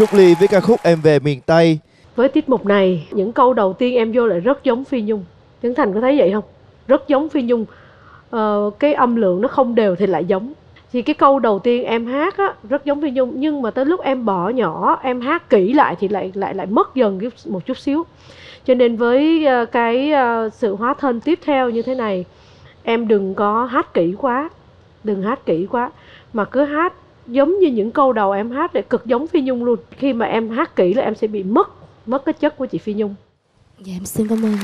Trúc Ly với ca khúc Em về miền Tây. Với tiết mục này, những câu đầu tiên em vô lại rất giống Phi Nhung. Trấn Thành có thấy vậy không? Rất giống Phi Nhung. Ờ, cái âm lượng nó không đều thì lại giống. Thì cái câu đầu tiên em hát á, rất giống Phi Nhung nhưng mà tới lúc em bỏ nhỏ, em hát kỹ lại thì lại lại lại mất dần một chút xíu. Cho nên với ờ, cái ờ, sự hóa thân tiếp theo như thế này, em đừng có hát kỹ quá, đừng hát kỹ quá mà cứ hát giống như những câu đầu em hát để cực giống phi nhung luôn. Khi mà em hát kỹ là em sẽ bị mất mất cái chất của chị phi nhung. Dạ em xin cảm ơn.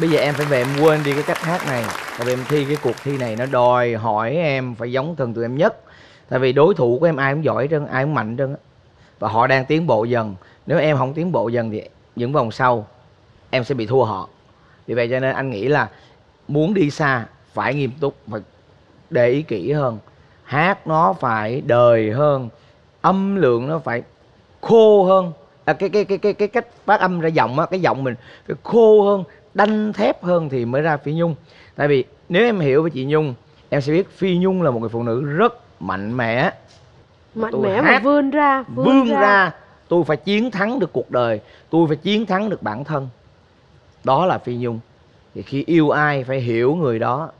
Bây giờ em phải về em quên đi cái cách hát này. Tại vì em thi cái cuộc thi này nó đòi hỏi em phải giống thần tượng em nhất. Tại vì đối thủ của em ai cũng giỏi hết trơn ai cũng mạnh hết trơn á. Và họ đang tiến bộ dần. Nếu em không tiến bộ dần thì những vòng sau em sẽ bị thua họ. Vì vậy cho nên anh nghĩ là muốn đi xa phải nghiêm túc phải để ý kỹ hơn hát nó phải đời hơn âm lượng nó phải khô hơn. À, cái cái cái cái cái cách phát âm ra giọng á cái giọng mình phải khô hơn đanh thép hơn thì mới ra phi nhung. Tại vì nếu em hiểu về chị nhung em sẽ biết phi nhung là một người phụ nữ rất mạnh mẽ. Mạnh tôi mẽ mà hát vươn ra vươn ra tôi phải chiến thắng được cuộc đời tôi phải chiến thắng được bản thân. Đó là phi nhung. Thì khi yêu ai phải hiểu người đó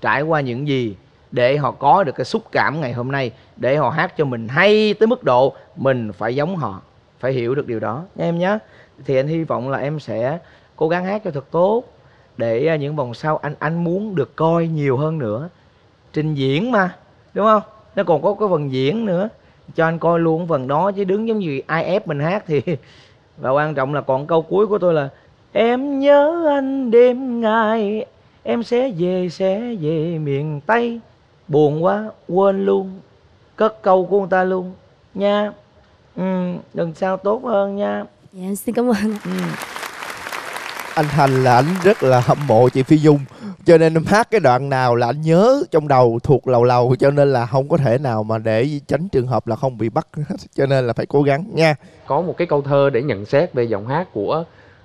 trải qua những gì để họ có được cái xúc cảm ngày hôm nay, để họ hát cho mình hay tới mức độ mình phải giống họ, phải hiểu được điều đó. Nha em nhé thì anh hy vọng là em sẽ cố gắng hát cho thật tốt, để à, những vòng sau anh anh muốn được coi nhiều hơn nữa. Trình diễn mà, đúng không? Nó còn có cái phần diễn nữa. Cho anh coi luôn phần đó, chứ đứng giống như ai ép mình hát thì và quan trọng là còn câu cuối của tôi là, em nhớ anh đêm ngày, em sẽ về sẽ về miền tây buồn quá quên luôn. Cất câu của người ta luôn. Nha. Ừ, lần sau tốt hơn nha. Dạ xin cảm ơn. Ừ. anh thành là anh rất là hâm mộ chị phi nhung cho nên em hát cái đoạn nào là anh nhớ trong đầu thuộc lầu lầu cho nên là không có thể nào mà để tránh trường hợp là không bị bắt cho nên là phải cố gắng nha. Có một cái câu thơ để nhận xét về giọng hát của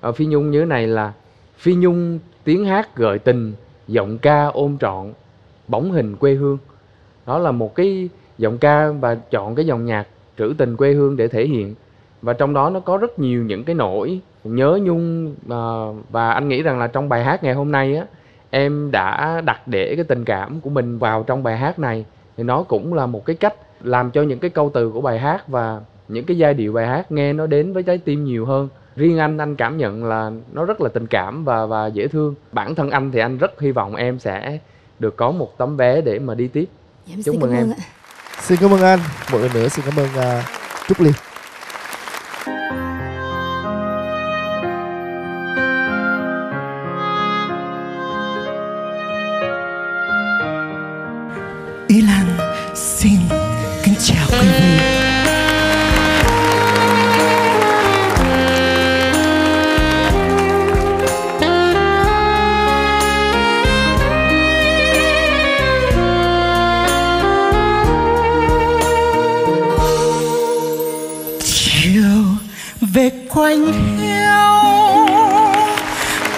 uh, Phi Nhung như thế này là Phi Nhung tiếng hát gợi tình, giọng ca ôm trọn, bóng hình quê hương. Đó là một cái giọng ca và chọn cái dòng nhạc trữ tình quê hương để thể hiện. Và trong đó nó có rất nhiều những cái nỗi nhớ nhung à, và anh nghĩ rằng là trong bài hát ngày hôm nay á, em đã đặt để cái tình cảm của mình vào trong bài hát này thì nó cũng là một cái cách làm cho những cái câu từ của bài hát và những cái giai điệu bài hát nghe nó đến với trái tim nhiều hơn riêng anh anh cảm nhận là nó rất là tình cảm và và dễ thương bản thân anh thì anh rất hy vọng em sẽ được có một tấm vé để mà đi tiếp dạ, em Chúc xin mừng cảm em. ơn ạ xin cảm ơn anh một lần nữa xin cảm ơn uh, trúc ly Ý Lan xin kính chào quý vị. Quanh heo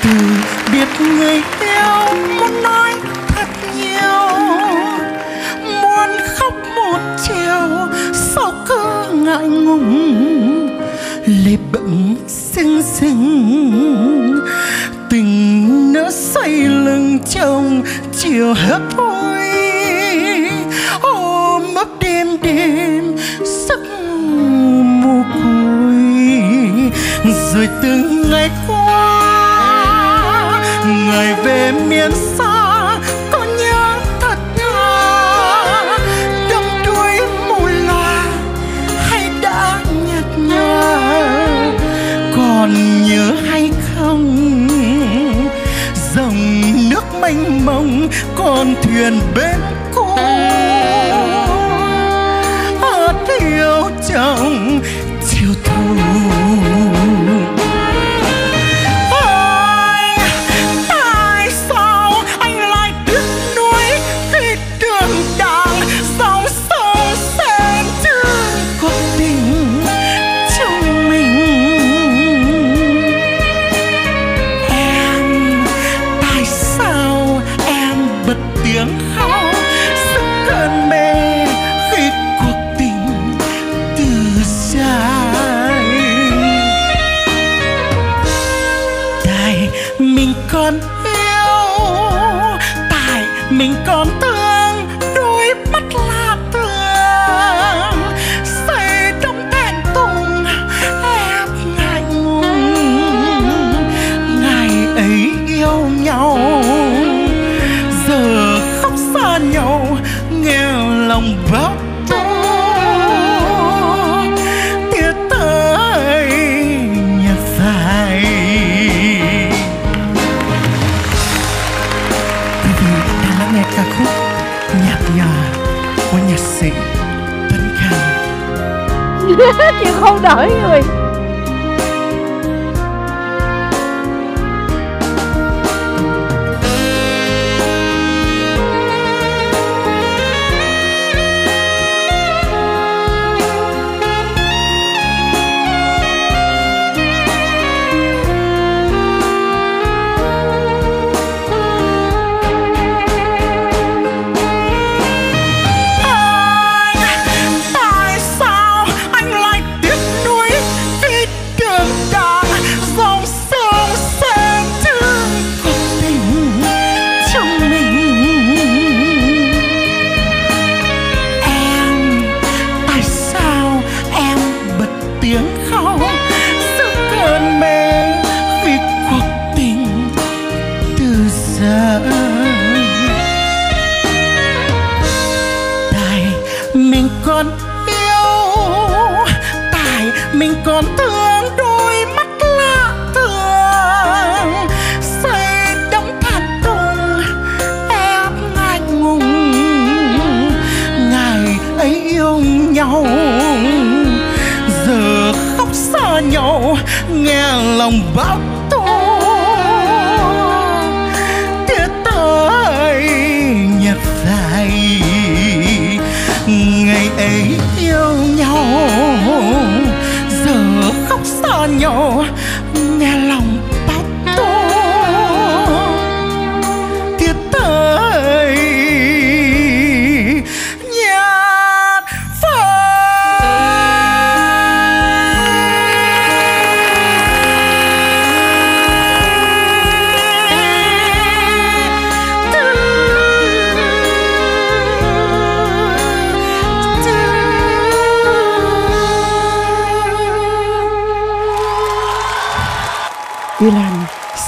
từ biệt người yêu muốn nói thật nhiều. Muốn khóc một chiều sao cứ ngại ngùng. Lệ bỗng xinh xinh. Tình nỡ say lưng chồng chiều hấp hối. Ôm ấp đêm đêm giấc mù cuối rồi từng ngày qua, ngày về miền xa, có nhớ thật nhớ. Đắm đuối mù loà hay đã nhạt nhòa, còn nhớ hay không? Dòng nước mênh mông con thuyền bên cũ. Ở thiếu chồng không đợi người.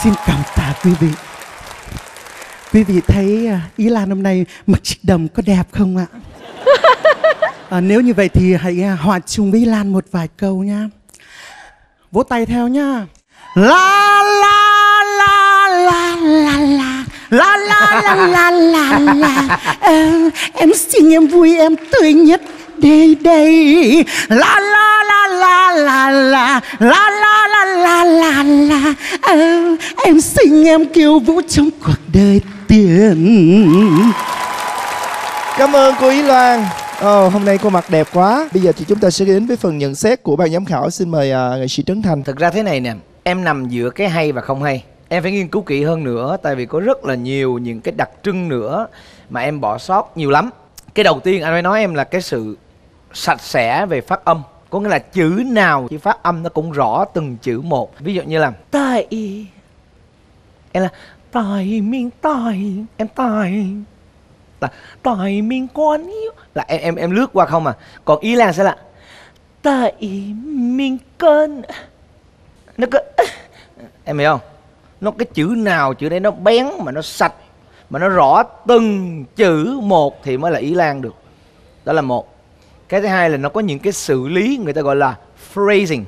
Xin cảm tạ quý vị. Quý vị thấy à, Ý Lan hôm nay mặc chiếc đầm có đẹp không ạ? À, nếu như vậy thì hãy à, hòa chung với Ý Lan một vài câu nha. Vỗ tay theo nha. La la la la la la La la la la la la em, em xin em vui em tươi nhất đây đây La la la la la la La la la la la. La em, em xin em kiêu vũ trong cuộc đời tiền. Cảm ơn cô Ý Loan. Ờ, hôm nay cô mặc đẹp quá. Bây giờ thì chúng ta sẽ đến với phần nhận xét của ban giám khảo. Xin mời à, nghệ sĩ Trấn Thành. Thực ra thế này nè em nằm giữa cái hay và không hay. Em phải nghiên cứu kỹ hơn nữa tại vì có rất là nhiều những cái đặc trưng nữa mà em bỏ sót nhiều lắm. Cái đầu tiên anh phải nói em là cái sự sạch sẽ về phát âm có nghĩa là chữ nào, chữ phát âm nó cũng rõ từng chữ một. Ví dụ như là tài em là tài miên tài em tài là tại miền con yêu là em em em lướt qua không à? Còn ý lan sẽ là tại miên cơn nó cứ, em hiểu không? Nó, cái chữ nào, chữ đấy nó bén mà nó sạch, mà nó rõ từng chữ một thì mới là ý lan được. Đó là một cái thứ hai là nó có những cái xử lý người ta gọi là phrasing.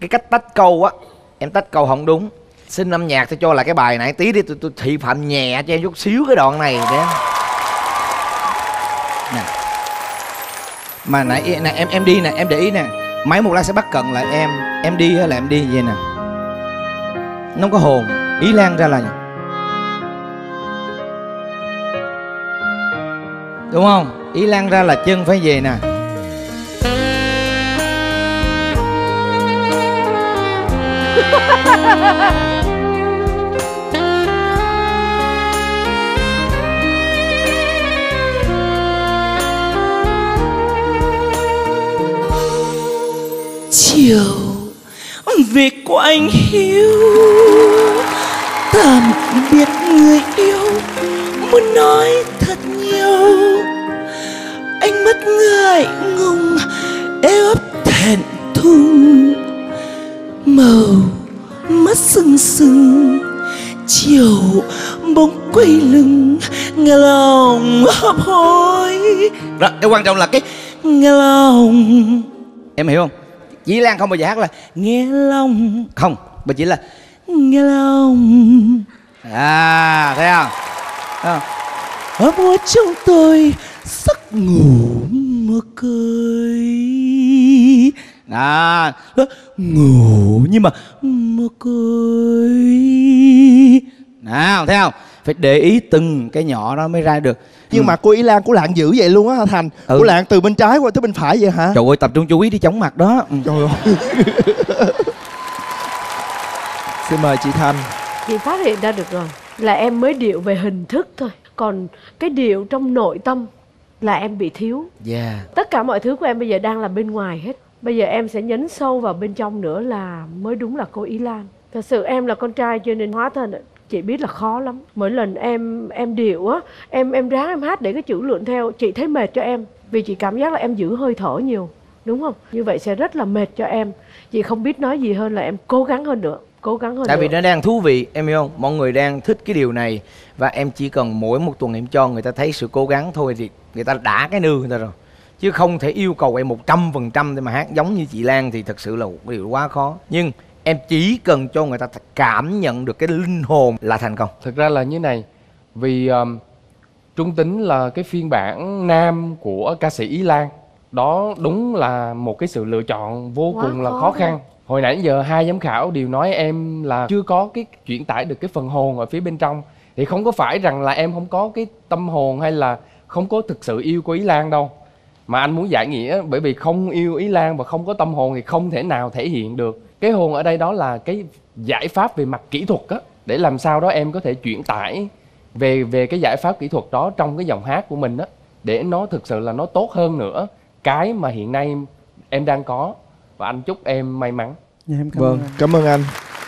Cái cách tách câu á, em tách câu không đúng. Xin âm nhạc tôi cho lại cái bài nãy tí đi, tôi tôi thị phạm nhẹ cho em chút xíu cái đoạn này để nè. Mà nãy nè, em em đi nè, em để ý nè. Máy một lát sẽ bắt cận lại em. Em đi hay là em đi vậy nè. Nó không có hồn. Ý lan ra là đúng không? Ý lan ra là chân phải về nè. Chiều về của anh hiếu. Tạm biệt người yêu, muốn nói thật nhiều. Anh mất ngại ngùng ê ấp thẹn thùng. Màu mắt sưng sưng chiều bóng quay lưng nghe lòng hấp hối. Đó cái quan trọng là cái nghe lòng. Em hiểu không? Dĩ Lan không bao giờ hát là nghe lòng không mà chỉ là nghe lòng. À thấy không? Thấy không? ở mùa trong tôi giấc ngủ mơ cười à đó, ngủ nhưng mà mà cười. Nào thấy không? Phải để ý từng cái nhỏ đó mới ra được. Nhưng Ừ. mà cô ý lan của lạng dữ vậy luôn á thành? Ừ. của lạng từ bên trái qua tới bên phải vậy hả? Trời ơi tập trung chú ý đi chóng mặt đó. Ừ. trời ơi. Xin mời chị thanh chị phát hiện ra được rồi là em mới điệu về hình thức thôi. Còn cái điệu trong nội tâm là em bị thiếu. Yeah tất cả mọi thứ của em bây giờ đang là bên ngoài hết bây giờ em sẽ nhấn sâu vào bên trong nữa là mới đúng là cô ý lan. Thật sự em là con trai cho nên hóa thân chị biết là khó lắm. Mỗi lần em em điệu á em em ráng em hát để cái chữ lượn theo chị thấy mệt cho em. Vì chị cảm giác là em giữ hơi thở nhiều đúng không? Như vậy sẽ rất là mệt cho em. Chị không biết nói gì hơn là em cố gắng hơn nữa cố gắng hơn tại nữa. vì nó đang thú vị em hiểu không? Mọi người đang thích cái điều này và em chỉ cần mỗi một tuần em cho người ta thấy sự cố gắng thôi thì người ta đã cái nư người ta rồi chứ không thể yêu cầu em một trăm phần trăm để mà hát. Giống như chị Lan thì thật sự là một điều quá khó. Nhưng em chỉ cần cho người ta cảm nhận được cái linh hồn là thành công. Thực ra là như này vì um, trung tính là cái phiên bản nam của ca sĩ ý lan. Đó đúng là một cái sự lựa chọn vô Quá cùng là khó khó rồi. khăn. Hồi nãy giờ hai giám khảo đều nói em là chưa có cái chuyển tải được cái phần hồn ở phía bên trong. Thì không có phải rằng là em không có cái tâm hồn hay là không có thực sự yêu cô ý lan đâu mà anh muốn giải nghĩa bởi vì không yêu ý lan và không có tâm hồn thì không thể nào thể hiện được. Cái hồn ở đây đó là cái giải pháp về mặt kỹ thuật á để làm sao đó em có thể chuyển tải về về cái giải pháp kỹ thuật đó trong cái giọng hát của mình á để nó thực sự là nó tốt hơn nữa. Cái mà hiện nay em đang có và anh chúc em may mắn. Dạ, em cảm vâng ơn cảm ơn anh.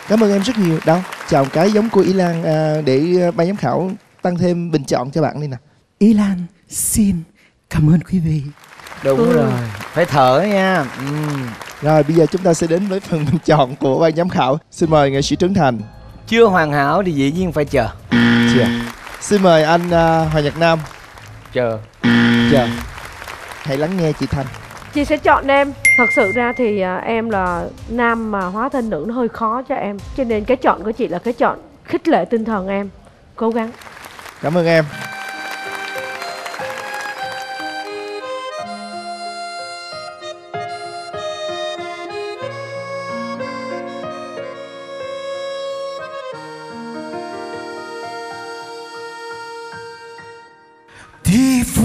Cảm ơn em rất nhiều. Đâu chào cái giống cô ý lan à, để à, ban giám khảo tăng thêm bình chọn cho bạn đi nè. Ý Lan xin cảm ơn quý vị. Đúng Ừ. rồi. Phải thở nha. Ừm. rồi bây giờ chúng ta sẽ đến với phần bình chọn của ban giám khảo. Xin mời nghệ sĩ trấn thành. Chưa hoàn hảo thì dĩ nhiên phải chờ. Chưa. xin mời anh à, hoàng nhật nam. Chờ. Chờ. Hãy lắng nghe chị thanh. Chị sẽ chọn em. Thật sự ra thì à, em là nam mà hóa thân nữ nó hơi khó cho em. Cho nên cái chọn của chị là cái chọn khích lệ tinh thần em. Cố gắng. Cảm ơn em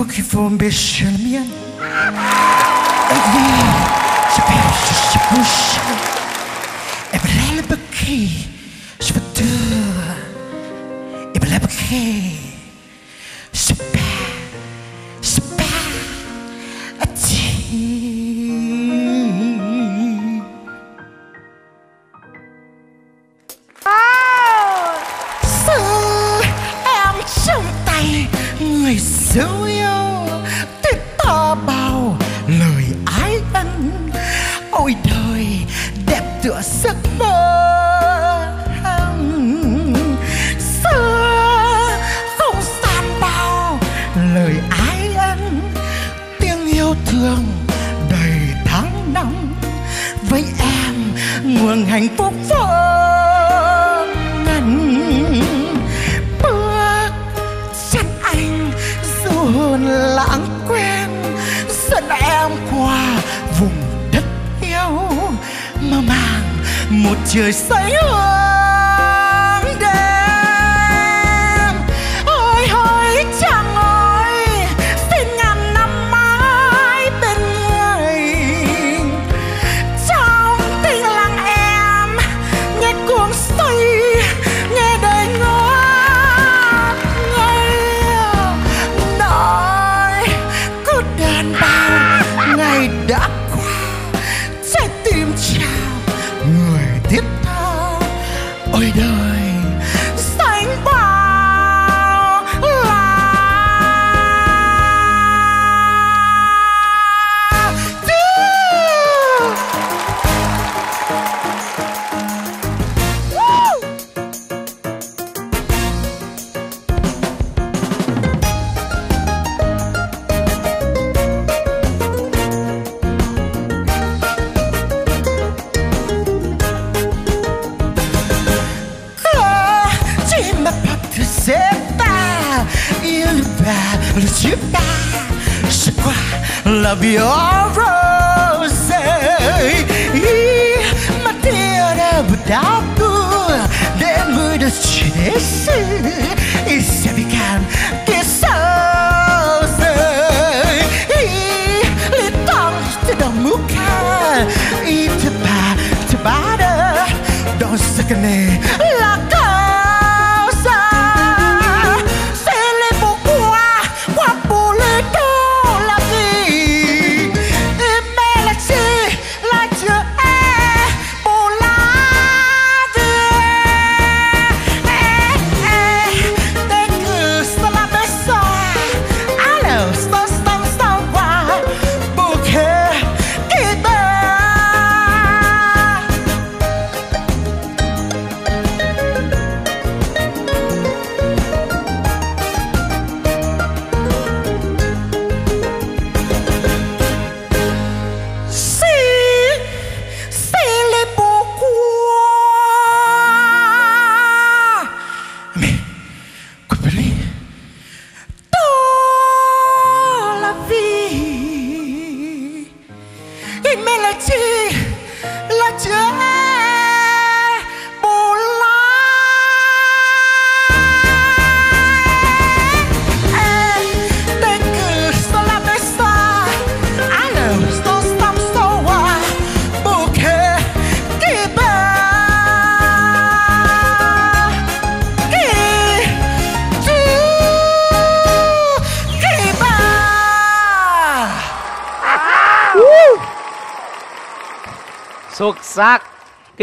Póki wąbiesz mien Ogni Zabierzesz się buszy em ôi đời đẹp tựa giấc mơ. Hằng, xưa không gian bao lời ái ân, tiếng yêu thương đầy tháng năm. Với em, nguồn hạnh phúc vô 这是我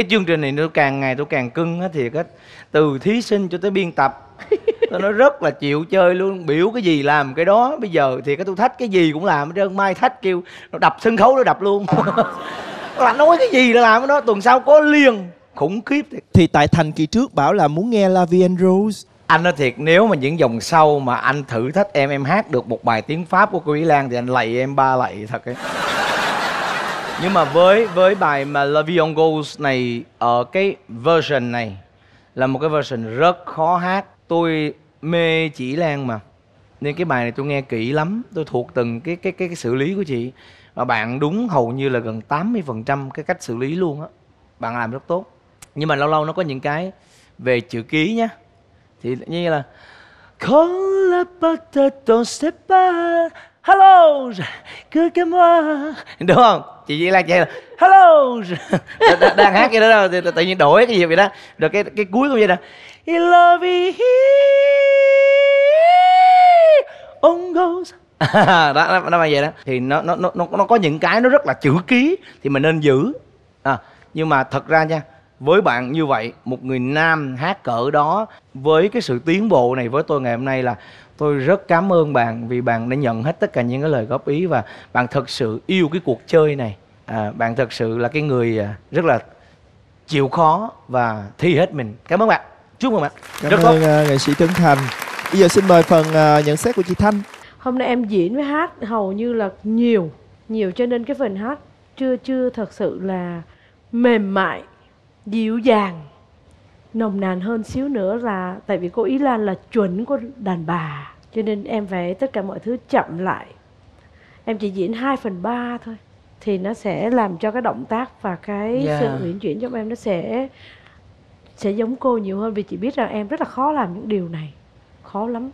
cái chương trình này nó càng ngày tôi càng cưng á thiệt á. Từ thí sinh cho tới biên tập tôi nói rất là chịu chơi luôn. Biểu cái gì làm cái đó. Bây giờ thì cái tôi thách cái gì cũng làm hết trơn. Mai thách kêu nó đập sân khấu nó đập luôn. Là nói cái gì là làm cái đó. Tuần sau có liền khủng khiếp thiệt. Thì tại thành kỳ trước bảo là muốn nghe La Vie en Rose. Anh nói thiệt nếu mà những vòng sau mà anh thử thách em em hát được một bài tiếng pháp của cô ý lan thì anh lạy em ba lạy thật ấy nhưng mà với với bài mà Love You On Goals này ở cái version này là một cái version rất khó hát. Tôi mê chỉ lan mà. Nên cái bài này tôi nghe kỹ lắm. Tôi thuộc từng cái cái cái, cái xử lý của chị. Và bạn đúng hầu như là gần 80% cái cách xử lý luôn á. Bạn làm rất tốt. Nhưng mà lâu lâu nó có những cái về chữ ký nhá. Thì như là Con la potato sepa Hello. Cứ cái mơ. Đúng không? Chị chỉ Lan chạy là Hello. Đ- Đang hát vậy đó thì Tự nhiên đổi cái gì vậy đó. Rồi cái cái cuối cũng vậy đó. I love you. On goes đó, nó, nó vậy đó. Thì nó nó nó nó có những cái nó rất là chữ ký thì mình nên giữ. À, nhưng mà thật ra nha với bạn như vậy một người nam hát cỡ đó với cái sự tiến bộ này với tôi ngày hôm nay là tôi rất cảm ơn bạn vì bạn đã nhận hết tất cả những cái lời góp ý và bạn thật sự yêu cái cuộc chơi này. À, bạn thật sự là cái người à, rất là chịu khó và thi hết mình. Cảm ơn bạn. Chúc mừng bạn. Cảm rất tốt. ơn ờ, nghệ sĩ Trấn Thành. Bây giờ xin mời phần ờ, nhận xét của chị Thanh. Hôm nay em diễn với hát hầu như là nhiều nhiều cho nên cái phần hát chưa chưa thật sự là mềm mại dịu dàng nồng nàn hơn xíu nữa là tại vì cô Ý Lan là chuẩn của đàn bà cho nên em phải tất cả mọi thứ chậm lại. Em chỉ diễn 2 phần 3 thôi thì nó sẽ làm cho cái động tác và cái Yeah. sự uyển chuyển trong em nó sẽ sẽ giống cô nhiều hơn vì chị biết rằng em rất là khó làm những điều này. Khó lắm.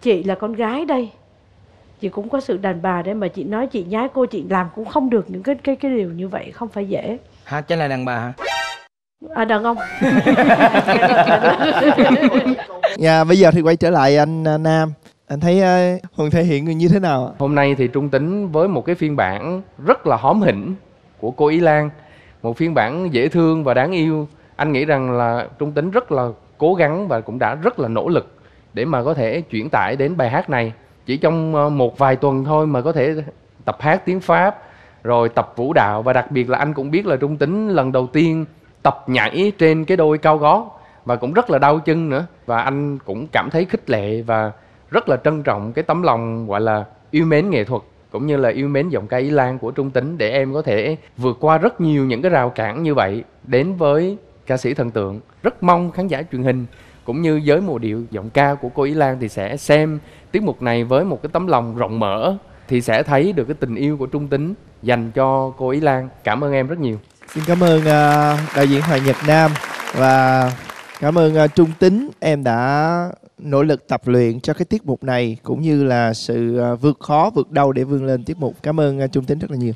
Chị là con gái đây. Chị cũng có sự đàn bà để mà chị nói chị nhái cô chị làm cũng không được những cái cái cái điều như vậy không phải dễ. Hát chính là đàn bà hả à đàn ông. Dạ bây giờ thì quay trở lại anh ờ, Nam. Anh thấy ờ, Hường thể hiện như thế nào ạ? Hôm nay thì Trung Tính với một cái phiên bản rất là hóm hỉnh của cô Ý Lan. Một phiên bản dễ thương và đáng yêu. Anh nghĩ rằng là Trung Tính rất là cố gắng và cũng đã rất là nỗ lực Để mà có thể chuyển tải đến bài hát này. Chỉ trong ờ, một vài tuần thôi mà có thể tập hát tiếng Pháp Rồi tập vũ đạo và đặc biệt là anh cũng biết là Trung Tính lần đầu tiên tập nhảy trên cái đôi cao gót và cũng rất là đau chân nữa. Và anh cũng cảm thấy khích lệ và rất là trân trọng cái tấm lòng gọi là yêu mến nghệ thuật cũng như là yêu mến giọng ca Ý Lan của Trung Tính để em có thể vượt qua rất nhiều những cái rào cản như vậy đến với ca sĩ thần tượng. Rất mong khán giả truyền hình cũng như giới mùa điệu giọng ca của cô Ý Lan thì sẽ xem tiết mục này với một cái tấm lòng rộng mở thì sẽ thấy được cái tình yêu của Trung Tính dành cho cô Ý Lan. Cảm ơn em rất nhiều xin cảm ơn uh, đạo diễn hoàng nhật nam và cảm ơn à, trung tính. Em đã nỗ lực tập luyện cho cái tiết mục này cũng như là sự à, vượt khó vượt đau để vươn lên tiết mục. Cảm ơn trung tính rất là nhiều.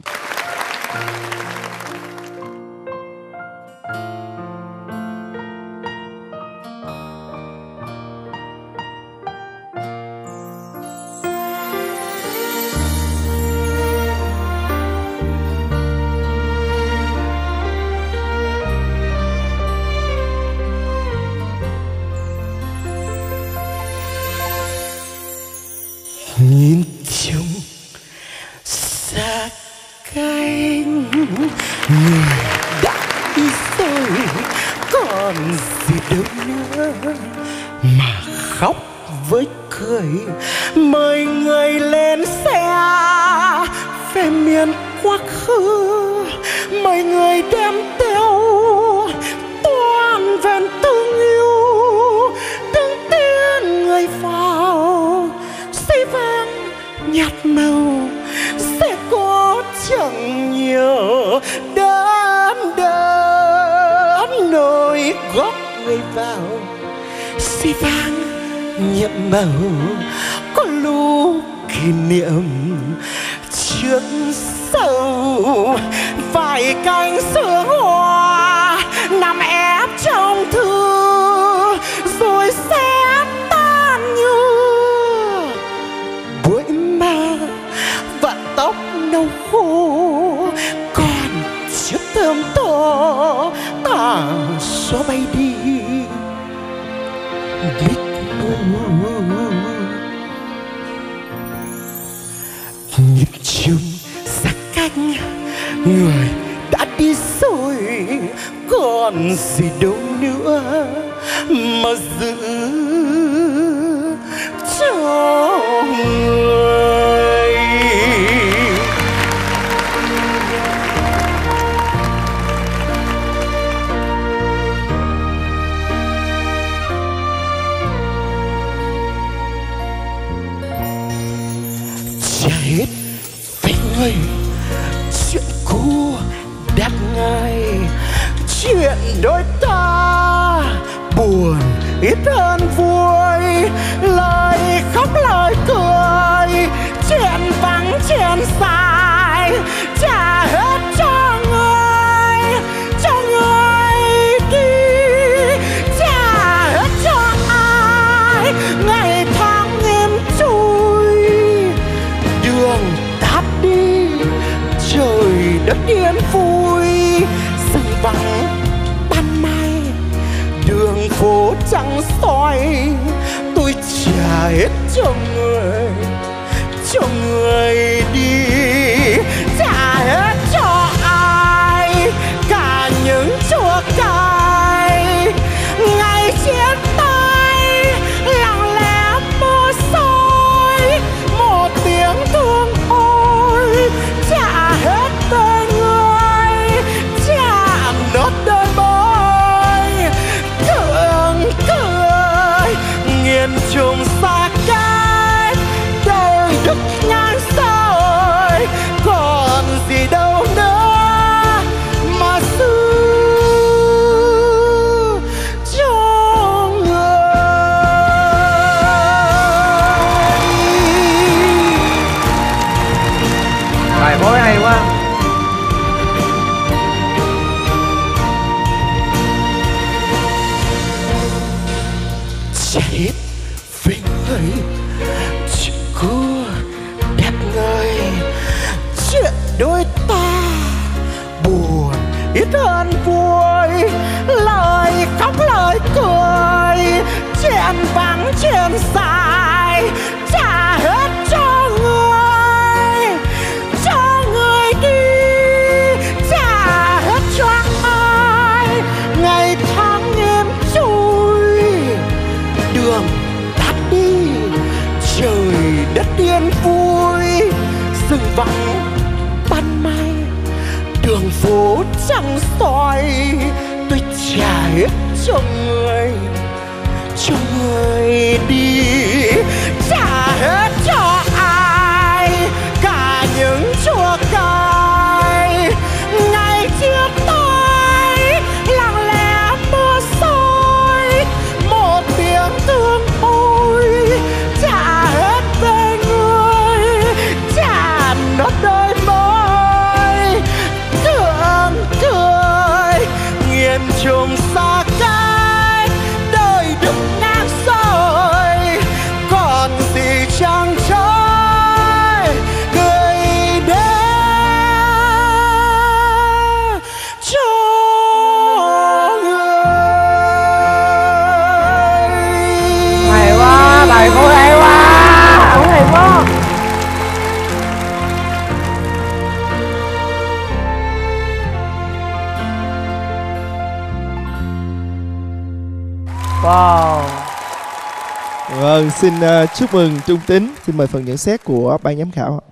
Xin uh, chúc mừng Trung Tính. Xin mời phần nhận xét của ban giám khảo.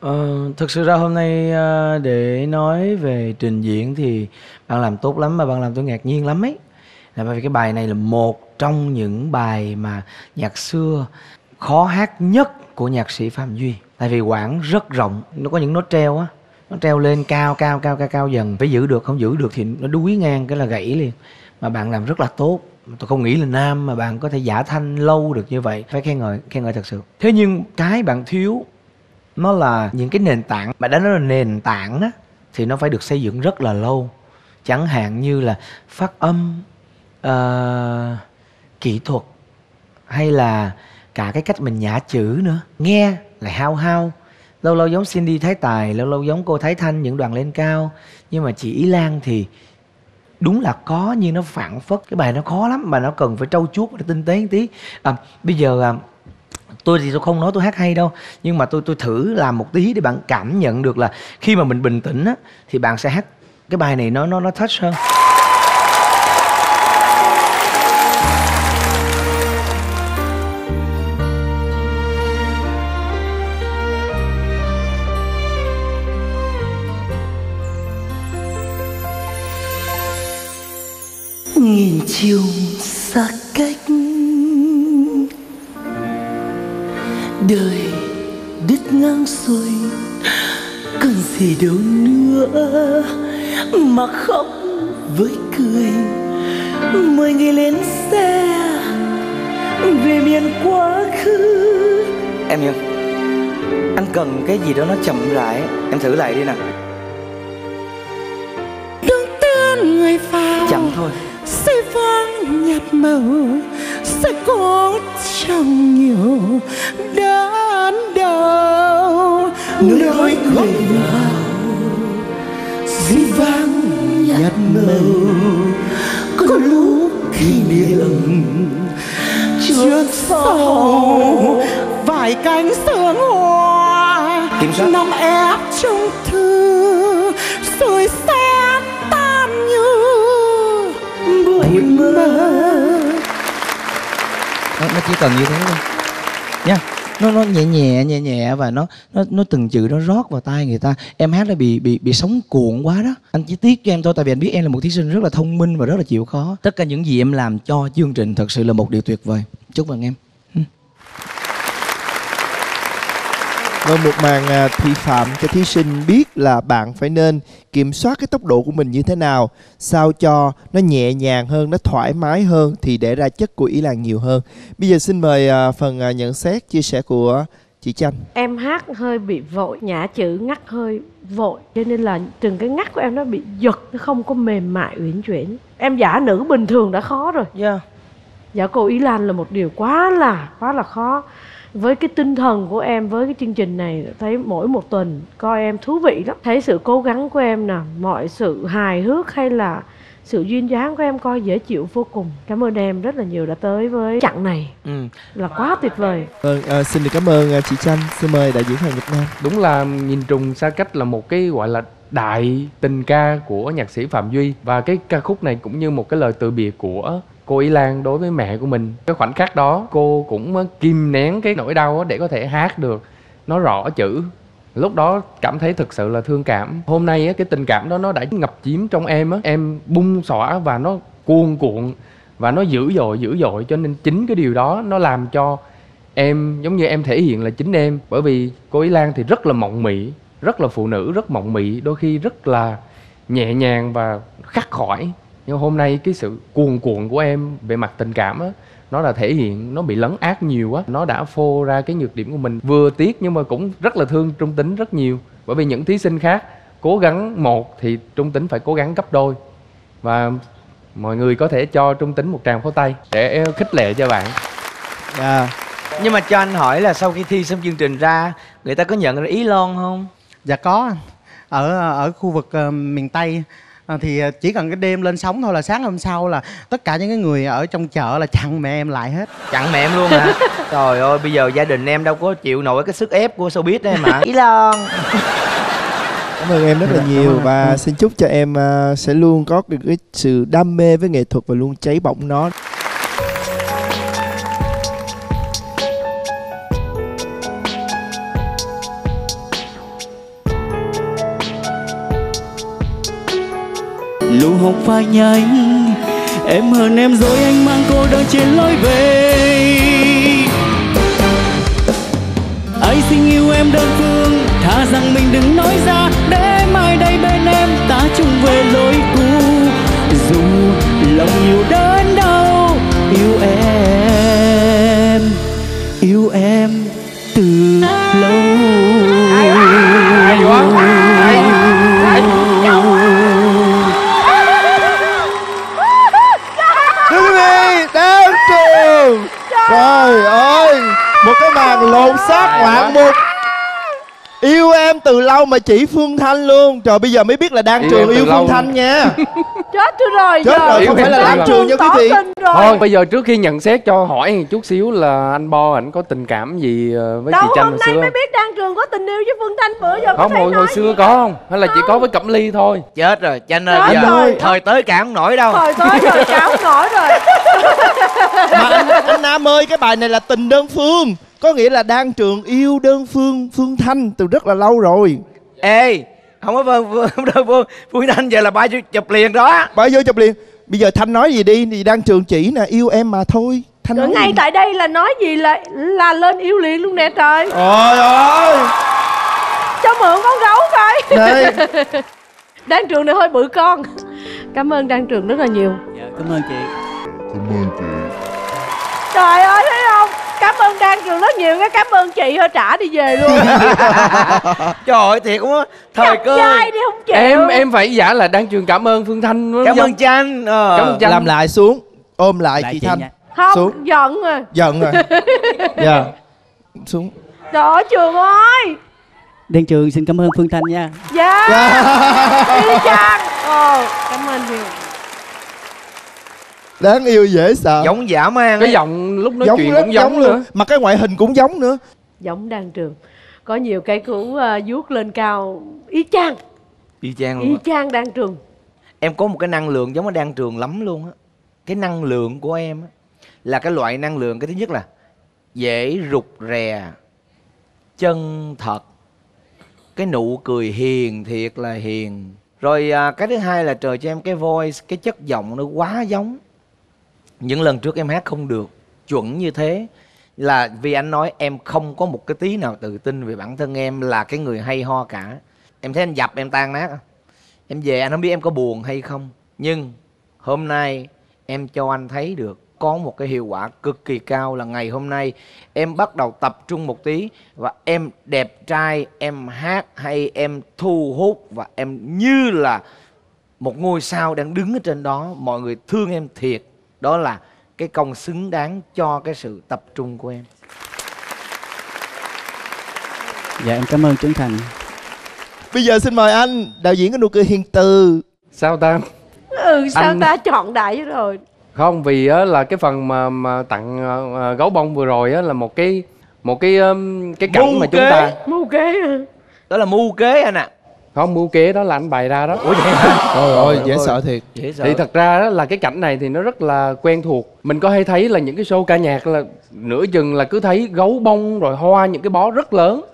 Ờ, thực sự ra hôm nay uh, để nói về trình diễn thì bạn làm tốt lắm mà bạn làm tôi ngạc nhiên lắm ấy. Là bởi vì cái bài này là một trong những bài mà nhạc xưa khó hát nhất của nhạc sĩ Phạm Duy. Tại vì quãng rất rộng nó có những nốt treo á. Nó treo lên cao cao cao cao cao dần. Phải giữ được không giữ được thì nó đuối ngang cái là gãy liền. Mà bạn làm rất là tốt tôi không nghĩ là nam mà bạn có thể giả thanh lâu được như vậy. Phải khen ngợi khen ngợi thật sự. Thế nhưng cái bạn thiếu nó là những cái nền tảng. Mà đã nói là nền tảng đó thì nó phải được xây dựng rất là lâu. Chẳng hạn như là phát âm uh, kỹ thuật hay là cả cái cách mình nhả chữ nữa. Nghe là hao hao. Lâu lâu giống Cindy Thái Tài lâu lâu giống cô Thái Thanh những đoàn lên cao. Nhưng mà chị Ý Lan thì đúng là có nhưng nó phản phất. Cái bài nó khó lắm mà nó cần phải trau chuốt để tinh tế một tí. À, bây giờ à, tôi thì tôi không nói tôi hát hay đâu nhưng mà tôi tôi thử làm một tí để bạn cảm nhận được là khi mà mình bình tĩnh á thì bạn sẽ hát cái bài này nó nó nó touch hơn. Chiều xa cách. Đời đứt ngang xuôi cần gì đâu nữa mà khóc với cười. Mời người lên xe về miền quá khứ. Em Nhân anh cần cái gì đó nó chậm rãi em thử lại đi nè đừng tên người vào chậm thôi sẽ vang nhạt màu sẽ có chẳng nhiều đớn đau. Nơi cười vào dĩ vang nhạt màu. Có lúc kỷ niệm trước sau vài cánh sương hoa nằm ép trong thư nó, chỉ cần như thế thôi. Nha nó nó nhẹ nhẹ nhẹ nhẹ và nó nó nó từng chữ nó rót vào tai người ta. Em hát nó bị bị bị sống cuộn quá đó. Anh chỉ tiếc cho em thôi tại vì anh biết em là một thí sinh rất là thông minh và rất là chịu khó. Tất cả những gì em làm cho chương trình thật sự là một điều tuyệt vời. Chúc mừng em. Vâng, một màn à, thị phạm cho thí sinh biết là bạn phải nên kiểm soát cái tốc độ của mình như thế nào sao cho nó nhẹ nhàng hơn, nó thoải mái hơn thì để ra chất của Ý Lan nhiều hơn. Bây giờ xin mời à, phần à, nhận xét, chia sẻ của chị Chanh. em hát hơi bị vội nhả chữ ngắt hơi vội cho nên là từng cái ngắt của em nó bị giật nó không có mềm mại uyển chuyển em giả nữ bình thường đã khó rồi yeah. giả cô ý lan là một điều quá là quá là khó với cái tinh thần của em với cái chương trình này thấy mỗi một tuần coi em thú vị lắm thấy sự cố gắng của em nè mọi sự hài hước hay là sự duyên dáng của em coi dễ chịu vô cùng cảm ơn em rất là nhiều đã tới với chặng này ừ. là quá tuyệt vời Vâng, à, xin được cảm ơn à, chị Chanh. Xin mời đại diện Hoàng Nhật Nam. đúng là nhìn trùng xa cách là một cái gọi là đại tình ca của nhạc sĩ phạm duy và cái ca khúc này cũng như một cái lời từ biệt của cô ý lan đối với mẹ của mình. Cái khoảnh khắc đó cô cũng ờ, kìm nén cái nỗi đau để có thể hát được. Nó rõ chữ. Lúc đó cảm thấy thực sự là thương cảm. Hôm nay á, cái tình cảm đó nó đã ngập chiếm trong em á. Em bung xõa và nó cuồn cuộn và nó dữ dội dữ dội. Cho nên chính cái điều đó nó làm cho em giống như em thể hiện là chính em. Bởi vì cô ý lan thì rất là mộng mị rất là phụ nữ rất mộng mị đôi khi rất là nhẹ nhàng và khắc khỏi nhưng hôm nay cái sự cuồn cuộn của em về mặt tình cảm á nó là thể hiện nó bị lấn át nhiều quá nó đã phô ra cái nhược điểm của mình. Vừa tiếc nhưng mà cũng rất là thương trung tính rất nhiều. Bởi vì những thí sinh khác cố gắng một thì trung tính phải cố gắng gấp đôi. Và mọi người có thể cho trung tính một tràng pháo tay để khích lệ cho bạn. À, nhưng mà cho anh hỏi là sau khi thi xong chương trình ra người ta có nhận ra ý lon không? Dạ có ở ở khu vực ờ, miền Tây ờ, thì chỉ cần cái đêm lên sóng thôi là sáng hôm sau là tất cả những cái người ở trong chợ là chặn mẹ em lại hết. Chặn mẹ em luôn hả? Trời ơi bây giờ gia đình em đâu có chịu nổi cái sức ép của showbiz em hả? Ý lon cảm ơn em rất là nhiều và xin chúc cho em à, sẽ luôn có được cái sự đam mê với nghệ thuật và luôn cháy bỏng nó. Lưu học phai nhanh em hơn em rồi anh mang cô đơn trên lối về. Anh xin yêu em đơn phương, thà rằng mình đừng nói ra. Để mai đây bên em, ta chung về lối cũ. Dù lòng nhiều đớn đau, yêu em yêu em từ xác ngoạn mục Yêu em từ lâu mà chỉ Phương Thanh luôn. Trời bây giờ mới biết là đang Yêu trường yêu lâu. Phương Thanh nha. Chết tôi rồi Chết giờ. rồi, không phải là Đang trường nha quý vị. thôi bây giờ trước khi nhận xét cho hỏi một chút xíu là anh bo ảnh có tình cảm gì ờ, với đâu chị tranh hôm nay xưa mới không? biết đang trường có tình yêu với phương thanh bữa giờ có không thấy hồi nói hồi xưa có không? Hay là chỉ có. với cẩm ly thôi? Chết rồi chanh ơi giờ rồi. thời tới cả không nổi đâu. Thời tới rồi cáo nổi rồi. Mà anh, anh Nam ơi cái bài này là tình đơn phương. Có nghĩa là đang trường yêu đơn phương Phương Thanh từ rất là lâu rồi. Ê không có phương phương phương, phương, phương thanh giờ là ba chụp, chụp liền đó. Bà vô chụp liền. Bây giờ Thanh nói gì đi thì đang trường chỉ nè yêu em mà thôi. Thanh rồi nói ngay gì? tại đây là nói gì là là lên yêu liền luôn nè trời. Trời ơi! Cho mượn con gấu coi Đây. Đan trường này hơi bự con. Cảm ơn đan trường rất là nhiều. Dạ, cảm ơn chị. Trời ơi thấy không cảm ơn đan trường rất nhiều cái cảm ơn chị thôi trả đi về luôn. Trời ơi thiệt không á thời Chọc cơ. trai đi không chịu. Em em phải giả là đang trường cảm ơn phương thanh cảm không? ơn chanh ờ. Cảm ơn Chanh. Làm lại xuống Ôm lại Lại chị chị Thanh. nha. không Xuống. giận rồi. Giận rồi. Dạ. Xuống. Trời ơi trường ơi. Đen Trường xin cảm ơn Phương Thanh nha. Dạ. Dạ. y chang ồ cảm ơn nhiều Đáng yêu dễ sợ. Giống dã man cái ấy. giọng lúc nói Giống chuyện rất cũng giống luôn nữa. Mà cái ngoại hình cũng giống nữa. Giống đan trường. Có nhiều cái cũng uh, vuốt lên cao. Y chang. Y chang luôn y chang đan trường. Em có một cái năng lượng giống ở đang trường lắm luôn á. Cái năng lượng của em á là cái loại năng lượng cái thứ nhất là dễ rụt rè chân thật. Cái nụ cười hiền thiệt là hiền. Rồi à, cái thứ hai là trời cho em cái voice cái chất giọng nó quá giống những lần trước em hát không được chuẩn như thế là vì anh nói em không có một cái tí nào tự tin về bản thân em là cái người hay ho cả. Em thấy anh dập em tan nát. Em về anh không biết em có buồn hay không. Nhưng hôm nay em cho anh thấy được có một cái hiệu quả cực kỳ cao là ngày hôm nay em bắt đầu tập trung một tí và em đẹp trai, em hát hay em thu hút và em như là một ngôi sao đang đứng ở trên đó. Mọi người thương em thiệt đó là cái công xứng đáng cho cái sự tập trung của em. Dạ em cảm ơn Trấn Thành. Bây giờ xin mời anh Đạo diễn có nụ cười hiền từ. Sao ta? Ừ sao Anh- ta? Chọn đại rồi. Không vì á là cái phần mà mà tặng ờ, ờ, gấu bông vừa rồi á là một cái một cái um, cái cảnh Mưu mà chúng kế. ta mưu kế. À. đó là mưu kế anh ạ không mưu kế đó là anh bày ra đó. Trời ơi dễ sợ thiệt. Dễ sợ. Thì thật ra đó là cái cảnh này thì nó rất là quen thuộc. Mình có hay thấy là những cái show ca nhạc là nửa chừng là cứ thấy gấu bông rồi hoa những cái bó rất lớn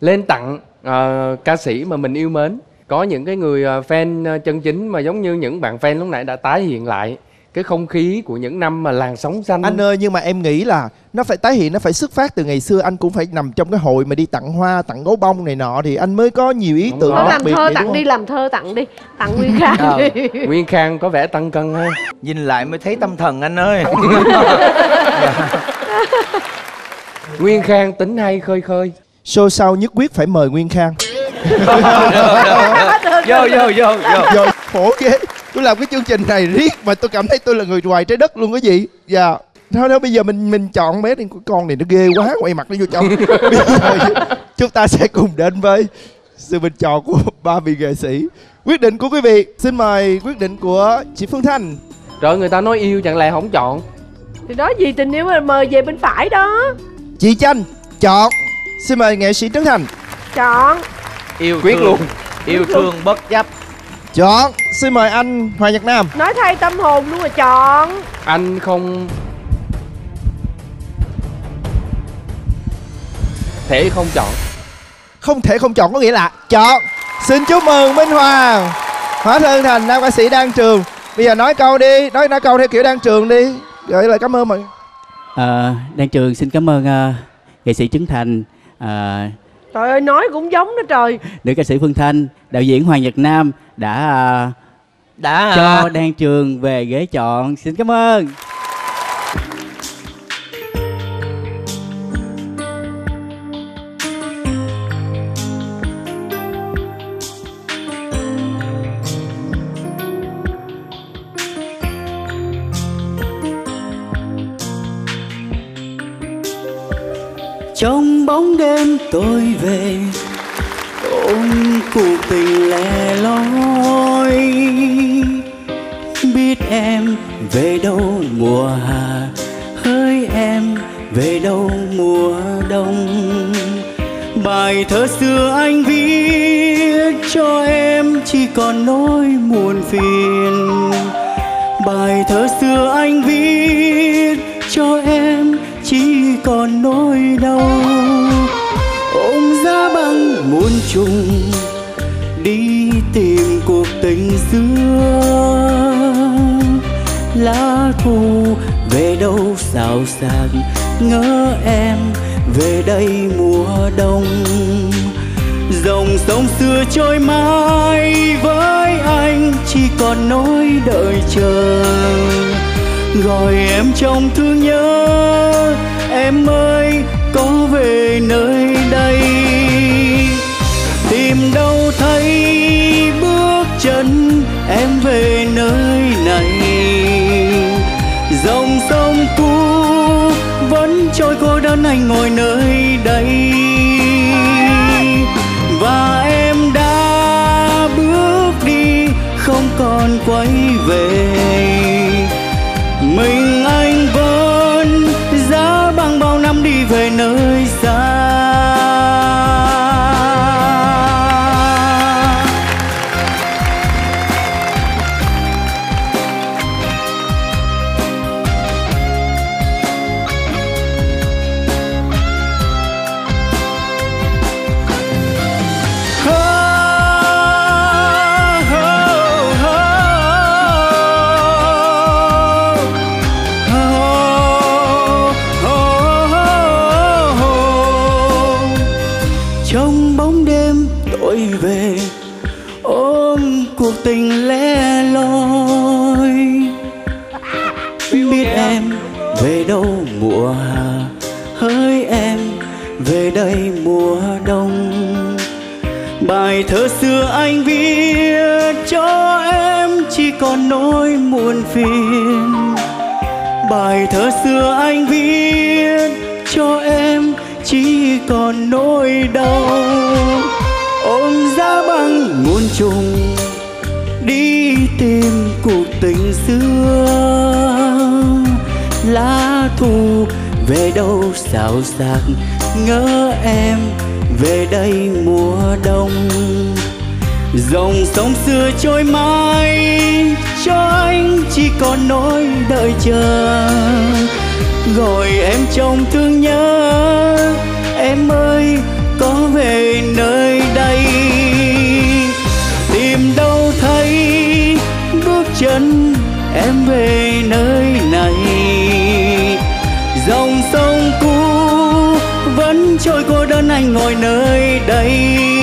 lên tặng ờ, ca sĩ mà mình yêu mến. Có những cái người ờ, fan ờ, chân chính mà giống như những bạn fan lúc nãy đã tái hiện lại cái không khí của những năm mà làn sóng xanh Anh ơi nhưng mà em nghĩ là Nó phải tái hiện Nó phải xuất phát từ ngày xưa Anh cũng phải nằm trong cái hội mà đi tặng hoa Tặng gấu bông này nọ Thì anh mới có nhiều ý tưởng đặc làm biệt thơ vậy, tặng đi làm thơ tặng đi tặng nguyên khang Ờ. đi nguyên khang có vẻ tăng cân ha nhìn lại mới thấy tâm thần anh ơi nguyên khang tính hay khơi khơi Show sau nhất quyết phải mời Nguyên Khang vô vô vô vô Rồi khổ ghê Tôi làm cái chương trình này riết Mà tôi cảm thấy tôi là người ngoài trái đất luôn cái gì Dạ. Thôi thôi bây giờ mình mình chọn bé này con này nó ghê quá quay mặt nó vô trong. Bây giờ chúng ta sẽ cùng đến với sự bình chọn của ba vị nghệ sĩ. Quyết định của quý vị xin mời quyết định của chị Phương Thanh. Trời người ta nói yêu chẳng lẽ không chọn? Thì đó gì tình yêu mà mời về bên phải đó. Chị Chanh chọn. Xin mời nghệ sĩ Trấn Thành. Chọn. Yêu quyết thương. luôn. Yêu thương bất chấp chọn. Xin mời anh Hoàng Nhật Nam. Nói thay tâm hồn luôn mà chọn. Anh không thể không chọn. Không thể không chọn có nghĩa là chọn. Xin chúc mừng Minh Hoàng. Hóa thân thành nam ca sĩ đan trường. Bây giờ nói câu đi nói nói câu theo kiểu đan trường đi. Gửi lời cảm ơn mọi người. À, Đan Trường xin cảm ơn à, nghệ sĩ Trấn Thành, à, trời ơi nói cũng giống đó trời. Nữ ca sĩ Phương Thanh, đạo diễn Hoàng Nhật Nam đã à, đã cho Đan Trường về ghế chọn. Xin cảm ơn. Trong bóng đêm tôi về ôm cuộc tình lẻ loi. Biết em về đâu mùa hạ hỡi em về đâu mùa đông. Bài thơ xưa anh viết cho em chỉ còn nỗi muộn phiền. Bài thơ xưa anh viết cho em chỉ còn nỗi đau muốn muôn trùng đi tìm cuộc tình xưa. Lá thu về đâu xào xạc, ngỡ em về đây mùa đông. Dòng sông xưa trôi mãi với anh, chỉ còn nỗi đợi chờ. Gọi em trong thương nhớ, em ơi, có về nơi đây? Tìm đâu thấy bước chân em về nơi này. Dòng sông cũ vẫn trôi cô đơn anh ngồi nơi đây. Và em đã bước đi, không còn quay về. Xưa anh viết cho em chỉ còn nỗi muộn phiền. Bài thơ xưa anh viết cho em chỉ còn nỗi đau. Ôm giá băng muôn trùng, đi tìm cuộc tình xưa. Lá thu về đâu, xào xạc, ngỡ em về đây mùa đông dòng sông xưa trôi mãi, cho anh chỉ còn nỗi đợi chờ. Gọi em trong thương nhớ, em ơi, có về nơi đây. Tìm đâu thấy, bước chân em về nơi này. Dòng sông cũ vẫn trôi cô đơn anh ngồi nơi đây.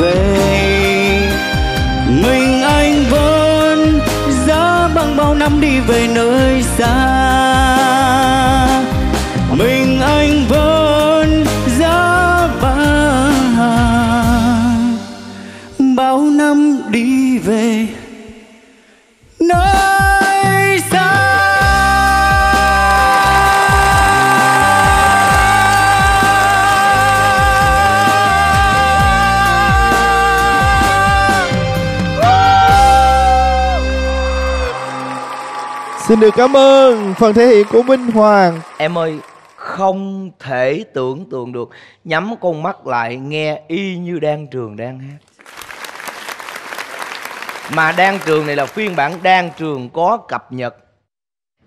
Về. Mình anh vẫn giá băng bao năm đi về nơi xa. Xin được cảm ơn phần thể hiện của minh hoàng. Em ơi không thể tưởng tượng được. Nhắm con mắt lại nghe y như đan trường đang hát. Mà đan trường này là phiên bản đan trường có cập nhật.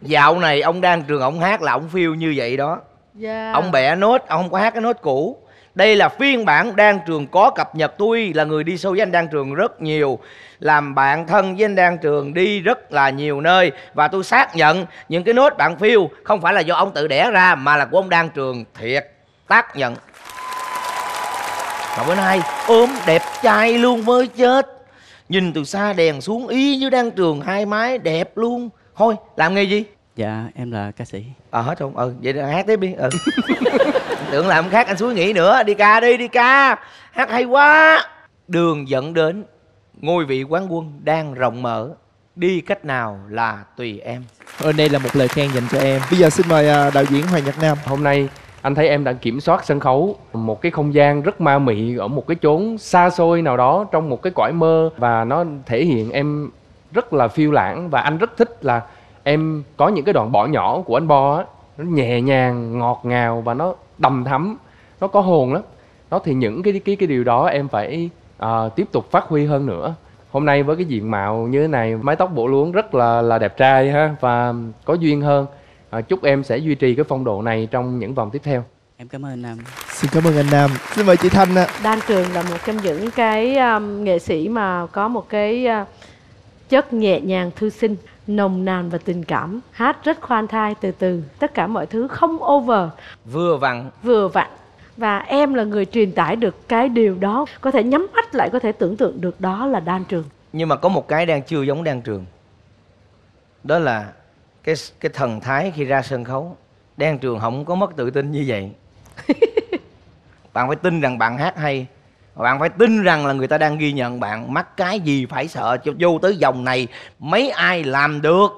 Dạo này ông đan trường ông hát là ông phiêu như vậy đó. Dạ. ông bẻ nốt ông không có hát cái nốt cũ đây là phiên bản Đan Trường có cập nhật. Tôi là người đi sâu với anh Đan Trường rất nhiều làm bạn thân với anh Đan Trường đi rất là nhiều nơi. Và tôi xác nhận những cái nốt bạn phiêu không phải là do ông tự đẻ ra mà là của ông Đan Trường thiệt tác nhận. Mà bữa nay ốm đẹp trai luôn mới chết. Nhìn từ xa đèn xuống y như Đan Trường hai mái đẹp luôn. Thôi làm nghề gì? Dạ em là ca sĩ. Ờ hết không? Ừ vậy hát tiếp đi. Ừ tưởng làm khác anh suối nghĩ nữa. Đi ca đi đi ca. Hát hay quá. Đường dẫn đến ngôi vị quán quân đang rộng mở. Đi cách nào là tùy em. Ôi, đây là một lời khen dành cho em. Bây giờ xin mời à, đạo diễn hoàng nhật nam. Hôm nay anh thấy em đã kiểm soát sân khấu. Một cái không gian rất ma mị ở một cái chốn xa xôi nào đó trong một cái cõi mơ. Và nó thể hiện em rất là phiêu lãng. Và anh rất thích là em có những cái đoạn bỏ nhỏ của anh Bo á. Nó nhẹ nhàng ngọt ngào và nó đầm thắm nó có hồn lắm. Đó thì những cái cái cái điều đó em phải à, tiếp tục phát huy hơn nữa. Hôm nay với cái diện mạo như thế này mái tóc bộ luống rất là là đẹp trai ha và có duyên hơn. À, chúc em sẽ duy trì cái phong độ này trong những vòng tiếp theo. Em cảm ơn anh Nam. Xin cảm ơn anh nam. Xin mời chị thanh ạ. Đan Trường là một trong những cái um, nghệ sĩ mà có một cái uh, chất nhẹ nhàng thư sinh nồng nàn và tình cảm. Hát rất khoan thai từ từ. Tất cả mọi thứ không over. Vừa vặn. Vừa vặn. Và em là người truyền tải được cái điều đó. Có thể nhắm mắt lại có thể tưởng tượng được đó là Đan Trường. Nhưng mà có một cái đang chưa giống đan trường. Đó là cái cái thần thái khi ra sân khấu. Đan trường không có mất tự tin như vậy. Bạn phải tin rằng bạn hát hay và bạn phải tin rằng là người ta đang ghi nhận bạn. Mắc cái gì phải sợ? Cho vô tới vòng này mấy ai làm được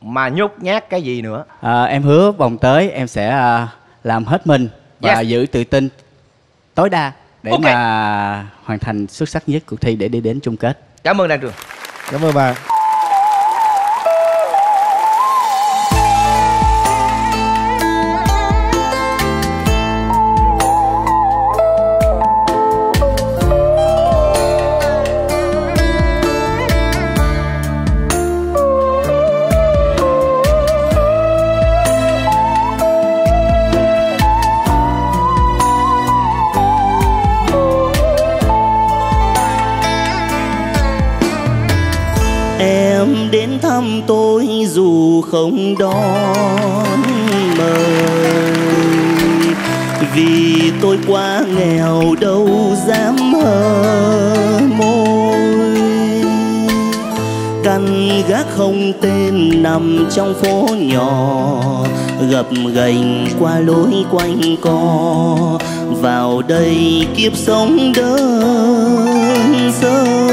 mà nhút nhát cái gì nữa? À, Em hứa vòng tới em sẽ à, làm hết mình Và Yes. giữ tự tin tối đa Để Ok. mà hoàn thành xuất sắc nhất cuộc thi để đi đến chung kết. Cảm ơn đan trường. Cảm ơn bà thăm tôi dù không đón mời. Vì tôi quá nghèo, đâu dám hờ môi. Căn gác không tên nằm trong phố nhỏ, Gập ghềnh qua lối quanh co. Vào đây kiếp sống đơn sơ.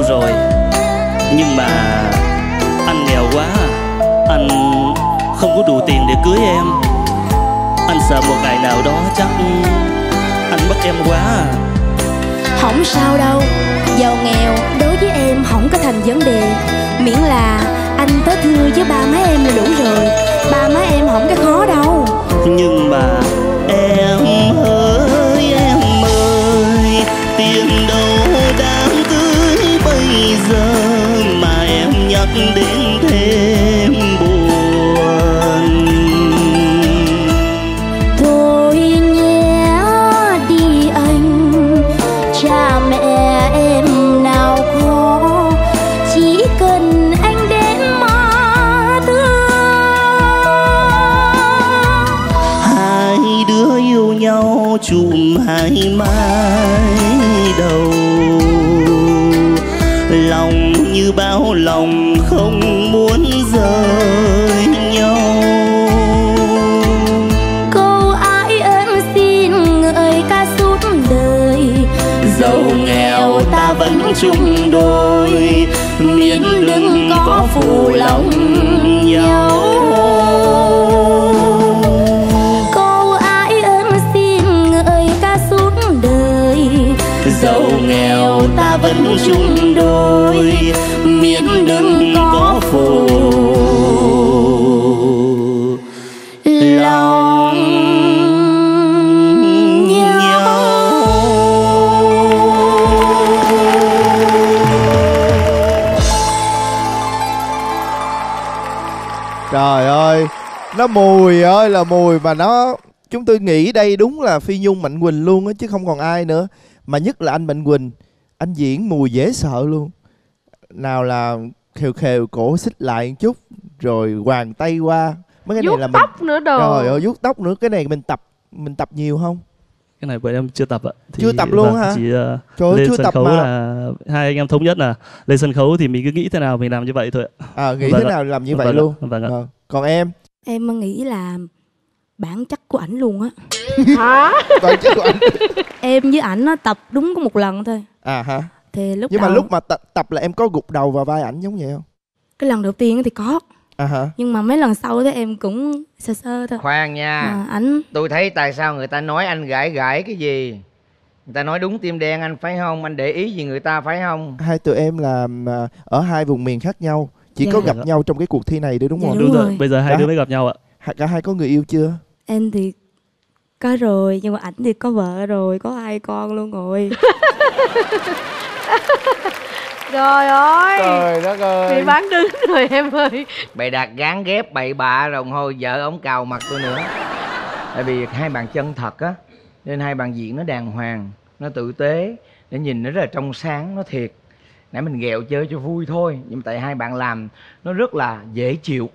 Lâu rồi. Nhưng mà Anh nghèo quá Anh không có đủ tiền để cưới em. Anh sợ một ngày nào đó chắc Anh mất em quá. À. Không sao đâu Giàu nghèo đối với em không có thành vấn đề. Miễn là anh tới thưa với ba má em là đủ rồi. Ba má em không có khó đâu. Nhưng mà em ơi đến thêm buồn. Thôi nhé đi anh Cha mẹ em nào khó Chỉ cần anh đến mà thương. Hai đứa yêu nhau chùm hai mái vẫn chung đôi, miễn đừng có phù. Lòng Trời ơi, Nó mùi ơi, là mùi Mà nó, Chúng tôi nghĩ đây đúng là Phi Nhung, Mạnh Quỳnh luôn á, Chứ không còn ai nữa. Mà nhất là anh Mạnh Quỳnh. Anh diễn mùi dễ sợ luôn. Nào là khều khều cổ xích lại một chút Rồi hoàng tay qua. Mấy cái này vuốt là mình tóc nữa đồ. Trời ơi vuốt tóc nữa. Cái này mình tập Mình tập nhiều không? Cái này bọn em chưa tập ạ. Thì- Chưa tập luôn vâng, hả? chỉ uh, Trời lên chưa sân tập khấu mà. là hai anh em thống nhất là lên sân khấu thì mình cứ nghĩ thế nào mình làm như vậy thôi ạ. À nghĩ Vâng thế ạ. nào làm như vậy Vâng ạ, luôn. Vâng ạ. Ờ, Còn em? Em nghĩ là bản chất của ảnh luôn á. Hả? Bản chất của ảnh. Em với ảnh nó tập đúng có một lần thôi. À hả? Thì lúc Nhưng mà đầu lúc mà tập, tập là em có gục đầu vào vai ảnh giống vậy không? Cái lần đầu tiên thì có. À hả? Nhưng mà mấy lần sau thì em cũng sơ sơ thôi. Khoan nha. Mà ảnh tôi thấy tại sao người ta nói anh gãi gãi cái gì? Người ta nói đúng tim đen anh phải không? Anh để ý gì người ta phải không? Hai tụi em là à, ở hai vùng miền khác nhau. Chỉ Dạ. có gặp nhau trong cái cuộc thi này đấy đúng Dạ, không? đúng đúng rồi rồi. bây giờ hai Cả- đứa mới gặp nhau ạ. Cả hai có người yêu chưa Em thì có rồi Nhưng mà ảnh thì có vợ rồi Có hai con luôn rồi. Trời ơi! Trời đất ơi! Bị bán đứng rồi em ơi. Bày đặt gán ghép bậy bạ rồi thôi vợ ông cào mặt tôi nữa. Tại vì hai bạn chân thật á nên hai bạn diễn nó đàng hoàng nó tử tế để nhìn nó rất là trong sáng nó thiệt. Nãy mình ghẹo chơi cho vui thôi nhưng mà tại hai bạn làm nó rất là dễ chịu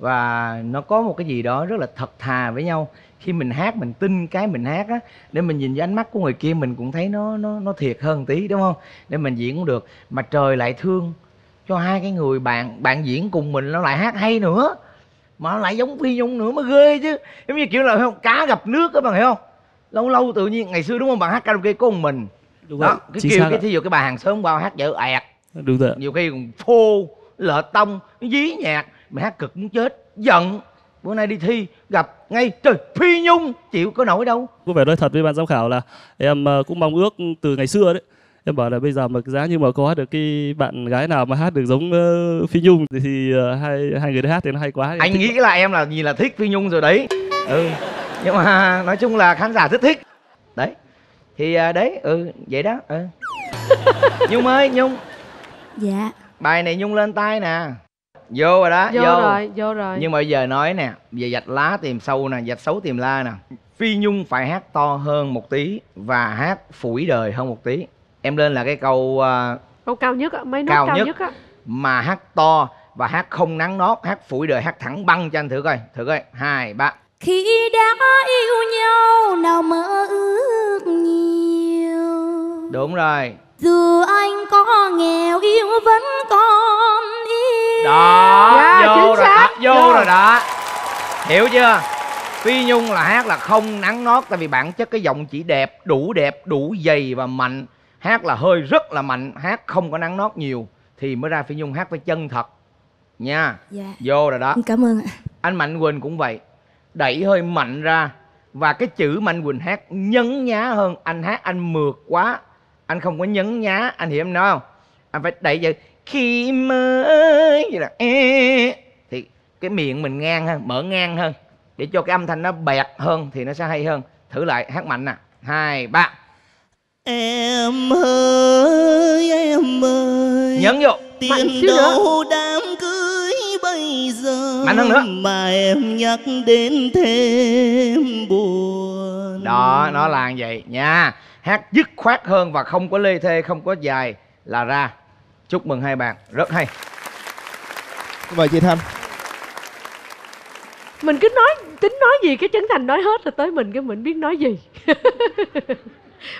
và nó có một cái gì đó rất là thật thà với nhau. Khi mình hát mình tin cái mình hát á để mình nhìn vào ánh mắt của người kia mình cũng thấy nó nó nó thiệt hơn tí đúng không? Để mình diễn cũng được. Mà trời lại thương cho hai cái người bạn bạn diễn cùng mình nó lại hát hay nữa. Mà nó lại giống phi nhung nữa mới ghê chứ. Giống như kiểu là không? Cá gặp nước các bạn hiểu không? Lâu lâu tự nhiên ngày xưa đúng không? Bạn hát karaoke có một mình. Đúng đó rồi cái chính kêu cái thí dụ cái bà hàng xóm bao hát dở ẹt. Đúng rồi nhiều khi còn phô lợ tông dí nhạc mà hát cực muốn chết. Giận. Bữa nay đi thi gặp ngay trời phi nhung. Chịu có nổi đâu. Cũng phải nói thật với ban giám khảo là em ờ, cũng mong ước từ ngày xưa đấy. Em bảo là bây giờ mà giá như mà có được cái bạn gái nào mà hát được giống ờ, phi nhung thì, thì ờ, hai hai người đấy hát thì nó hay quá. Anh nghĩ là em là nhìn là thích phi nhung rồi đấy. Ừ. Nhưng mà nói chung là khán giả rất thích. Đấy. Thì đấy ừ vậy đó ừ. Nhung ơi nhung. Dạ. Bài này nhung lên tay nè vô rồi đó vô, rồi vô rồi. Nhưng mà bây giờ nói nè về dạch lá tìm sâu nè dạch xấu tìm la nè. Phi nhung phải hát to hơn một tí và hát phủi đời hơn một tí. Em lên là cái câu à, câu cao nhất á mấy nốt Cao cao, nhất. nhất á. mà hát to và hát không nắng nót hát phủi đời hát thẳng băng cho anh thử coi thử coi. Hai ba. Khi đã yêu nhau nào mơ ước nhiều. Đúng rồi. Dù anh có nghèo yêu vẫn còn đó Dạ, vô chính rồi xác. đó vô Rồi. rồi đó. Hiểu chưa? Phi nhung là hát là không nắng nót tại vì bản chất cái giọng chỉ đẹp đủ đẹp đủ dày và mạnh. Hát là hơi rất là mạnh hát không có nắng nót nhiều thì mới ra phi nhung hát phải chân thật. Nha. Dạ. Vô rồi đó. Em cảm ơn ạ. Anh mạnh quỳnh cũng vậy. Đẩy hơi mạnh ra và cái chữ mạnh quỳnh hát nhấn nhá hơn. Anh hát anh mượt quá anh không có nhấn nhá anh hiểu em nói không? Anh phải đẩy giờ khi mới là e thì cái miệng mình ngang hơn mở ngang hơn để cho cái âm thanh nó bẹt hơn thì nó sẽ hay hơn. Thử lại hát mạnh nè. Hai ba. Em ơi em ơi nhấn vô. Tiền đâu đám cưới bây giờ Mạnh hơn nữa. Mà em nhắc đến thêm buồn. Đó nó là vậy nha. Hát dứt khoát hơn và không có lê thê không có dài là ra chúc mừng hai bạn rất hay. Mời chị thanh. Mình cứ nói tính nói gì cái chấn thành nói hết rồi tới mình cái mình biết nói gì.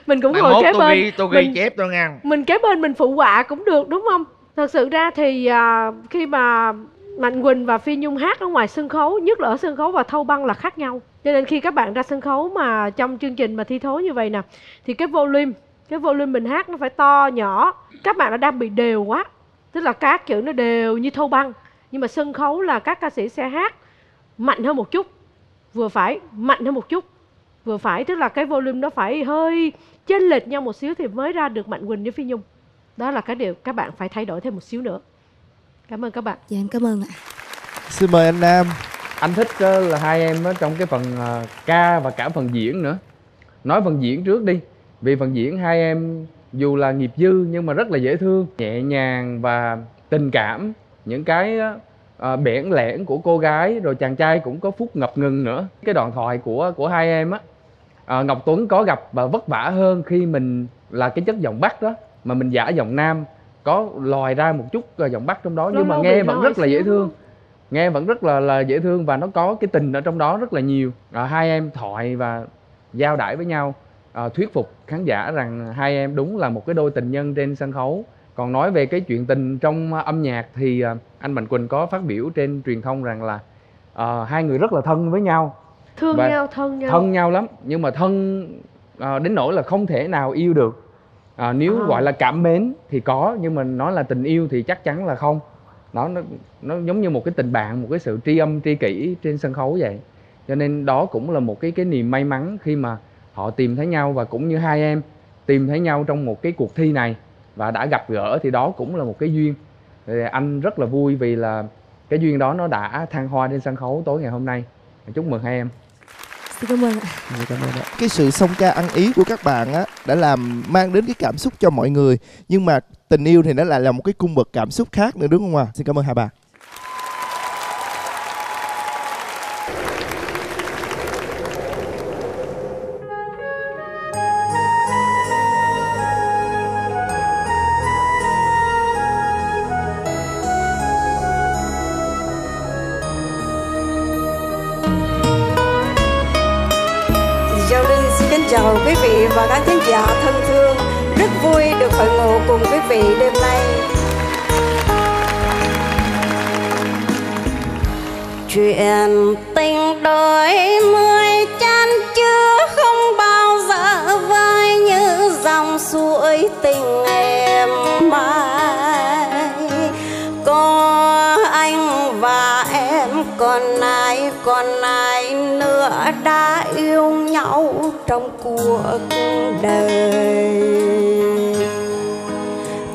Mình cũng mai ngồi kế tôi bên. ghi tôi ghi mình, chép tôi ngang mình kế bên mình phụ họa cũng được đúng không? Thật sự ra thì à, khi mà mạnh quỳnh và phi nhung hát ở ngoài sân khấu nhất là ở sân khấu và thâu băng là khác nhau. Cho nên khi các bạn ra sân khấu mà trong chương trình mà thi thố như vậy nè thì cái volume cái volume mình hát nó phải to nhỏ. Các bạn đã đang bị đều quá. Tức là các chữ nó đều như thâu băng. Nhưng mà sân khấu là các ca sĩ sẽ hát mạnh hơn một chút. Vừa phải mạnh hơn một chút. Vừa phải tức là cái volume nó phải hơi chênh lệch nhau một xíu thì mới ra được mạnh quỳnh với phi nhung. Đó là cái điều các bạn phải thay đổi thêm một xíu nữa. Cảm ơn các bạn. Dạ em cảm ơn ạ. Xin mời anh nam. Anh thích ờ, là hai em ở trong cái phần ờ, ca và cả phần diễn nữa. Nói phần diễn trước đi vì phần diễn hai em dù là nghiệp dư nhưng mà rất là dễ thương. Nhẹ nhàng và tình cảm. Những cái uh, bẽn lẽn của cô gái rồi chàng trai cũng có phút ngập ngừng nữa. Cái đoạn thoại của của hai em á ờ, ngọc tuấn có gặp và vất vả hơn khi mình là cái chất giọng bắc đó mà mình giả giọng nam. Có lòi ra một chút ờ, giọng bắc trong đó Lâu nhưng mà lâu nghe bị vẫn lòi rất là dễ xíu. thương. Nghe vẫn rất là là dễ thương và nó có cái tình ở trong đó rất là nhiều. À, hai em thoại và giao đãi với nhau à, thuyết phục khán giả rằng hai em đúng là một cái đôi tình nhân trên sân khấu. Còn nói về cái chuyện tình trong à, âm nhạc thì à, anh Mạnh Quỳnh có phát biểu trên truyền thông rằng là à, hai người rất là thân với nhau. Thương Và nhau thân nhau. thân nhau lắm nhưng mà thân à, đến nỗi là không thể nào yêu được. À, nếu À. gọi là cảm mến thì có nhưng mà nói là tình yêu thì chắc chắn là không. Nó nó nó giống như một cái tình bạn một cái sự tri âm tri kỷ trên sân khấu vậy. Cho nên đó cũng là một cái cái niềm may mắn khi mà họ tìm thấy nhau và cũng như hai em tìm thấy nhau trong một cái cuộc thi này và đã gặp gỡ thì đó cũng là một cái duyên. Thì anh rất là vui vì là cái duyên đó nó đã thăng hoa trên sân khấu tối ngày hôm nay. Chúc mừng hai em. Xin cảm ơn ạ. Dạ, cảm ơn ạ. cái sự song ca ăn ý của các bạn á đã làm mang đến cái cảm xúc cho mọi người nhưng mà tình yêu thì nó lại là một cái cung bậc cảm xúc khác nữa đúng không ạ? Xin cảm ơn hai bạn Chuyện tình đôi mươi chan chứa không bao giờ vơi như dòng suối tình em mãi Có anh và em, còn ai còn ai nữa đã yêu nhau trong cuộc đời?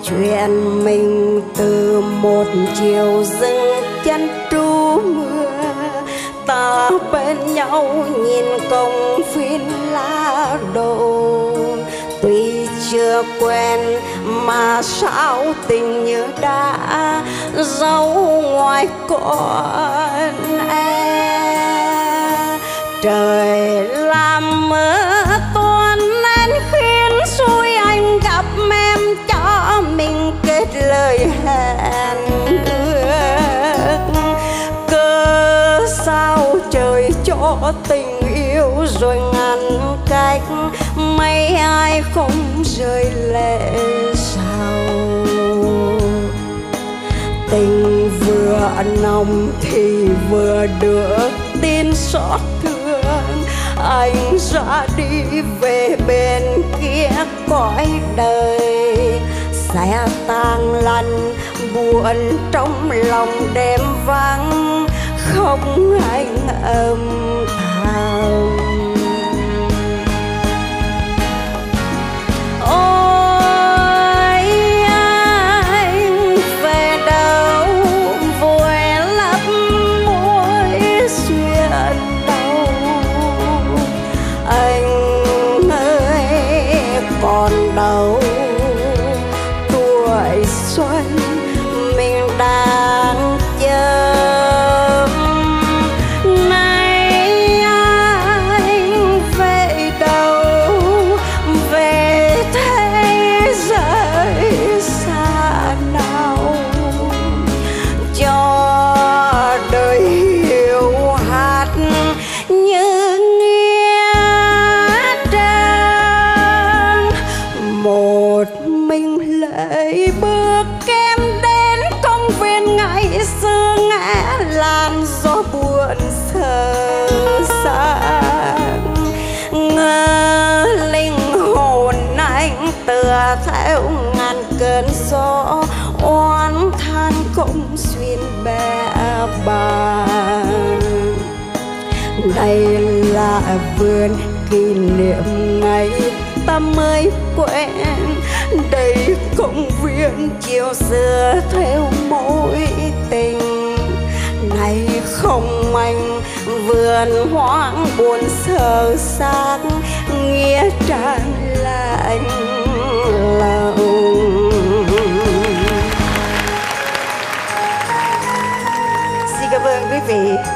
Chuyện mình từ một chiều dừng chân tru mưa ta bên nhau nhìn công phiên lá đồ tuy chưa quen mà sao tình như đã giấu ngoài con em trời làm mưa tuôn nên khiến xui anh gặp em cho mình kết lời hẹn. Có tình yêu rồi ngăn cách mấy ai không rơi lệ sao? Tình vừa nồng thì vừa được tin xót thương. Anh ra đi về bên kia cõi đời. Sẽ tan lành, buồn trong lòng đêm vắng khóc anh âm thầm bè đây là vườn kỷ niệm ngày ta mới quen. Đây công viên chiều xưa theo mối tình. Này không anh vườn hoang buồn sờ xác, nghĩa tràn lạnh cảm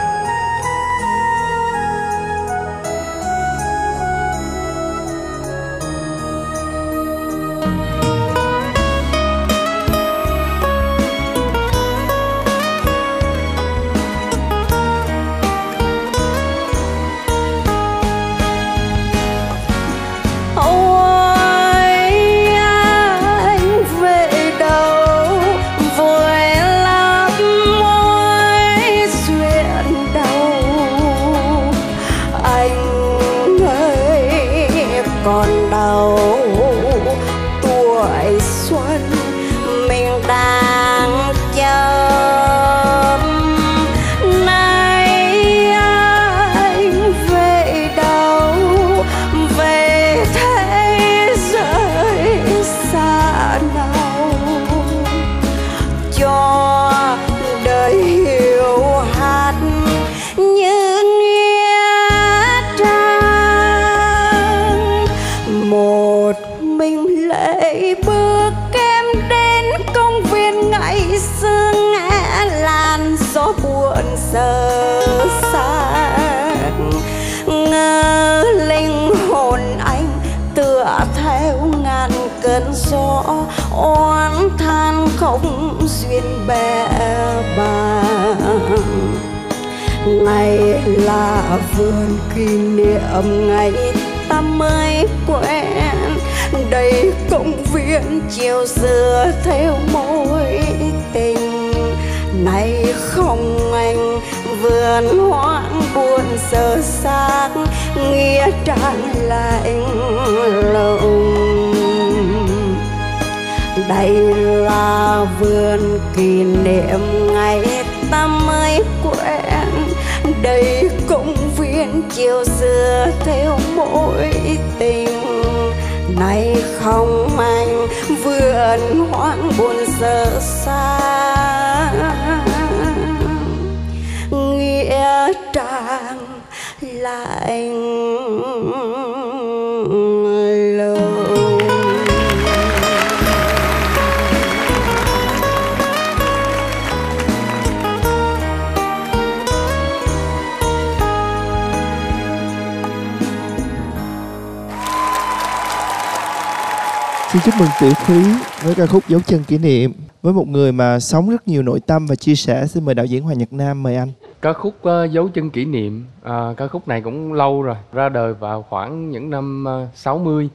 gió oán than không duyên bè bàng. Này là vườn kỷ niệm, ngày ta mới quen. Đây công viên chiều xưa theo mối tình. Này không anh vườn hoang buồn sơ sáng nghĩa tràn lạnh lùng đây là vườn kỷ niệm ngày ta mới quen đây công viên chiều xưa theo mỗi tình nay không anh vườn hoang buồn sợ xa nghĩa trang là anh. Xin chúc mừng Tiểu Thúy với ca khúc Dấu chân kỷ niệm với một người mà sống rất nhiều nội tâm và chia sẻ. Xin mời đạo diễn Hoàng Nhật Nam mời anh. ca khúc uh, dấu chân kỷ niệm uh, ca khúc này cũng lâu rồi ra đời vào khoảng những năm ờ, uh, 60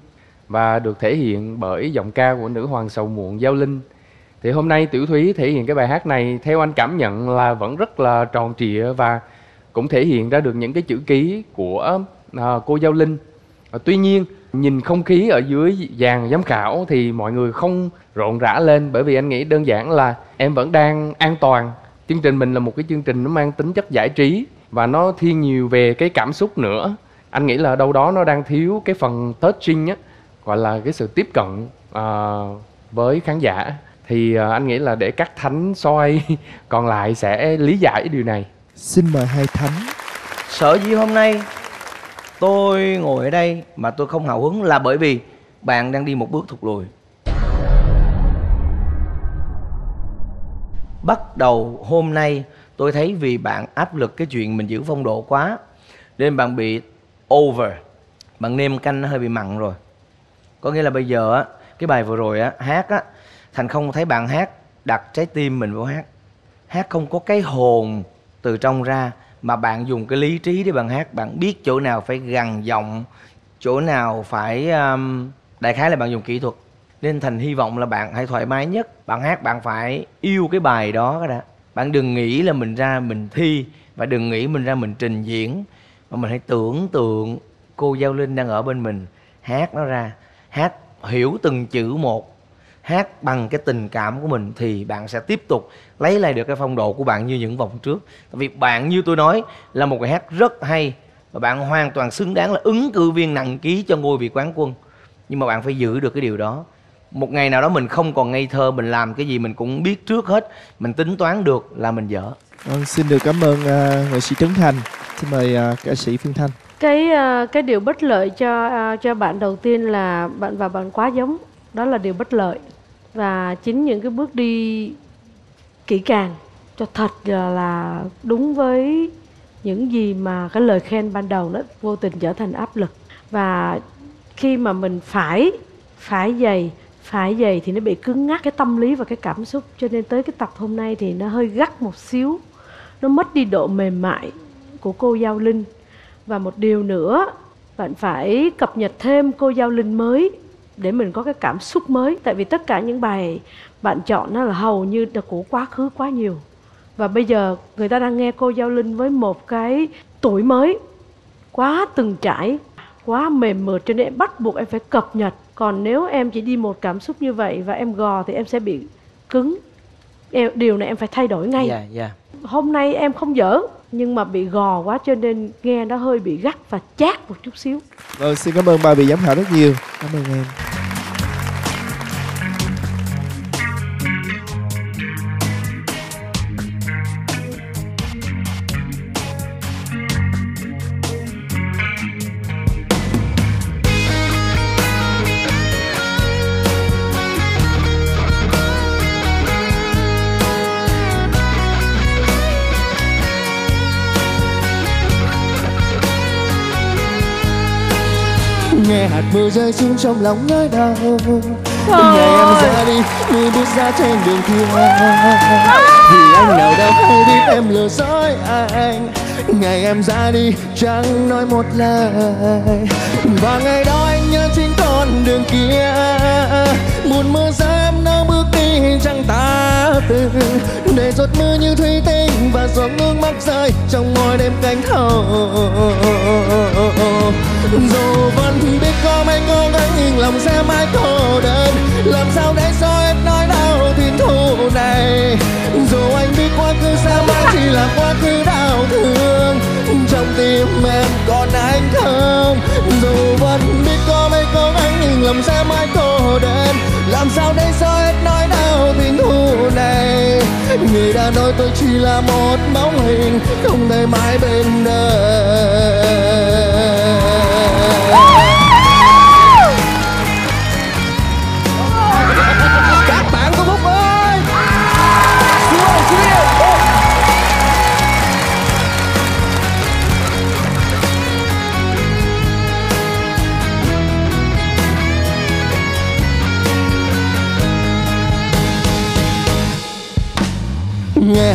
và được thể hiện bởi giọng ca của nữ hoàng sầu muộn Giao Linh thì hôm nay Tiểu Thúy thể hiện cái bài hát này theo anh cảm nhận là vẫn rất là tròn trịa và cũng thể hiện ra được những cái chữ ký của uh, cô Giao Linh uh, tuy nhiên nhìn không khí ở dưới dàn giám khảo thì mọi người không rộn rã lên bởi vì anh nghĩ đơn giản là em vẫn đang an toàn. Chương trình mình là một cái chương trình nó mang tính chất giải trí và nó thiên nhiều về cái cảm xúc nữa. Anh nghĩ là đâu đó nó đang thiếu cái phần touching á gọi là cái sự tiếp cận à, với khán giả. Thì à, anh nghĩ là để các thánh soi còn lại sẽ lý giải điều này. Xin mời hai thánh. Sở dĩ hôm nay tôi ngồi ở đây mà tôi không hào hứng là bởi vì bạn đang đi một bước thụt lùi. Bắt đầu hôm nay, tôi thấy vì bạn áp lực cái chuyện mình giữ phong độ quá, nên bạn bị over. Bạn nêm canh nó hơi bị mặn rồi. Có nghĩa là bây giờ á, cái bài vừa rồi á, hát á, thành không thấy bạn hát, đặt trái tim mình vô hát. Hát không có cái hồn từ trong ra mà bạn dùng cái lý trí để bạn hát bạn biết chỗ nào phải gằn giọng chỗ nào phải um, đại khái là bạn dùng kỹ thuật. Nên thành hy vọng là bạn hãy thoải mái nhất. Bạn hát bạn phải yêu cái bài đó đã. Bạn đừng nghĩ là mình ra mình thi và đừng nghĩ mình ra mình trình diễn. Mà mình hãy tưởng tượng cô giao linh đang ở bên mình hát nó ra. Hát hiểu từng chữ một hát bằng cái tình cảm của mình thì bạn sẽ tiếp tục lấy lại được cái phong độ của bạn như những vòng trước. Tại vì bạn như tôi nói là một bài hát rất hay và bạn hoàn toàn xứng đáng là ứng cử viên nặng ký cho ngôi vị quán quân. Nhưng mà bạn phải giữ được cái điều đó. Một ngày nào đó mình không còn ngây thơ mình làm cái gì mình cũng biết trước hết mình tính toán được là mình dở. Vâng, xin được cảm ơn uh, nghệ sĩ Trấn Thành. Xin mời uh, ca sĩ Phương Thanh. cái ờ, cái điều bất lợi cho ờ, cho bạn đầu tiên là bạn và bạn quá giống. Đó là điều bất lợi và chính những cái bước đi kỹ càng cho thật là, là đúng với những gì mà cái lời khen ban đầu nó vô tình trở thành áp lực. Và khi mà mình phải phải dày phải dày thì nó bị cứng ngắc cái tâm lý và cái cảm xúc. Cho nên tới cái tập hôm nay thì nó hơi gắt một xíu. Nó mất đi độ mềm mại của cô Giao Linh. Và một điều nữa bạn phải cập nhật thêm cô Giao Linh mới để mình có cái cảm xúc mới. Tại vì tất cả những bài bạn chọn nó là hầu như là của quá khứ quá nhiều. Và bây giờ người ta đang nghe cô Giao Linh với một cái tuổi mới quá từng trải quá mềm mượt cho nên em bắt buộc em phải cập nhật. Còn nếu em chỉ đi một cảm xúc như vậy và em gò thì em sẽ bị cứng. Điều này em phải thay đổi ngay. Yeah, yeah hôm nay em không dở nhưng mà bị gò quá cho nên nghe nó hơi bị gắt và chát một chút xíu Vâng, xin cảm ơn ba vị giám khảo rất nhiều. Cảm ơn em. Mưa rơi xuống trong lòng nỗi đau. Ngày em ra đi mưa bước ra trên đường kia. Vì anh nào đâu hay biết em lừa dối anh. Ngày em ra đi chẳng nói một lời. Và ngày đó anh nhớ chính con đường kia. Một mưa em nỡ bước đi chẳng ta từ để giọt mưa như thủy tinh và giọt nước mắt rơi trong ngôi đêm cánh thầu dù vẫn biết có mấy cô gái nhưng lòng sẽ mãi cô đơn, làm sao để xóa hết nỗi đau thiên thu này. Dù anh biết quá khứ sẽ mãi chỉ là quá khứ đau thương, trong tim em còn anh không? Dù vẫn biết có mấy cô gái nhưng lòng sẽ mãi cô đơn, làm sao để xóa hết nỗi này. Người đã nói tôi chỉ là một bóng hình, không thể mãi bên đời.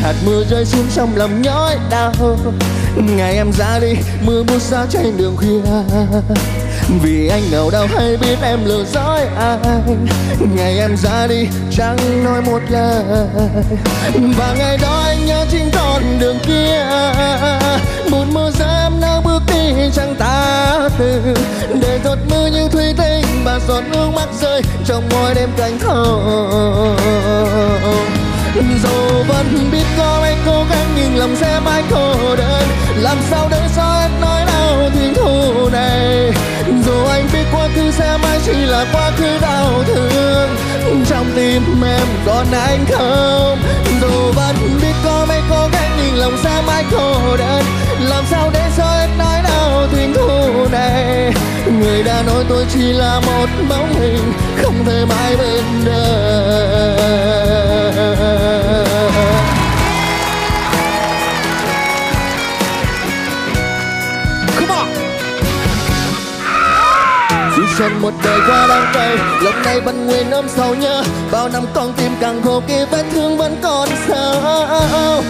Hạt mưa rơi xuống trong lòng nhói đau. Ngày em ra đi, mưa buốt xa trên đường khuya. Vì anh nào đâu hay biết em lừa dối anh ngày em ra đi, chẳng nói một lời. Và ngày đó anh nhớ chính con đường kia. Một mưa dám em nỡ bước đi chẳng ta từ. Để giọt mưa như thủy tinh và giọt nước mắt rơi trong mỗi đêm cánh thầu dù vẫn biết có mấy cố gắng nhưng lòng sẽ mãi cô đơn. Làm sao để cho hết nỗi đau thiên thu này? Dù anh biết quá khứ sẽ mãi chỉ là quá khứ đau thương. Trong tim em còn anh không? Dù vẫn biết có mấy cố gắng nhưng lòng sẽ mãi cô đơn. Làm sao để cho hết thu này. Người đã nói tôi chỉ là một bóng hình, không thể mãi bên đời. Dù một đời qua đang cay Lòng này vẫn nguyên ôm sầu nhớ. Bao năm con tim càng khô kia vết thương vẫn còn sao?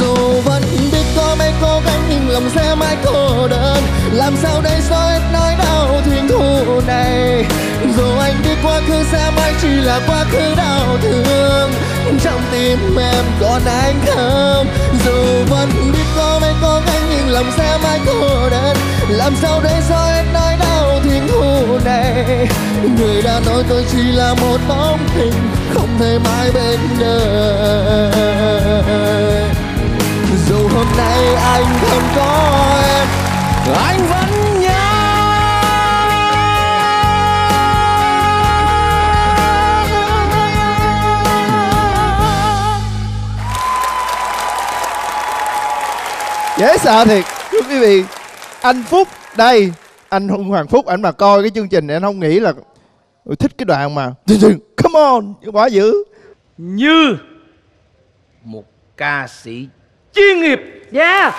Dù vẫn biết có mấy cố gắng, nhưng lòng sẽ mãi cô đơn. Làm sao đây xóa hết nỗi đau thiên thu này? Dù anh biết quá khứ sẽ mãi chỉ là quá khứ đau thương. Trong tim em còn anh không Dù vẫn biết có mấy cố gắng, nhưng nhưng lòng sẽ mãi cô đơn. Làm sao để xóa hết nỗi đau những thu này người đã nói tôi chỉ là một bóng hình, không thể mãi bên đời. Dù hôm nay anh không có em, anh vẫn nhớ. Dễ sợ thiệt, thưa quý vị. Anh phúc đây anh hoàng phúc ảnh mà coi cái chương trình này anh không nghĩ là "Ôi, thích cái đoạn mà come on quá dữ. Như một ca sĩ chuyên nghiệp. Yeah.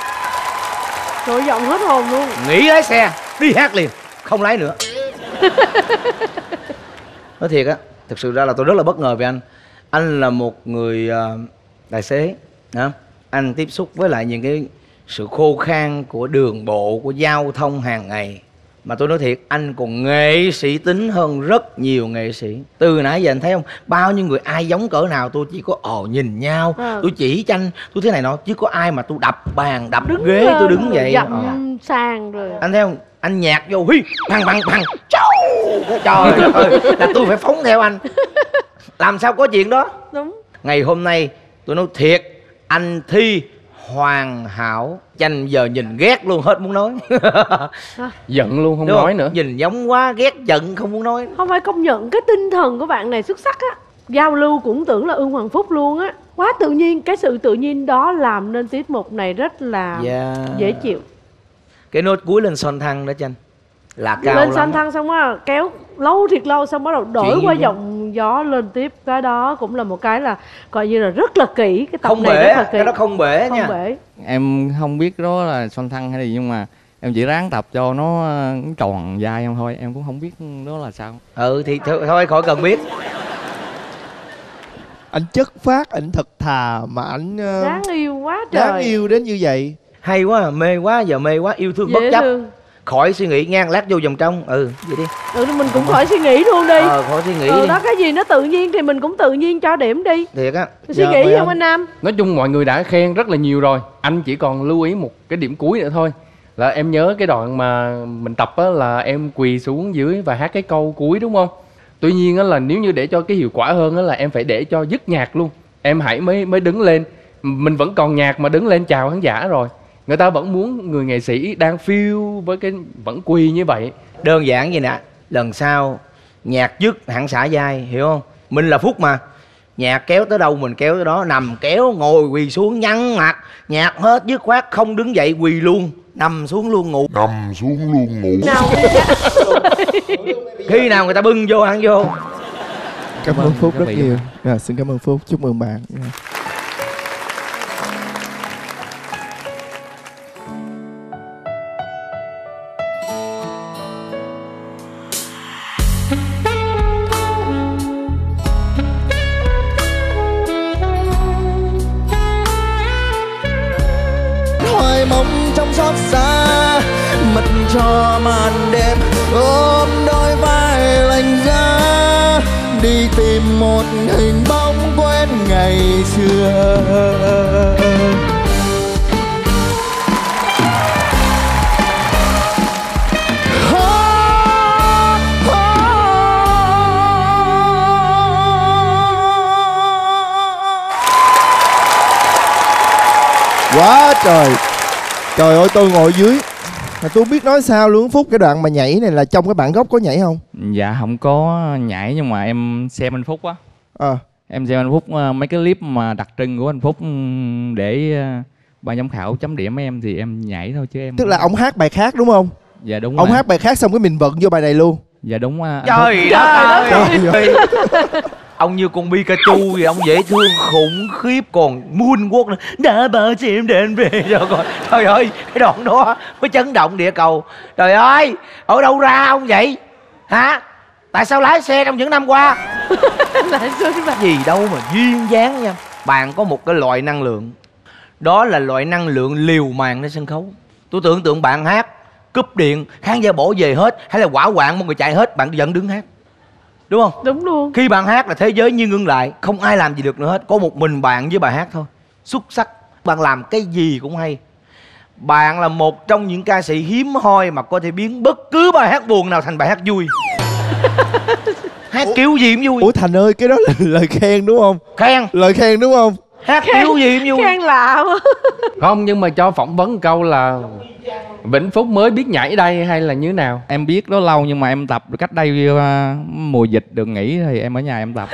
Trời giọng hết hồn luôn. Nghỉ lái xe đi hát liền không lái nữa. Nói thiệt á thực sự ra là tôi rất là bất ngờ về anh. Anh là một người ờ, tài xế hả? Anh tiếp xúc với lại những cái sự khô khan của đường bộ của giao thông hàng ngày mà tôi nói thiệt anh còn nghệ sĩ tính hơn rất nhiều nghệ sĩ. Từ nãy giờ anh thấy không? Bao nhiêu người ai giống cỡ nào tôi chỉ có ồ nhìn nhau. Ờ. tôi chỉ cho anh tôi thế này nọ chứ có ai mà tôi đập bàn đập Đứng ghế tôi đứng vậy. Dặm Ờ. sang rồi. Anh thấy không? Anh nhạc vô huy bằng bằng bằng trời ơi là tôi phải phóng theo anh. Làm sao có chuyện đó? Đúng. Ngày hôm nay tôi nói thiệt anh thi hoàn hảo. Chanh giờ nhìn ghét luôn hết muốn nói. Giận luôn không Đúng nói nữa. nhìn giống quá ghét giận không muốn nói. Không phải công nhận cái tinh thần của bạn này xuất sắc á. Giao lưu cũng tưởng là Ưng Hoàng Phúc luôn á. Quá tự nhiên Cái sự tự nhiên đó làm nên tiết mục này rất là Dạ. dễ chịu. Cái nốt cuối lên son thăng đó chanh là cao Lên xanh thăng xong á kéo lâu thiệt lâu xong bắt đầu đổi Chuyện qua giọng gió lên tiếp. Cái đó cũng là một cái là coi như là rất là kỹ Cái tập không này bể rất là kỹ. cái đó không bể Không nha. bể. Em không biết đó là son thăng hay gì nhưng mà em chỉ ráng tập cho nó ờ, tròn vai em thôi. Em cũng không biết đó là sao. Ừ thì thôi, thôi khỏi cần biết. Anh chất phát ảnh thật thà mà ảnh ờ, Đáng yêu quá trời. đáng yêu đến như vậy. Hay quá mê quá giờ mê quá yêu thương bất Dễ chấp. thương khỏi suy nghĩ ngang lát vô vòng trong. Ừ vậy đi. Ừ mình cũng khỏi suy nghĩ luôn đi. Ờ khỏi suy nghĩ Ừ đi. đó cái gì nó tự nhiên thì mình cũng tự nhiên cho điểm đi. Thiệt á. Suy Dạ, nghĩ phải gì không không? anh Nam. Nói chung mọi người đã khen rất là nhiều rồi. Anh chỉ còn lưu ý một cái điểm cuối nữa thôi. Là em nhớ cái đoạn mà mình tập á là em quỳ xuống dưới và hát cái câu cuối đúng không? Tuy nhiên á là nếu như để cho cái hiệu quả hơn á là em phải để cho dứt nhạc luôn. Em hãy mới mới đứng lên. Mình vẫn còn nhạc mà đứng lên chào khán giả rồi người ta vẫn muốn người nghệ sĩ đang phiêu với cái vẫn quỳ như vậy. Đơn giản vậy nè lần sau nhạc dứt hẳn xả vai hiểu không? Mình là phúc mà. Nhạc kéo tới đâu mình kéo tới đó nằm kéo ngồi quỳ xuống nhăn mặt. Nhạc hết dứt khoát không đứng dậy quỳ luôn nằm xuống luôn ngủ. Nằm xuống luôn ngủ. Khi nào người ta bưng vô ăn vô? Cảm Vâng, ơn phúc rất nhiều. À, xin cảm ơn phúc. Chúc mừng bạn trời. Trời ơi tôi ngồi dưới. Mà tôi không biết nói sao luôn. Phúc cái đoạn mà nhảy này là trong cái bản gốc có nhảy không? Dạ không có nhảy nhưng mà em xem anh phúc á. Ờ. Em xem anh phúc ờ, mấy cái clip mà đặc trưng của anh phúc ừm, để ờ, ban giám khảo chấm điểm em thì em nhảy thôi chứ em tức là ông hát bài khác đúng không? Dạ đúng ông rồi. hát bài khác xong cái mình vận vô bài này luôn. Dạ đúng ờ, anh trời Phúc. đất Trời ơi ông như con Pikachu vậy ông dễ thương khủng khiếp. Còn quốc nữa đã bao chim đến về rồi. Còn trời ơi cái đoạn đó mới chấn động địa cầu. Trời ơi ở đâu ra ông vậy? Hả? Tại sao lái xe trong những năm qua? Gì đâu mà duyên dáng nha. Bạn có một cái loại năng lượng. Đó là loại năng lượng liều màng trên sân khấu. Tôi tưởng tượng bạn hát cúp điện khán giả bỏ về hết hay là quả quạng một người chạy hết bạn vẫn đứng hát đúng không? Đúng luôn. Khi bạn hát là thế giới như ngưng lại không ai làm gì được nữa hết. Có một mình bạn với bài hát thôi. Xuất sắc. Bạn làm cái gì cũng hay. Bạn là một trong những ca sĩ hiếm hoi mà có thể biến bất cứ bài hát buồn nào thành bài hát vui. Hát kiểu gì cũng vui. Ủa thành ơi cái đó là lời khen đúng không? Khen. Lời khen đúng không hát kiểu gì vui? khen lạ quá. Không nhưng mà cho phỏng vấn câu là Vĩnh Phúc mới biết nhảy đây hay là như thế nào? Em biết đó lâu nhưng mà em tập cách đây uh, mùa dịch được nghỉ thì em ở nhà em tập.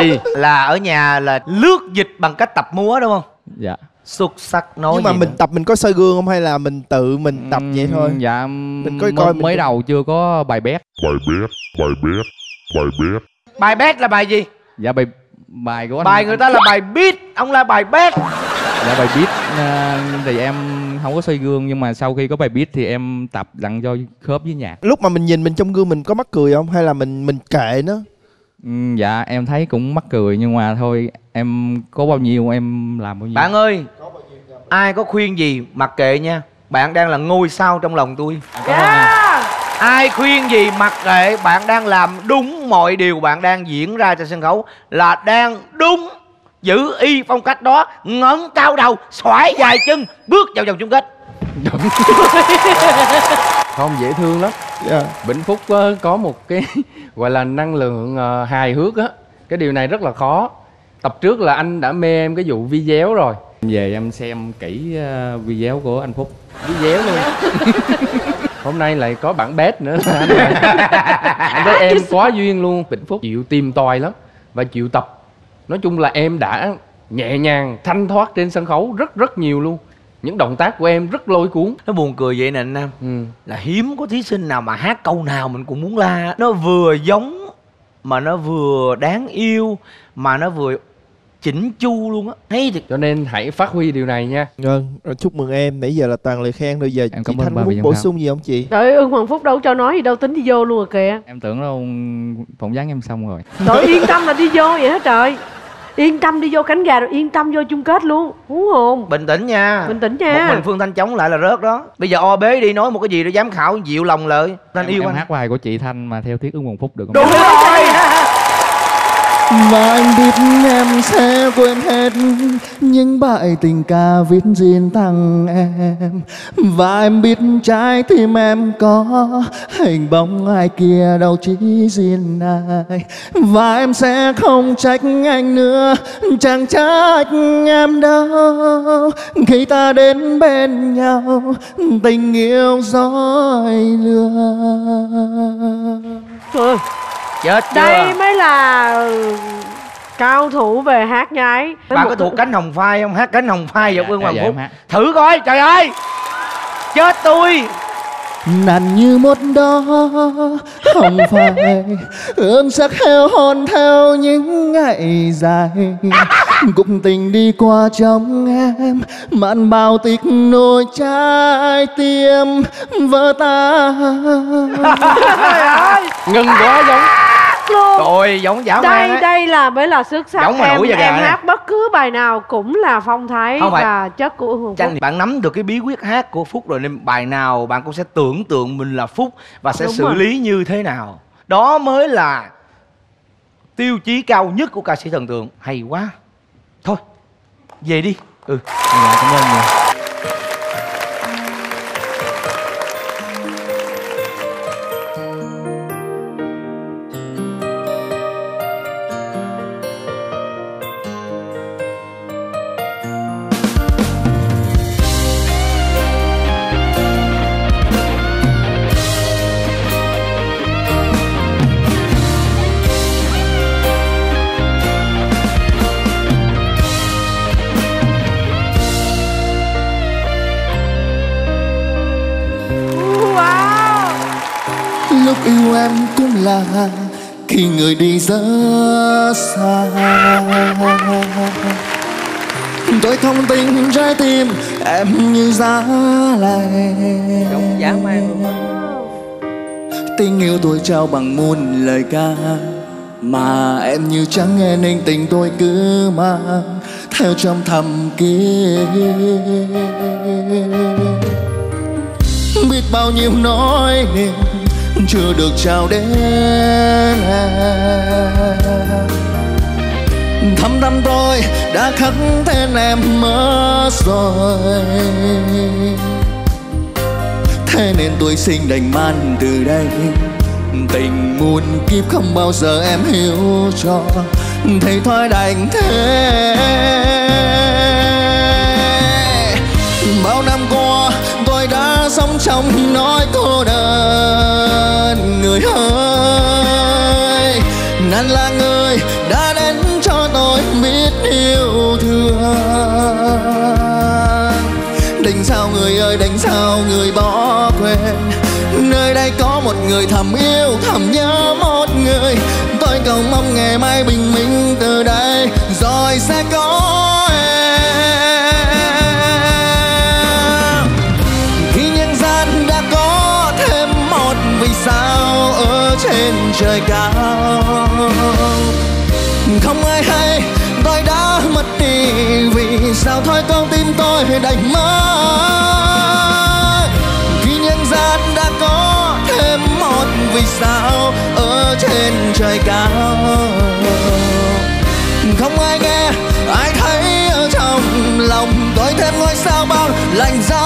Gì? Là ở nhà là lướt dịch bằng cách tập múa đúng không? Dạ. Xuất sắc nói nhưng mà gì mình nữa. tập mình có soi gương không hay là mình tự mình tập vậy thôi? dạ mình coi m- coi mình mới đầu chưa có bài bét. Bài bét bài bét bài bét. Bài bét là bài gì? Dạ bài bài của anh bài người ta là bài beat ông là bài bét dạ bài beat ờ, thì em không có xoay gương nhưng mà sau khi có bài beat thì em tập đặng cho khớp với nhạc. Lúc mà mình nhìn mình trong gương mình có mắc cười không? Hay là mình mình kệ nó? Ừ, dạ em thấy cũng mắc cười nhưng mà thôi em có bao nhiêu em làm bao nhiêu. Bạn ơi ai có khuyên gì mặc kệ nha. Bạn đang là ngôi sao trong lòng tôi ai khuyên gì mặc kệ bạn đang làm đúng mọi điều bạn đang diễn ra trên sân khấu là đang đúng. Giữ y phong cách đó ngẩng cao đầu xoải dài chân bước vào vòng chung kết. Không dễ thương lắm. Dạ. Vĩnh Phúc ờ, có một cái gọi là năng lượng ờ, hài hước á. Cái điều này rất là khó. Tập trước là anh đã mê em cái vụ video rồi. Về em xem kỹ ờ, video của anh Phúc. Video luôn hôm nay lại có bản bét nữa. Anh, anh với em quá duyên luôn. Vĩnh Phúc. Chịu tìm tòi lắm và chịu tập. Nói chung là em đã nhẹ nhàng thanh thoát trên sân khấu rất rất nhiều luôn. Những động tác của em rất lôi cuốn. Nó buồn cười vậy nè anh nam. Ừ. là hiếm có thí sinh nào mà hát câu nào mình cũng muốn la. Nó vừa giống mà nó vừa đáng yêu mà nó vừa chỉnh chu luôn á. Hay thiệt. Cho nên hãy phát huy điều này nha. Vâng, rồi chúc mừng em. Nãy giờ là toàn lời khen rồi giờ Em chị cảm ơn Thanh muốn bổ sung gì không chị? trời ơi ưng hoàng phúc đâu cho nói gì đâu tính đi vô luôn rồi kìa. Em tưởng đâu phỏng vấn em xong rồi. Trời yên tâm là đi vô vậy hết trời? Yên tâm đi vô cánh gà rồi yên tâm vô chung kết luôn. Hú hồn. Bình tĩnh nha. Bình tĩnh nha. Một mình phương thanh chống lại là rớt đó. Bây giờ o bế đi nói một cái gì đó giám khảo dịu lòng lợi thanh em, yêu em anh. hát bài của chị Thanh mà theo tiết ứng Hoàng Phúc được không? Đúng rồi và anh biết em sẽ quên hết những bài tình ca viết riêng tặng em. Và em biết trái tim em có hình bóng ai kia đâu chỉ riêng ai. Và em sẽ không trách anh nữa, chẳng trách em đâu. Khi ta đến bên nhau, tình yêu dối lừa. Trời ơi, chết chưa? đây mới là cao thủ về hát nhái. Bạn có thuộc cánh hồng phai không? Hát cánh hồng phai vào Dạ, ương dạ, hoàng dạ, phúc. em hát. thử coi trời ơi! Chết tôi nặng như một đó không phải ương sắc heo hon theo những ngày dài. Cuộc tình đi qua trong em mặn bao tích nỗi trái tim vỡ tan. Ngưng quá giống luôn rồi giống man đây ấy đây là mới là xuất sắc Giống em em hát bất cứ bài nào cũng là phong thái Không phải. và chất của Hương Phúc bạn nắm được cái bí quyết hát của Phúc rồi nên bài nào bạn cũng sẽ tưởng tượng mình là Phúc và sẽ Đúng xử rồi. lý như thế nào. Đó mới là tiêu chí cao nhất của ca sĩ thần tượng. Hay quá. Thôi, về đi. Ừ. cảm ơn nhiều rất xa. Tôi thông tin trái tim em như giá lạnh dã man luôn. Tình yêu tôi trao bằng muôn lời ca mà em như chẳng nghe nên tình tôi cứ mang theo trong thầm kín biết bao nhiêu nỗi niềm chưa được chào đến. Em thăm thăm tôi đã khắc tên em mất rồi. Thế nên tôi xin đành man từ đây. Tình muôn kiếp không bao giờ em hiểu cho. Thầy thôi đành thế. Sống trong nỗi cô đơn. Người ơi nan là người đã đến cho tôi biết yêu thương. Đành sao người ơi, đành sao người bỏ quên. Nơi đây có một người thầm yêu, thầm nhớ một người. Tôi cầu mong ngày mai bình minh từ tôi mất khi nhân gian đã có thêm một vì sao ở trên trời cao. Không ai nghe, ai thấy ở trong lòng tôi thêm ngôi sao bao lạnh giá.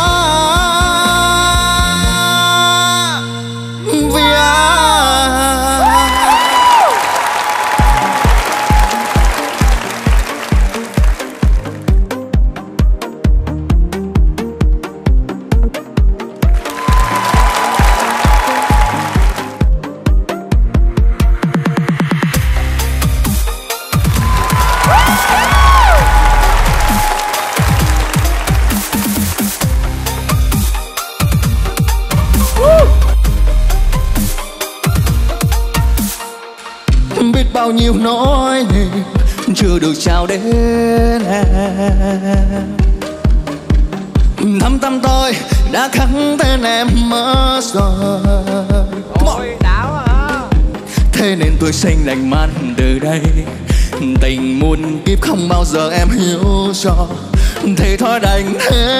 Xanh lành man từ đây. Tình muôn kiếp không bao giờ em hiểu cho thì thôi đành thế.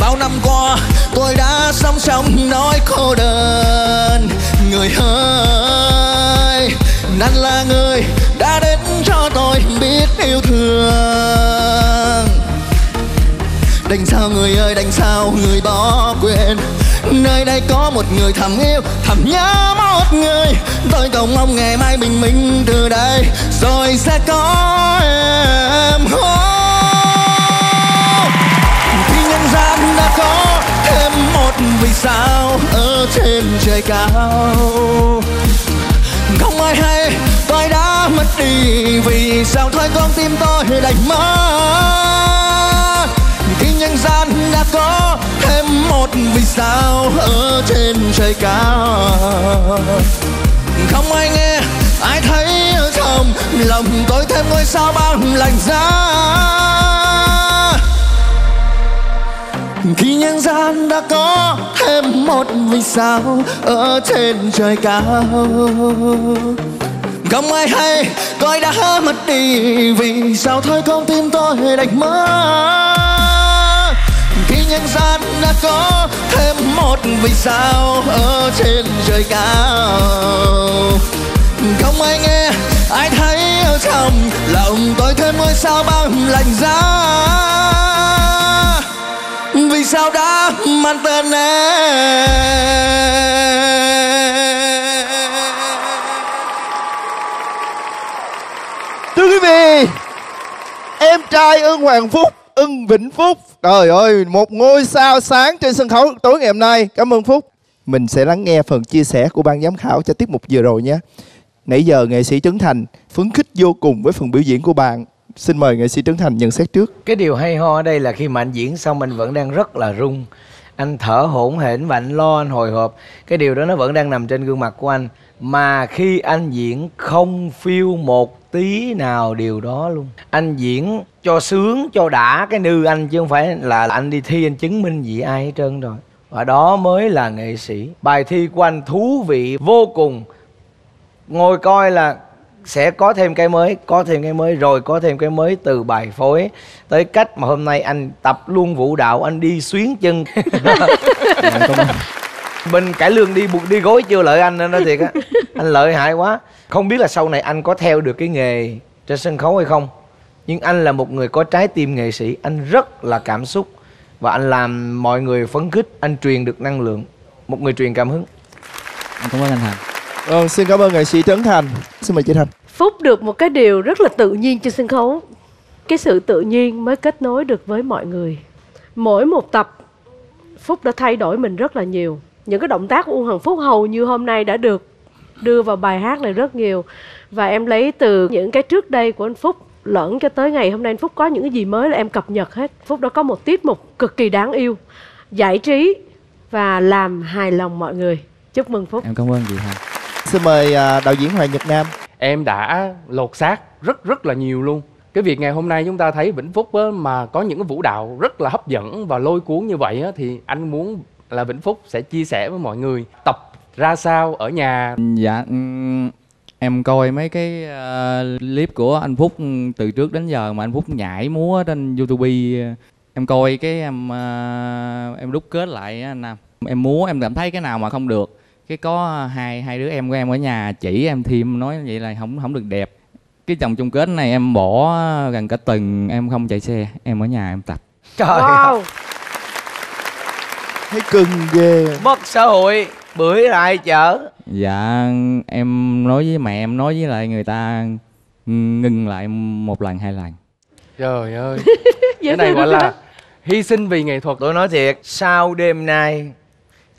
Bao năm qua, tôi đã sống trong nỗi cô đơn. Người ơi, nan là người đã đến cho tôi biết yêu thương. Đành sao người ơi, đành sao người bỏ quên nơi đây có một người thầm yêu, thầm nhớ một người. Tôi cầu mong ngày mai bình minh từ đây, rồi sẽ có em. Oh! khi nhân gian đã có thêm một vì sao ở trên trời cao. Không ai hay, tôi đã mất đi vì sao thôi con tim tôi đành mất nhân gian đã có thêm một vì sao ở trên trời cao. Không ai nghe, ai thấy ở trong lòng tôi thêm ngôi sao bao lạnh giá. Khi nhân gian đã có thêm một vì sao ở trên trời cao. Không ai hay, tôi đã mất đi vì sao thôi con tim tôi đành mất nhân gian đã có thêm một vì sao ở trên trời cao. Không ai nghe, ai thấy ở trong lòng tôi thêm ngôi sao băng lạnh giá. Vì sao đã mang tên em? Thưa quý vị, Em trai ưng Hoàng Phúc, Ưng Vĩnh Phúc. Trời ơi, Một ngôi sao sáng trên sân khấu tối ngày hôm nay. Cảm ơn Phúc. Mình sẽ lắng nghe phần chia sẻ của ban giám khảo cho tiết mục vừa rồi nhé. Nãy giờ nghệ sĩ Trấn Thành phấn khích vô cùng với phần biểu diễn của bạn. Xin mời nghệ sĩ Trấn Thành nhận xét trước. Cái điều hay ho ở đây là khi mà anh diễn xong anh vẫn đang rất là rung. anh thở hổn hển và anh lo, anh hồi hộp. Cái điều đó nó vẫn đang nằm trên gương mặt của anh. Mà khi anh diễn không phiêu một tí nào điều đó luôn. Anh diễn cho sướng, cho đã cái nư anh chứ không phải là anh đi thi anh chứng minh gì ai hết trơn rồi. Và đó mới là nghệ sĩ. Bài thi của anh thú vị vô cùng. Ngồi coi là sẽ có thêm cái mới, có thêm cái mới, rồi có thêm cái mới từ bài phối. Tới cách mà hôm nay anh tập luôn vũ đạo, anh đi xuyến chân. Dạ, bên cải lương đi buộc đi gối chưa? Lợi anh nên nói thiệt á. Anh lợi hại quá. Không biết là sau này anh có theo được cái nghề trên sân khấu hay không nhưng anh là một người có trái tim nghệ sĩ. Anh rất là cảm xúc và anh làm mọi người phấn khích. Anh truyền được năng lượng. Một người truyền cảm hứng. Cảm ơn anh Thành Vâng, xin cảm ơn nghệ sĩ Trấn Thành. Xin mời chị Thành. Phúc được một cái điều rất là tự nhiên trên sân khấu. Cái sự tự nhiên mới kết nối được với mọi người. Mỗi một tập Phúc đã thay đổi mình rất là nhiều Những cái động tác của Uông Hằng Phúc hầu như hôm nay đã được đưa vào bài hát này rất nhiều. Và em lấy từ những cái trước đây của anh Phúc lẫn cho tới ngày hôm nay anh Phúc có những cái gì mới là em cập nhật hết. Phúc đã có một tiết mục cực kỳ đáng yêu Giải trí và làm hài lòng mọi người. Chúc mừng Phúc. Em cảm ơn chị Thành Xin mời à, đạo diễn Hoàng Nhật Nam. em đã lột xác rất rất là nhiều luôn. Cái việc ngày hôm nay chúng ta thấy Vĩnh Phúc á, mà có những cái vũ đạo rất là hấp dẫn và lôi cuốn như vậy á, thì anh muốn là Vĩnh Phúc sẽ chia sẻ với mọi người tập ra sao ở nhà. Dạ ừm, em coi mấy cái ờ, clip của anh Phúc từ trước đến giờ mà anh Phúc nhảy múa trên YouTube em coi cái em ờ, em đúc kết lại anh Nam. Em múa em cảm thấy cái nào mà không được. Cái có hai hai đứa em của em ở nhà chỉ em thêm nói vậy là không không được đẹp. Cái dòng chung kết này em bỏ gần cả tuần em không chạy xe em ở nhà em tập. Trời Wow Thấy cưng ghê. mất xã hội bưởi lại chở dạ em nói với mẹ em nói với lại người ta ngừng lại một lần hai lần. Trời ơi. Dễ cái này gọi là hy sinh vì nghệ thuật. Tôi nói thiệt sau đêm nay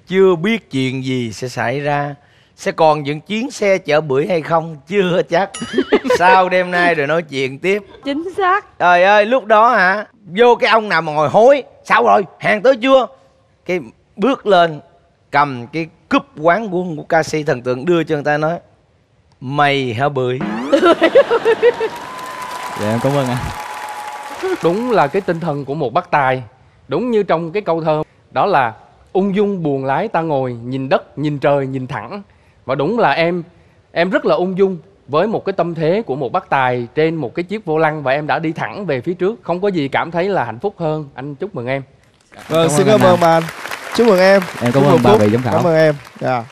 chưa biết chuyện gì sẽ xảy ra. Sẽ còn những chuyến xe chở bưởi hay không chưa chắc. Sau đêm nay rồi nói chuyện tiếp. Chính xác. Trời ơi lúc đó hả vô cái ông nào mà ngồi hối sao rồi? Hàng tới chưa cái bước lên cầm cái cúp quán quân của ca sĩ thần tượng đưa cho người ta nói mày hả bưởi? Dạ em cảm ơn anh. Đúng là cái tinh thần của một bác tài. Đúng như trong cái câu thơ đó là ung dung buồn lái ta ngồi nhìn đất nhìn trời nhìn thẳng. Và đúng là em em rất là ung dung với một cái tâm thế của một bác tài trên một cái chiếc vô lăng và em đã đi thẳng về phía trước. Không có gì cảm thấy là hạnh phúc hơn. Anh chúc mừng em Vâng, Cảm xin ơn cảm ơn bạn. Chúc mừng em. Em cảm ơn ba Phúc. vị giám khảo. Cảm ơn em. Dạ.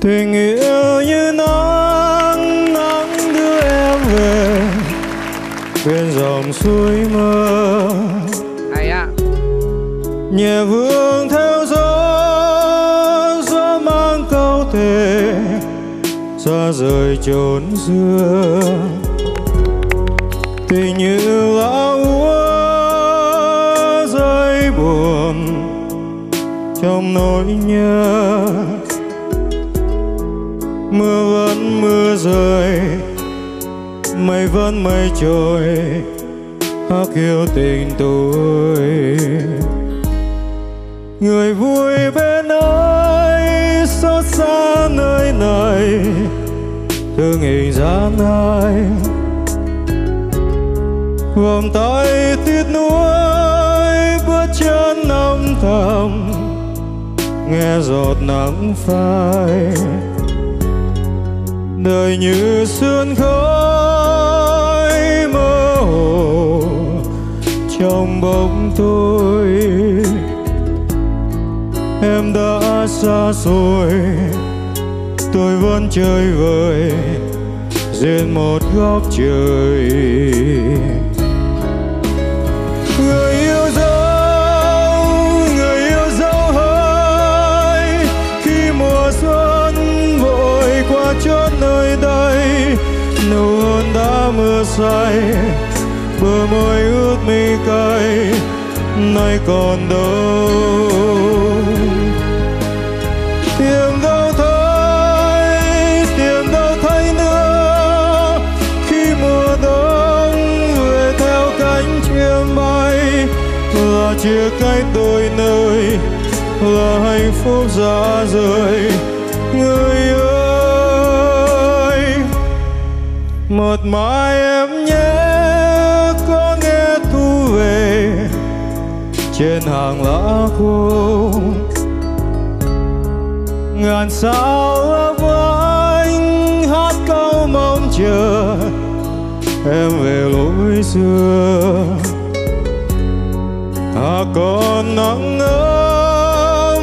tình yêu như nắng nắng đưa em về. Bên dòng suối mơ. Hay á. Nhẹ vương theo gió gió mang câu thề. Xa rời chốn xưa. Tình như lá úa rơi buồn trong nỗi nhớ rơi. Mây vẫn mây trôi hát kêu tình tôi. Người vui bên ơi, xót xa nơi này. Thương hình gian ai? Vòng tay tiếc nuối, bước chân âm thầm. Nghe giọt nắng phai đời như sương khói mơ hồ, trong bóng tôi em đã xa rồi. Tôi vẫn chơi vơi trên một góc trời. Say, bờ môi ướt mi cay, nay còn đâu. Tìm đâu thấy tìm đâu thấy nữa, khi mùa đông về theo cánh chim bay, là chia cách đôi nơi, là hạnh phúc ra rời. Người ơi, một mãi em trên hàng lá khô. Ngàn sao ấp anh, hát câu mong chờ. Em về lối xưa. À còn nắng ấm,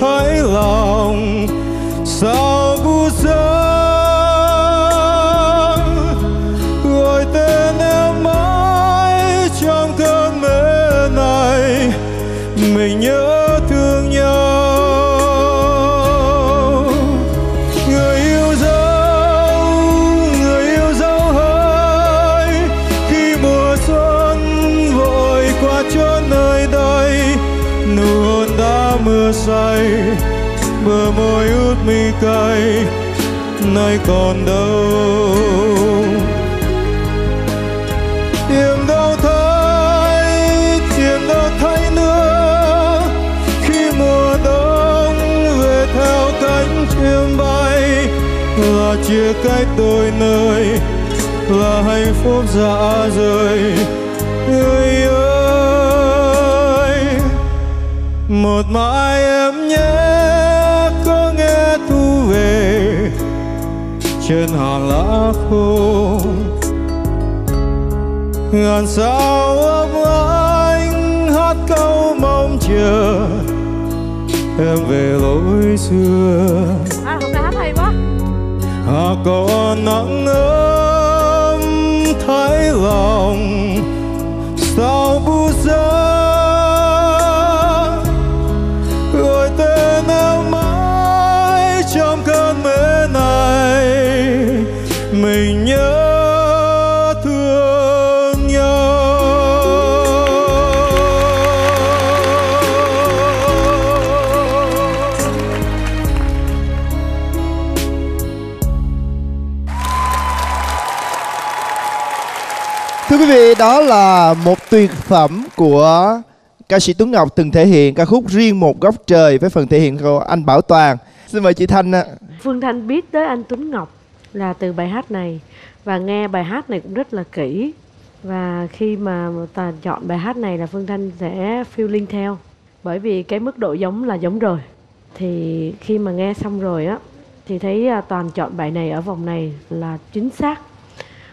thấy lòng sao còn đâu. Tìm đâu thấy tìm đâu thấy nữa. Khi mùa đông về theo cánh chim bay, là chia cách đôi nơi, là hạnh phúc dạ rời. Người ơi, một mai em trên hàng lá khô. Ngàn sao ấp anh hát câu mong chờ. Em về lối xưa. À hôm nay hát hay quá. À còn nắng ấm thấy lòng đó là một tuyệt phẩm của ca sĩ Tuấn Ngọc từng thể hiện ca khúc riêng một góc trời với phần thể hiện của anh Bảo Toàn. Xin mời chị Thanh ạ. Phương Thanh biết tới anh Tuấn Ngọc là từ bài hát này và nghe bài hát này cũng rất là kỹ. Và khi mà ta chọn bài hát này là Phương Thanh sẽ feeling theo. Bởi vì cái mức độ giống là giống rồi. Thì khi mà nghe xong rồi á, thì thấy à, toàn chọn bài này ở vòng này là chính xác.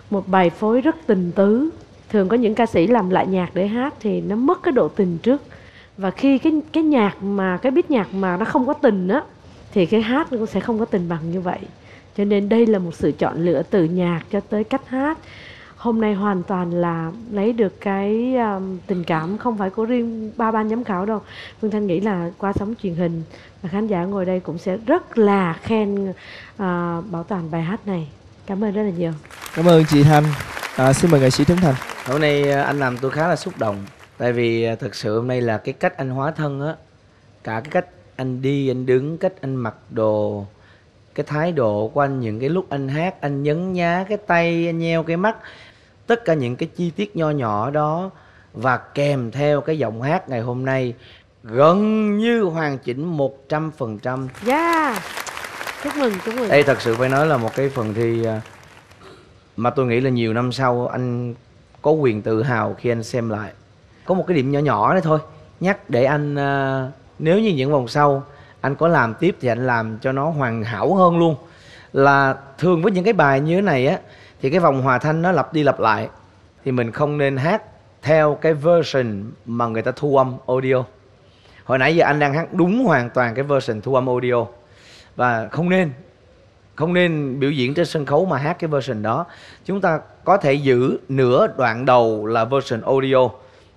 Một bài phối rất tình tứ thường có những ca sĩ làm lại nhạc để hát thì nó mất cái độ tình trước. Và khi cái cái nhạc mà cái beat nhạc mà nó không có tình á thì cái hát nó cũng sẽ không có tình bằng như vậy. Cho nên đây là một sự chọn lựa từ nhạc cho tới cách hát. Hôm nay hoàn toàn là lấy được cái um, tình cảm không phải của riêng ba ban giám khảo đâu. Phương thanh nghĩ là qua sóng truyền hình và khán giả ngồi đây cũng sẽ rất là khen uh, bảo toàn bài hát này. Cảm ơn rất là nhiều. Cảm ơn chị Thanh. À, xin mời nghệ sĩ Tuấn Thành. Hôm nay à, anh làm tôi khá là xúc động Tại vì à, thực sự hôm nay là cái cách anh hóa thân á Cả cái cách anh đi, anh đứng, cách anh mặc đồ Cái thái độ của anh, những cái lúc anh hát Anh nhấn nhá cái tay, anh nheo cái mắt Tất cả những cái chi tiết nho nhỏ đó Và kèm theo cái giọng hát ngày hôm nay Gần như hoàn chỉnh 100% yeah. Chúc mừng chúc mừng. Đây thật sự phải nói là một cái phần thi à, mà tôi nghĩ là nhiều năm sau anh có quyền tự hào khi anh xem lại. Có một cái điểm nhỏ nhỏ đấy thôi. Nhắc để anh à, nếu như những vòng sau anh có làm tiếp thì anh làm cho nó hoàn hảo hơn luôn. Là thường với những cái bài như thế này á, thì cái vòng hòa thanh nó lặp đi lặp lại. Thì mình không nên hát theo cái version mà người ta thu âm audio. Hồi nãy giờ anh đang hát đúng hoàn toàn cái version thu âm audio. Và không nên không nên biểu diễn trên sân khấu mà hát cái version đó. Chúng ta có thể giữ nửa đoạn đầu là version audio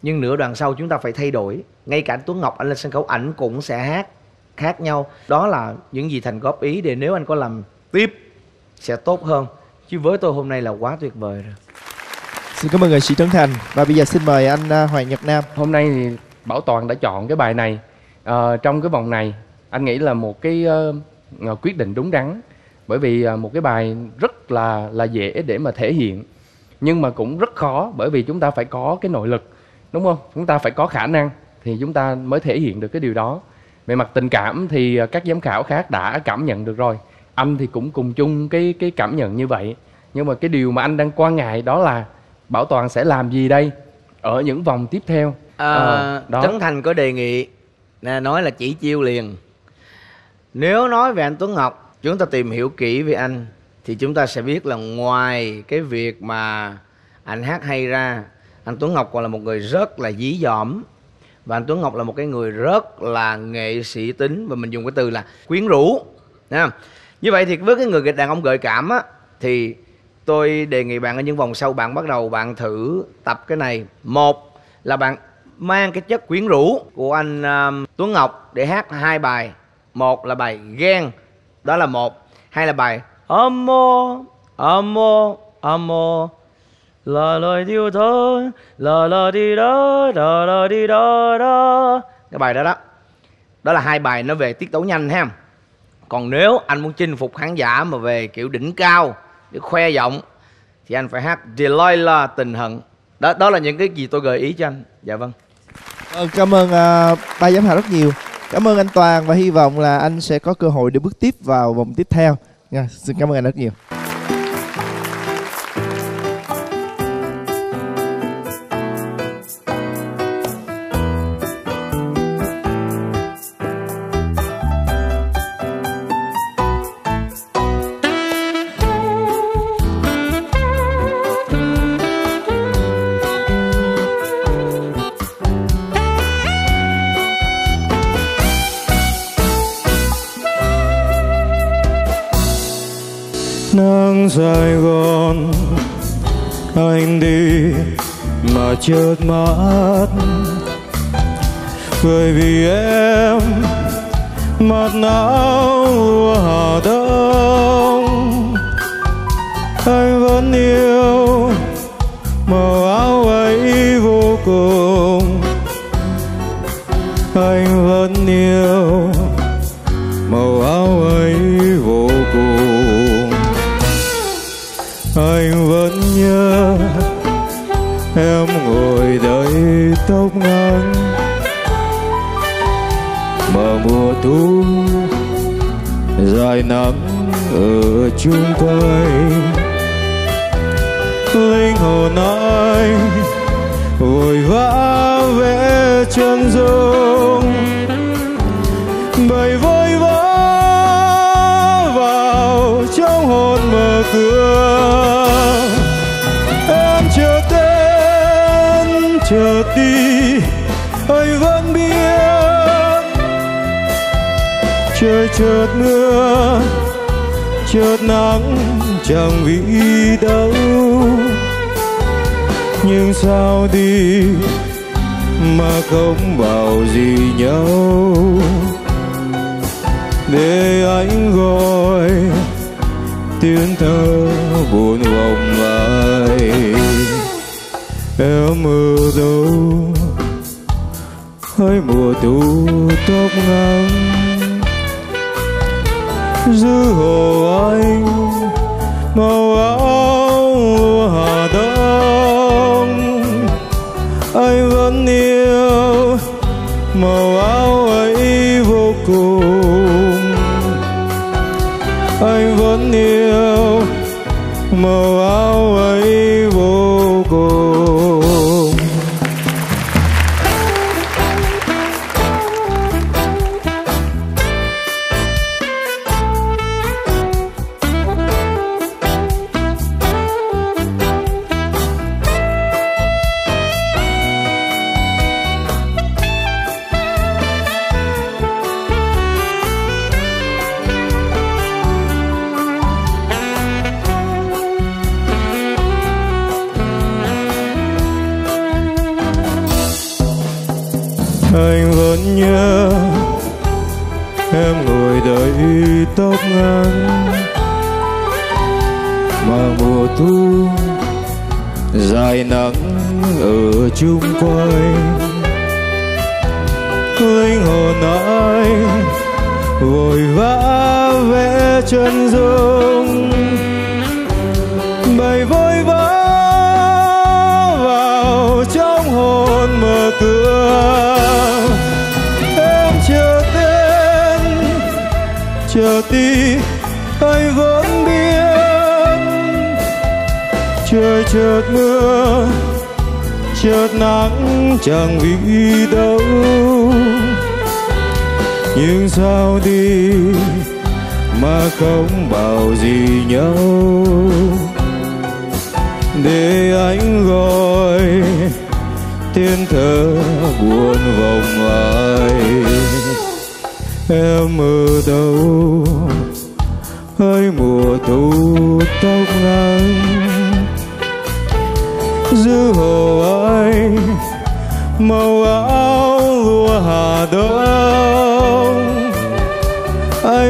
nhưng nửa đoạn sau chúng ta phải thay đổi. Ngay cả anh Tuấn Ngọc anh lên sân khấu ảnh cũng sẽ hát khác nhau. Đó là những gì thành góp ý để nếu anh có làm tiếp sẽ tốt hơn. Chứ với tôi hôm nay là quá tuyệt vời rồi. Xin cảm ơn nghệ sĩ Trấn Thành. Và bây giờ xin mời anh à, Hoàng Nhật Nam. Hôm nay thì Bảo Toàn đã chọn cái bài này. Ờ, trong cái vòng này anh nghĩ là một cái ờ, quyết định đúng đắn bởi vì ờ, một cái bài rất là là dễ để mà thể hiện nhưng mà cũng rất khó bởi vì chúng ta phải có cái nội lực đúng không? Chúng ta phải có khả năng thì chúng ta mới thể hiện được cái điều đó. Về mặt tình cảm thì ờ, các giám khảo khác đã cảm nhận được rồi. Anh thì cũng cùng chung cái cái cảm nhận như vậy. Nhưng mà cái điều mà anh đang quan ngại đó là bảo toàn sẽ làm gì đây ở những vòng tiếp theo? À, Ờ, đó. Trấn Thành có đề nghị nói là chỉ chiêu liền. Nếu nói về anh Tuấn Ngọc chúng ta tìm hiểu kỹ về anh thì chúng ta sẽ biết là ngoài cái việc mà anh hát hay ra anh Tuấn Ngọc còn là một người rất là dí dỏm. Và anh Tuấn Ngọc là một cái người rất là nghệ sĩ tính và mình dùng cái từ là quyến rũ Nha. như vậy thì với cái người đàn ông gợi cảm á thì tôi đề nghị bạn ở những vòng sau bạn bắt đầu bạn thử tập cái này. Một là bạn mang cái chất quyến rũ của anh um, Tuấn Ngọc để hát hai bài. Một là bài ghen đó là một. Hai là bài. Amo amo amo. Là lời yêu thơ là là đi đó là là đi đó đó. Cái bài đó đó. Đó là hai bài nó về tiết tấu nhanh ha. Còn nếu anh muốn chinh phục khán giả mà về kiểu đỉnh cao để khoe giọng thì anh phải hát Delilah tình hận. Đó đó là những cái gì tôi gợi ý cho anh. Dạ vâng. Ờ, cảm ơn à, ba giám khảo rất nhiều cảm ơn anh toàn và hy vọng là anh sẽ có cơ hội để bước tiếp vào vòng tiếp theo. Nha, xin cảm ơn anh rất nhiều. Em. Mặc áo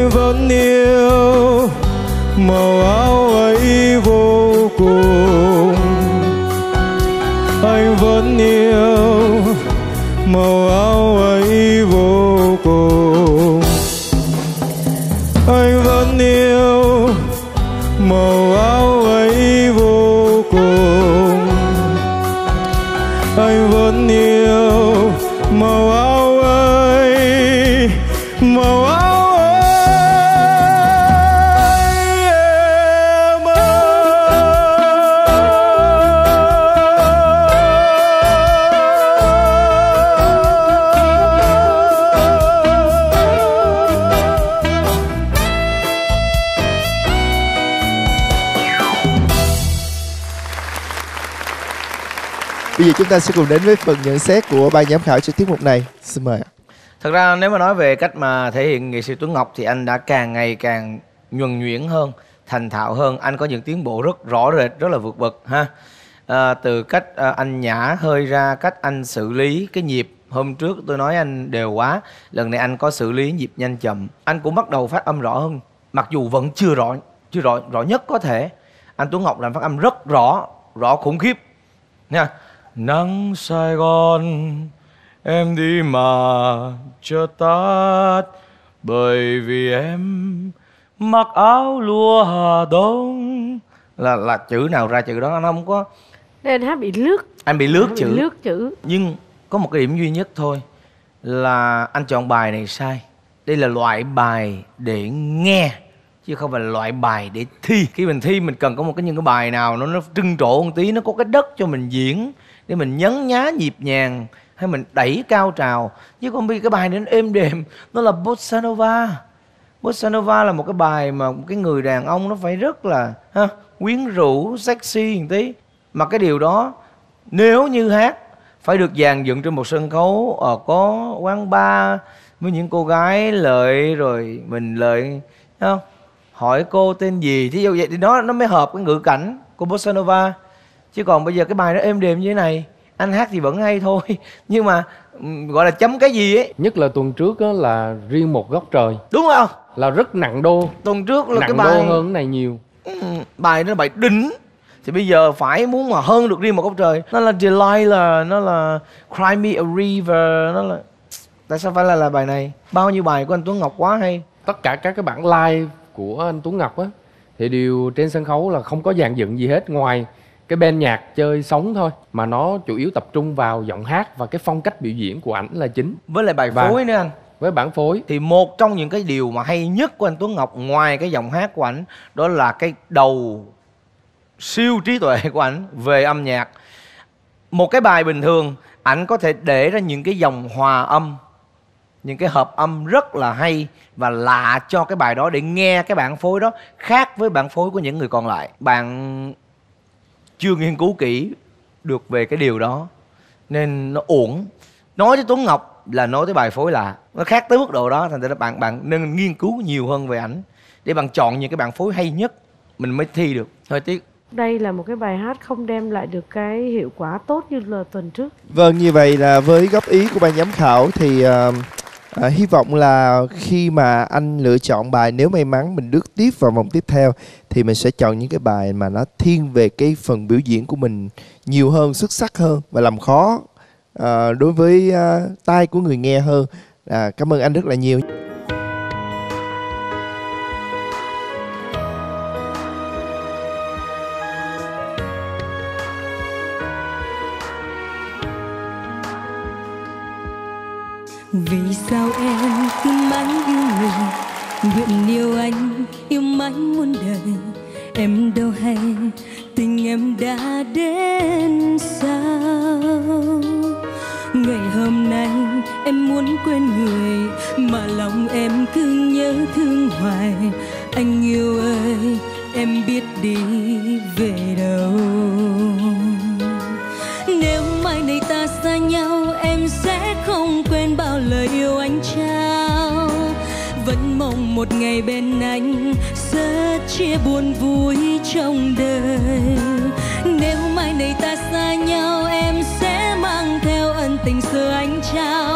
vẫn yêu. Màu áo ấy vô cùng ta sẽ cùng đến với phần nhận xét của ban giám khảo cho tiết mục này. Xin mời. Thật ra nếu mà nói về cách mà thể hiện nghệ sĩ Tuấn Ngọc thì anh đã càng ngày càng nhuần nhuyễn hơn, thành thạo hơn. Anh có những tiến bộ rất rõ rệt, rất là vượt bậc ha. À, từ cách à, anh nhả hơi ra, cách anh xử lý cái nhịp. Hôm trước tôi nói anh đều quá, lần này anh có xử lý nhịp nhanh chậm. Anh cũng bắt đầu phát âm rõ hơn, mặc dù vẫn chưa rõ, chưa rõ rõ nhất có thể. Anh Tuấn Ngọc làm phát âm rất rõ, rõ khủng khiếp nha. Nắng Sài Gòn em đi mà chưa tắt bởi vì em mặc áo lụa Hà Đông. Là là chữ nào ra chữ đó? Nó không có anh hát bị lướt. Anh bị lướt Bị chữ. lướt chữ. Nhưng có một cái điểm duy nhất thôi là anh chọn bài này sai. Đây là loại bài để nghe chứ không phải là loại bài để thi. Khi mình thi mình cần có một cái những cái bài nào nó nó trưng trội một tí nó có cái đất cho mình diễn để mình nhấn nhá nhịp nhàng hay mình đẩy cao trào. Chứ không bị cái bài này nó êm đềm nó là bossa nova. Bossa nova là một cái bài mà một cái người đàn ông nó phải rất là ha, quyến rũ sexy một tí. Mà cái điều đó nếu như hát phải được dàn dựng trên một sân khấu. Ở có quán bar với những cô gái lợi rồi mình lợi không hỏi cô tên gì. Thí dụ vậy thì nó nó mới hợp cái ngữ cảnh của bossa nova chứ còn bây giờ cái bài nó êm đềm như thế này anh hát thì vẫn hay thôi. Nhưng mà ừm, gọi là chấm cái gì ấy? Nhất là tuần trước á, là riêng một góc trời. Đúng không? Là rất nặng đô. Tuần trước là nặng cái đô bài hơn cái này nhiều. Ừ, bài là bài đỉnh. Thì bây giờ phải muốn mà hơn được riêng một góc trời. Nó là Delilah nó là Cry Me a River nó là tại sao phải là là bài này? Bao nhiêu bài của anh Tuấn Ngọc quá hay. Tất cả các cái bản live của anh Tuấn Ngọc á thì đều trên sân khấu là không có dàn dựng gì hết ngoài cái bên nhạc chơi sống thôi mà nó chủ yếu tập trung vào giọng hát và cái phong cách biểu diễn của ảnh là chính. Với lại bài Và phối nữa anh. với bản phối. Thì một trong những cái điều mà hay nhất của anh Tuấn Ngọc ngoài cái giọng hát của ảnh đó là cái đầu siêu trí tuệ của ảnh về âm nhạc. Một cái bài bình thường ảnh có thể để ra những cái dòng hòa âm những cái hợp âm rất là hay và lạ cho cái bài đó để nghe cái bản phối đó khác với bản phối của những người còn lại. Bạn chưa nghiên cứu kỹ được về cái điều đó. Nên nó uổng. Nói với Tuấn Ngọc là nói tới bài phối lạ. Nó khác tới mức độ đó thành ra bạn bạn nên nghiên cứu nhiều hơn về ảnh để bạn chọn những cái bản phối hay nhất mình mới thi được. Hơi tiếc Đây là một cái bài hát không đem lại được cái hiệu quả tốt như là tuần trước. Vâng, như vậy là với góp ý của ban giám khảo thì à, à, hy vọng là khi mà anh lựa chọn bài nếu may mắn mình bước tiếp vào vòng tiếp theo thì mình sẽ chọn những cái bài mà nó thiên về cái phần biểu diễn của mình nhiều hơn, xuất sắc hơn và làm khó à, đối với à, tai của người nghe hơn. À, cảm ơn anh rất là nhiều. Vì sao em cứ mãi yêu người Nguyện yêu anh, yêu mãi muôn đời. Em đâu hay tình em đã đến sao? Ngày hôm nay em muốn quên người, mà lòng em cứ nhớ thương hoài. Anh yêu ơi, em biết đi về đâu mai này ta xa nhau, em sẽ không quên bao lời yêu anh trao. Vẫn mong một ngày bên anh sẽ chia buồn vui trong đời. Nếu mai này ta xa nhau, em sẽ mang theo ân tình xưa anh trao.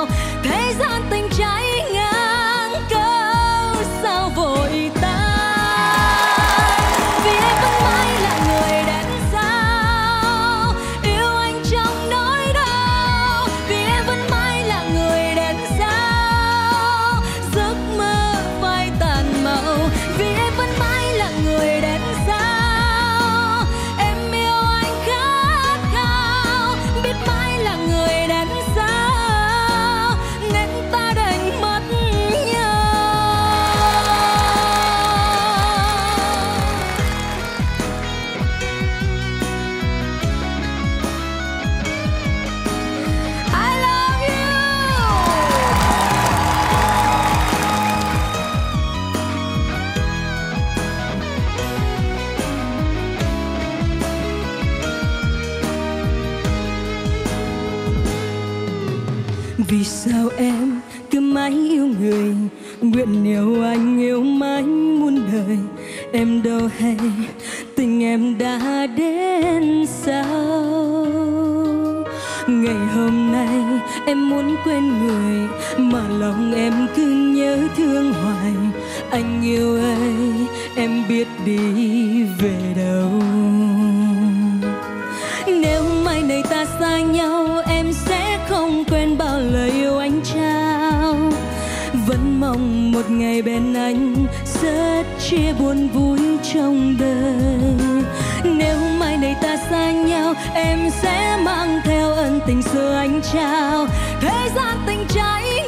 Yêu anh yêu mãi muôn đời, em đâu hay tình em đã đến sao? Ngày hôm nay em muốn quên người mà lòng em cứ nhớ thương hoài. Anh yêu ơi, em biết đi về đâu? Nếu mai này ta xa nhau, em sẽ vẫn mong một ngày bên anh sẽ chia buồn vui trong đời. Nếu mai này ta xa nhau, em sẽ mang theo ân tình xưa anh trao. Thế gian tình trái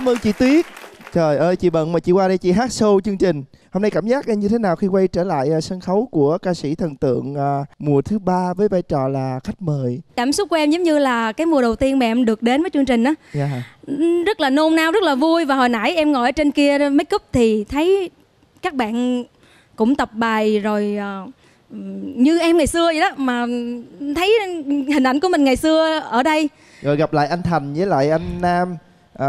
Cảm ơn chị Tuyết. Trời ơi chị bận mà chị qua đây chị hát show chương trình. Hôm nay cảm giác em như thế nào khi quay trở lại à, sân khấu của ca sĩ thần tượng à, mùa thứ ba với vai trò là khách mời? cảm xúc của em giống như là cái mùa đầu tiên mà em được đến với chương trình á Dạ. rất là nôn nao rất là vui và hồi nãy em ngồi ở trên kia make up thì thấy các bạn cũng tập bài rồi ờ, như em ngày xưa vậy đó mà thấy hình ảnh của mình ngày xưa ở đây Rồi gặp lại anh Thành với lại anh Nam à,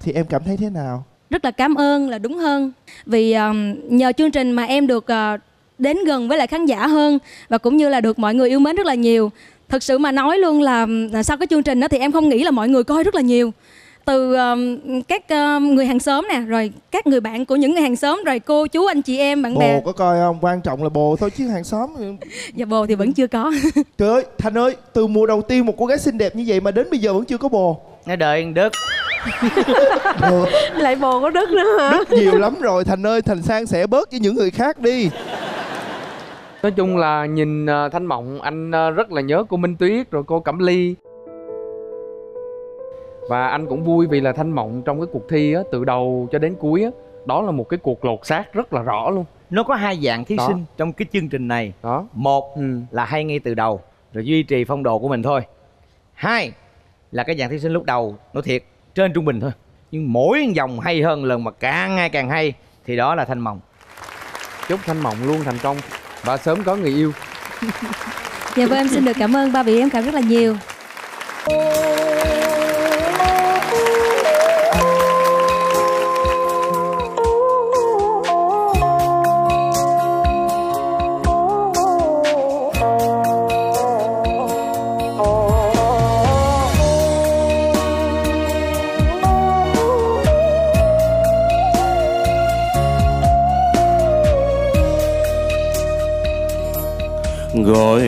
thì em cảm thấy thế nào? rất là cảm ơn là đúng hơn. Vì um, nhờ chương trình mà em được uh, đến gần với lại khán giả hơn và cũng như là được mọi người yêu mến rất là nhiều. Thực sự mà nói luôn là, là sau cái chương trình đó thì em không nghĩ là mọi người coi rất là nhiều. Từ um, các um, người hàng xóm nè rồi các người bạn của những người hàng xóm rồi cô chú anh chị em bạn bè. Bồ có coi không? Quan trọng là bồ thôi chứ hàng xóm dạ bồ thì vẫn chưa có. Trời ơi, Thành ơi, từ mùa đầu tiên một cô gái xinh đẹp như vậy mà đến bây giờ vẫn chưa có bồ. Nó đợi anh Đức lại bồ có đức nữa hả? Đức nhiều lắm rồi Thành ơi, Thành sang sẻ bớt với những người khác đi. Nói chung là nhìn uh, thanh mộng anh uh, rất là nhớ cô minh tuyết rồi cô cẩm ly. Và anh cũng vui vì là thanh mộng trong cái cuộc thi á từ đầu cho đến cuối á đó là một cái cuộc lột xác rất là rõ luôn. Nó có hai dạng thí Đó. sinh trong cái chương trình này. Đó. Một ừ. là hay ngay từ đầu rồi duy trì phong độ của mình thôi. Hai là cái dạng thí sinh lúc đầu nói thiệt trên trung bình thôi. Nhưng mỗi dòng hay hơn lần mà càng ngày càng hay thì đó là thanh mộng. Chúc thanh mộng luôn thành công. Và sớm có người yêu. Dạ vâng em xin được cảm ơn ba vị giám khảo rất là nhiều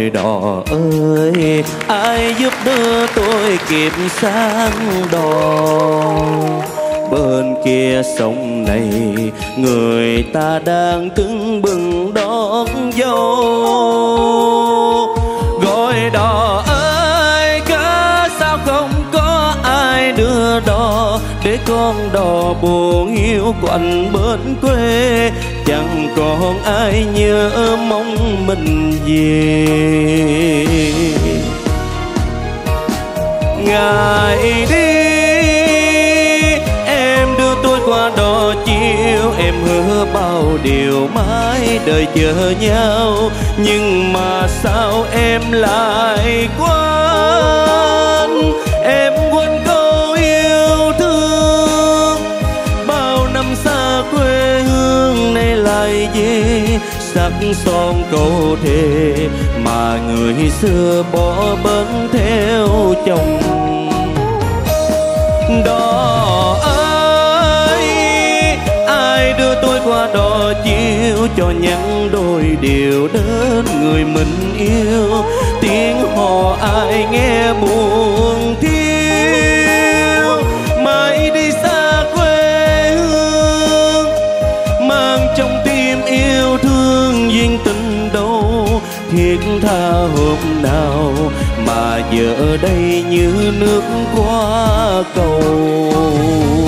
gọi đỏ ơi, ai giúp đỡ tôi kịp sang đò bên kia sông này, người ta đang tưng bừng đón dâu gọi đò ơi cớ sao không có ai đưa đò để con đò buồn yêu quạnh bên quê chẳng còn ai nhớ mong mình về ngài đi, em đưa tôi qua đò chiều em hứa bao điều mãi đời chờ nhau. Nhưng mà sao em lại quên sắc son câu thề mà người xưa bỏ bấn theo chồng. Đò ơi, ai đưa tôi qua đò chiều cho nhắn đôi điều đến người mình yêu. Tiếng hò ai nghe buồn thiếu thiết tha hôm nào mà giờ đây như nước qua cầu.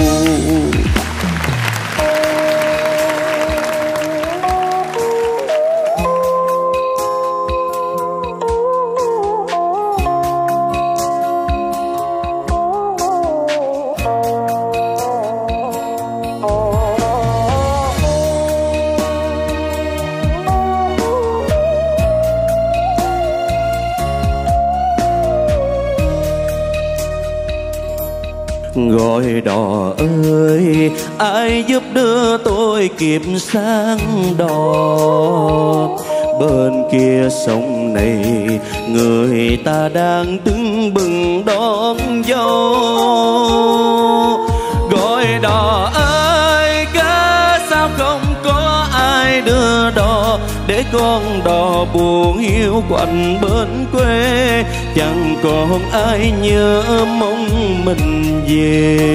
Gọi đò ơi, ai giúp đưa tôi kịp sang đò bên kia sông này, người ta đang đứng bừng đón dâu gọi đò ơi cớ sao không có ai đưa đò để con đò buồn hiu quạnh bên quê chẳng còn ai nhớ mong mình về.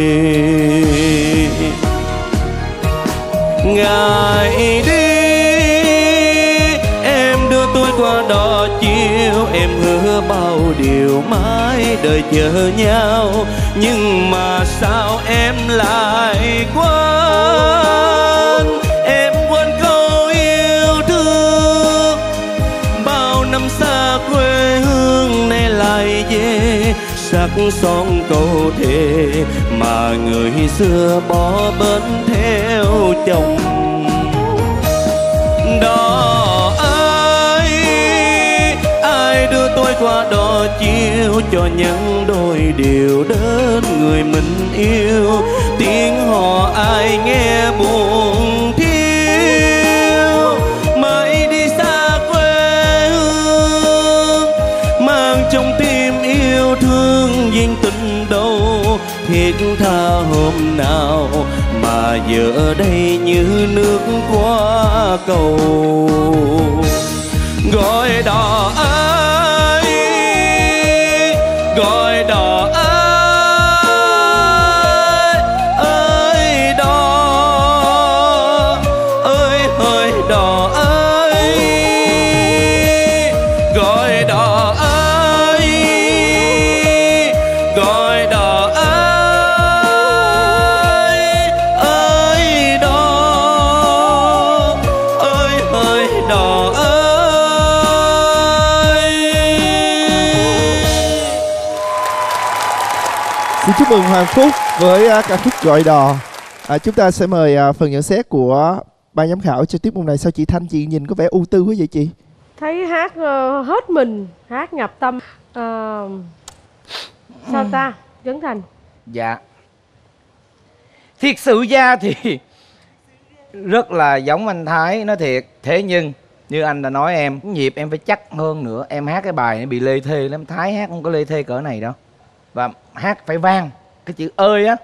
Ngài đi, em đưa tôi qua đò chiều em hứa bao điều mãi đời chờ nhau. Nhưng mà sao em lại quên? Song son câu thề mà người xưa bỏ bến theo chồng. Đò ai ai đưa tôi qua đò chiều cho những đôi điều đến người mình yêu? Tiếng hò ai nghe buồn thiết xa hôm nào mà giờ đây như nước qua cầu. Gọi đò chúc mừng Hoàng Phúc với à, ca khúc gọi đò. À, chúng ta sẽ mời à, phần nhận xét của ban giám khảo cho tiết mục này. Sao chị Thanh chị nhìn có vẻ ưu tư quá vậy chị? thấy hát ờ, hết mình hát nhập tâm. Ờ, sao ta? Trấn Thành. Dạ. Thiệt sự ra thì Rất là giống anh Thái Nói thiệt. Thế nhưng Như anh đã nói em Nhịp em phải chắc hơn nữa. Em hát cái bài này bị lê thê lắm. Thái hát không có lê thê cỡ này đâu Và hát phải vang. Cái chữ ơi á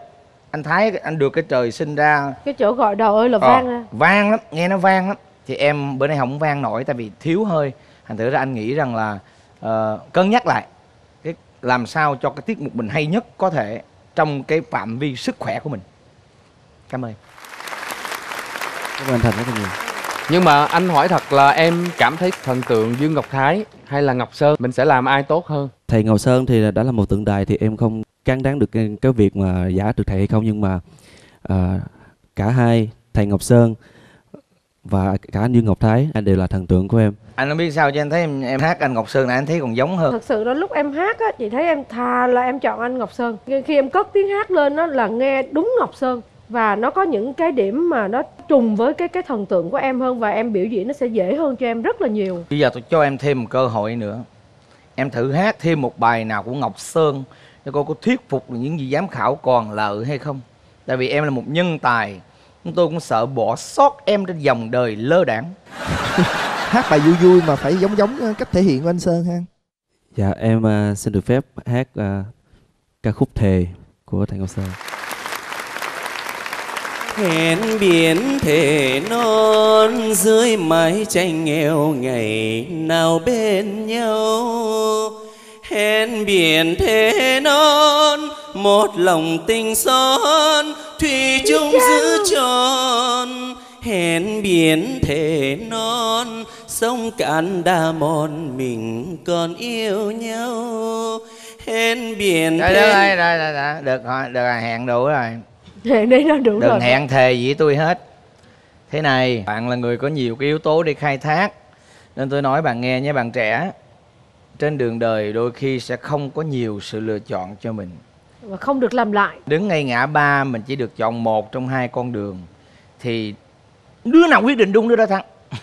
Anh Thái anh được cái trời sinh ra. Cái chỗ gọi đầu ơi là Ờ, vang ra vang lắm nghe nó vang lắm. Thì em bữa nay không vang nổi tại vì thiếu hơi. Thành thử ra anh nghĩ rằng là ờ, cân nhắc lại cái làm sao cho cái tiết mục mình hay nhất có thể trong cái phạm vi sức khỏe của mình. Cảm ơn Cảm ơn anh Thành rất là nhiều. Nhưng mà anh hỏi thật là em cảm thấy thần tượng Dương Ngọc Thái hay là Ngọc Sơn mình sẽ làm ai tốt hơn? thầy Ngọc Sơn thì đã là một tượng đài thì em không cán đáng được cái, cái việc mà giả được thầy hay không nhưng mà à, cả hai thầy Ngọc Sơn và cả anh Dương Ngọc Thái anh đều là thần tượng của em. Anh không biết sao cho anh thấy em, em hát anh Ngọc Sơn này anh thấy còn giống hơn. Thật sự đó lúc em hát á chị thấy em thà là em chọn anh Ngọc Sơn. Khi khi em cất tiếng hát lên đó là nghe đúng Ngọc Sơn và nó có những cái điểm mà nó trùng với cái cái thần tượng của em hơn và em biểu diễn nó sẽ dễ hơn cho em rất là nhiều. Bây giờ tôi cho em thêm một cơ hội nữa. Em thử hát thêm một bài nào của Ngọc Sơn để cô có thuyết phục được những gì giám khảo còn lợi hay không. Tại vì em là một nhân tài chúng tôi cũng sợ bỏ sót em trên dòng đời lơ đãng Hát bài vui vui mà phải giống giống à, cách thể hiện của anh Sơn ha. dạ em à, xin được phép hát à, ca khúc thề của thầy Ngọc Sơn hẹn biển thể non dưới mái tranh nghèo ngày nào bên nhau. Hẹn biển thế non một lòng tình son thủy chung giữ tròn. Hẹn biển thể non sông cạn đa mòn mình còn yêu nhau. Hẹn biển rồi, thế rồi, rồi, rồi, rồi, được rồi được rồi hẹn đủ rồi hẹn đấy nó đủ đừng rồi. hẹn thề gì với tôi hết. Thế này bạn là người có nhiều cái yếu tố để khai thác nên tôi nói bạn nghe nhé bạn trẻ. Trên đường đời đôi khi sẽ không có nhiều sự lựa chọn cho mình. Và không được làm lại. Đứng ngay ngã ba mình chỉ được chọn một trong hai con đường thì đứa nào quyết định đúng đứa đó thắng.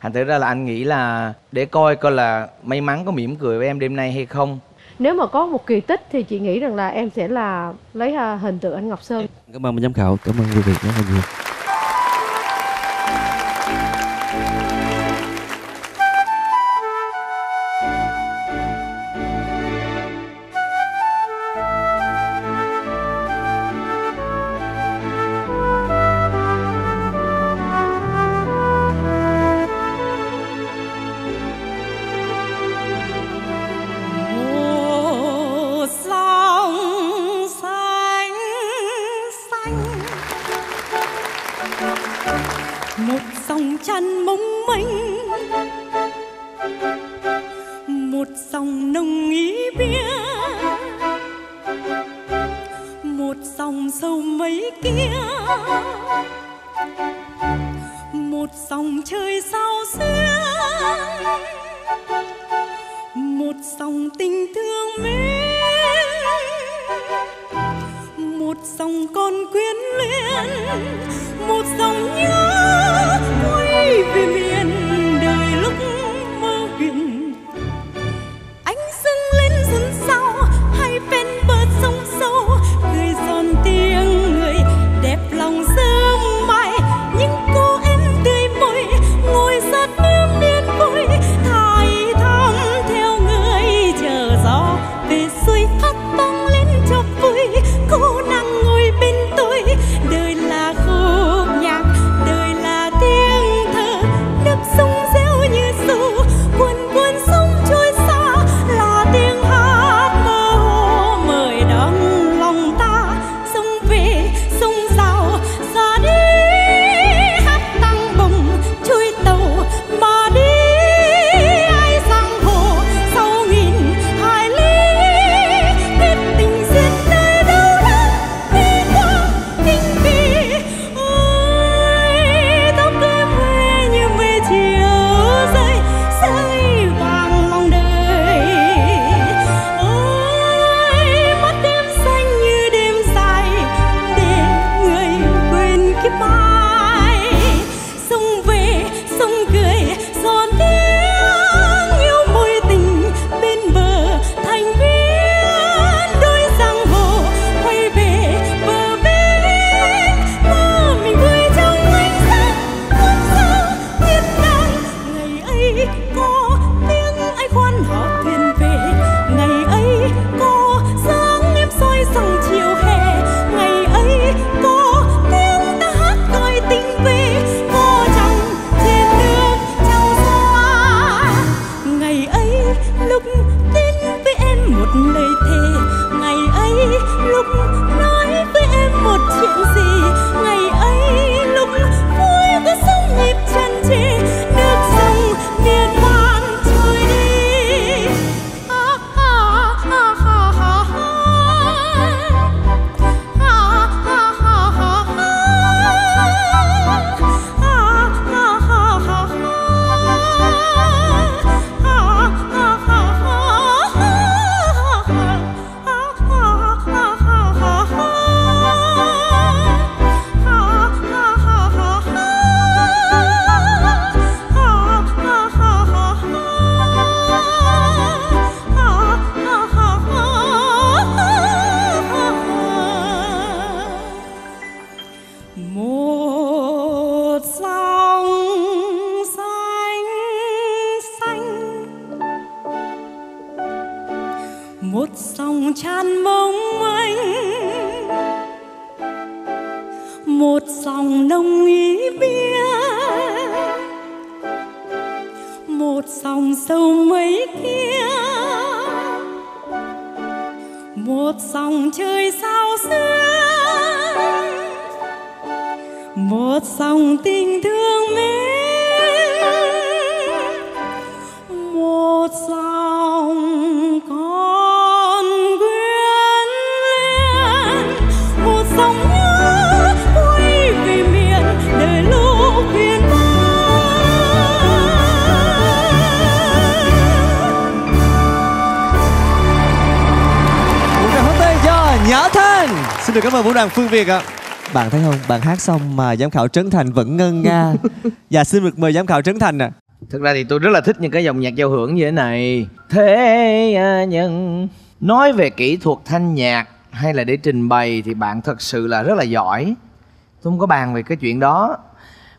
Thành thử ra là anh nghĩ là để coi coi là may mắn có mỉm cười với em đêm nay hay không nếu mà có một kỳ tích thì chị nghĩ rằng là em sẽ là lấy à, hình tượng anh Ngọc Sơn. Cảm ơn ban giám khảo, cảm ơn quý vị rất là nhiều. Đoàn Phương Việt ạ. Bạn thấy không, bạn hát xong mà giám khảo Trấn Thành vẫn ngân nga. Và xin được mời giám khảo Trấn Thành ạ. Thực ra thì tôi rất là thích những cái dòng nhạc giao hưởng như thế này. Thế à, nhân nói về kỹ thuật thanh nhạc hay là để trình bày thì bạn thật sự là rất là giỏi. Tôi không có bàn về cái chuyện đó.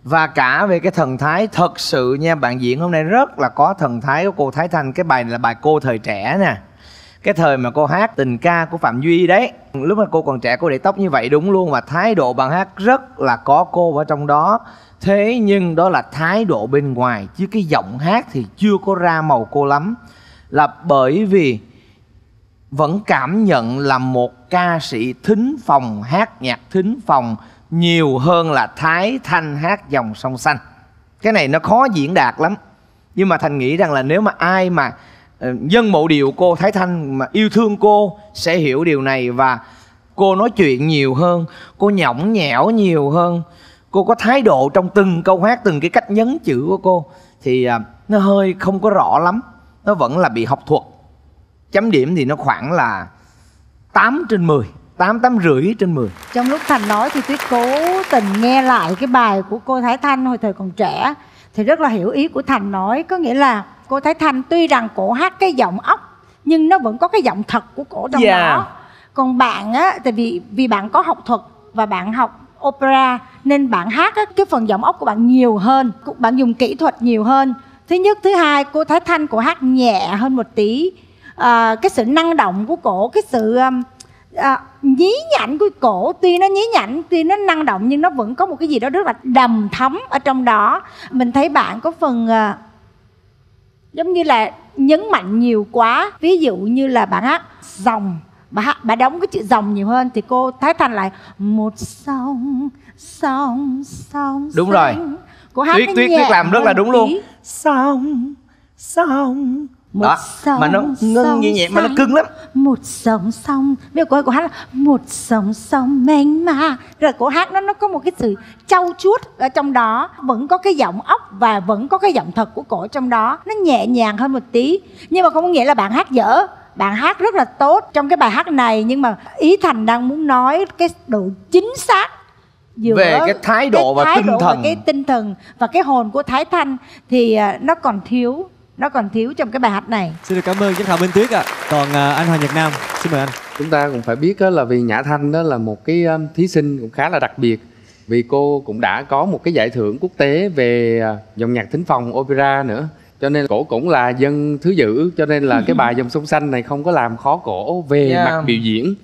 Và cả về cái thần thái thật sự nha bạn diễn hôm nay rất là có thần thái của cô Thái Thanh. Cái bài này là bài cô thời trẻ nè cái thời mà cô hát tình ca của Phạm Duy đấy, lúc mà cô còn trẻ cô để tóc như vậy đúng luôn và thái độ bạn hát rất là có cô ở trong đó. Thế nhưng đó là thái độ bên ngoài, chứ cái giọng hát thì chưa có ra màu cô lắm. Là bởi vì vẫn cảm nhận là một ca sĩ thính phòng, hát nhạc thính phòng nhiều hơn là thái thanh hát dòng sông xanh cái này nó khó diễn đạt lắm. Nhưng mà thành nghĩ rằng là nếu mà ai mà Ờ, dân mộ điệu cô thái thanh mà yêu thương cô sẽ hiểu điều này và cô nói chuyện nhiều hơn cô nhõng nhẽo nhiều hơn. Cô có thái độ trong từng câu hát từng cái cách nhấn chữ của cô thì à, nó hơi không có rõ lắm nó vẫn là bị học thuật. Chấm điểm thì nó khoảng là 8 trên 10 8, 8 rưỡi trên 10 Trong lúc Thành nói thì Tuyết cố tình nghe lại cái bài của cô Thái Thanh hồi thời còn trẻ Thì rất là hiểu ý của Thành nói Có nghĩa là cô Thái Thanh tuy rằng cổ hát cái giọng ốc Nhưng nó vẫn có cái giọng thật của cổ trong Yeah. đó. Còn bạn á, tại vì vì bạn có học thuật và bạn học opera Nên bạn hát á, cái phần giọng ốc của bạn nhiều hơn Bạn dùng kỹ thuật nhiều hơn. Thứ nhất, thứ hai, cô Thái Thanh cổ hát nhẹ hơn một tí. À, Cái sự năng động của cổ, cái sự um, à, nhí nhảnh của cổ tuy nó nhí nhảnh tuy nó năng động nhưng nó vẫn có một cái gì đó rất là đầm thấm ở trong đó. Mình thấy bạn có phần à, giống như là nhấn mạnh nhiều quá ví dụ như là bạn hát dòng bà hát bà đóng cái chữ dòng nhiều hơn thì cô thái thành lại một sông sông sông Đúng rồi. xanh. cô hát tuyết tuyết tuyết làm rất là đúng luôn tí. xong xong một đó sông mà nó ngân sông nhẹ mà nó cưng lắm. Một sông sông bây giờ cô, cô hát là một sông sông mênh mà rồi cô hát nó nó có một cái sự trau chuốt ở trong đó. Vẫn có cái giọng ốc và vẫn có cái giọng thật của cổ trong đó. Nó nhẹ nhàng hơn một tí. Nhưng mà không có nghĩa là bạn hát dở. Bạn hát rất là tốt trong cái bài hát này. Nhưng mà ý thành đang muốn nói cái độ chính xác giữa Về cái thái độ và thái tinh độ thần. và cái tinh thần và cái hồn của thái thanh. Thì à, nó còn thiếu nó còn thiếu trong cái bài hát này. Xin được cảm ơn giám khảo Minh Tuyết ạ. Còn à, anh Hoàng Nhật Nam Xin mời anh. Chúng ta cũng phải biết là vì Nhã Thanh đó là một cái um, thí sinh cũng khá là đặc biệt. Vì cô cũng đã có một cái giải thưởng quốc tế về à, dòng nhạc thính phòng opera nữa. Cho nên cổ cũng là dân thứ dữ cho nên là cái bài dòng sông xanh này không có làm khó cổ về Yeah. mặt biểu diễn.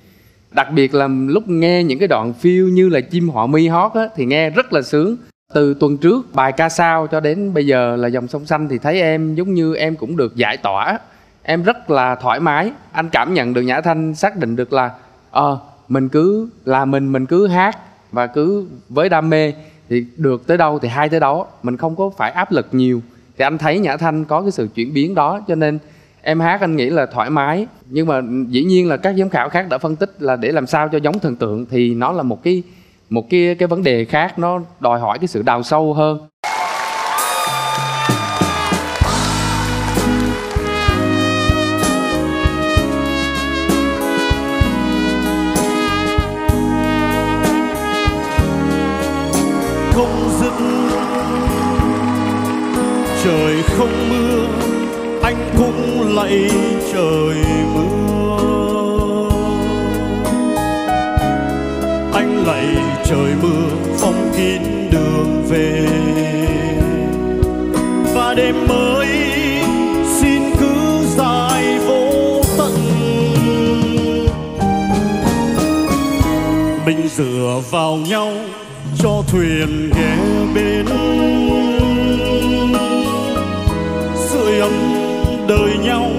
Đặc biệt là lúc nghe những cái đoạn phiêu như là chim họa mi hót á, thì nghe rất là sướng từ tuần trước, bài ca sao cho đến bây giờ là dòng sông xanh thì thấy em giống như em cũng được giải tỏa. Em rất là thoải mái. Anh cảm nhận được nhã thanh xác định được là ờ mình cứ là mình mình cứ hát và cứ với đam mê thì được tới đâu thì hay tới đó. Mình không có phải áp lực nhiều. Thì anh thấy nhã thanh có cái sự chuyển biến đó, cho nên em hát anh nghĩ là thoải mái. Nhưng mà dĩ nhiên là các giám khảo khác đã phân tích là để làm sao cho giống thần tượng thì nó là một cái một cái cái vấn đề khác nó đòi hỏi cái sự đào sâu hơn. Không dứt, trời không mưa, anh cũng lạy trời mưa. trời mưa, phong kín đường về. Và đêm mới, xin cứ dài vô tận. Mình dựa vào nhau cho thuyền ghé bên sưởi ấm đời nhau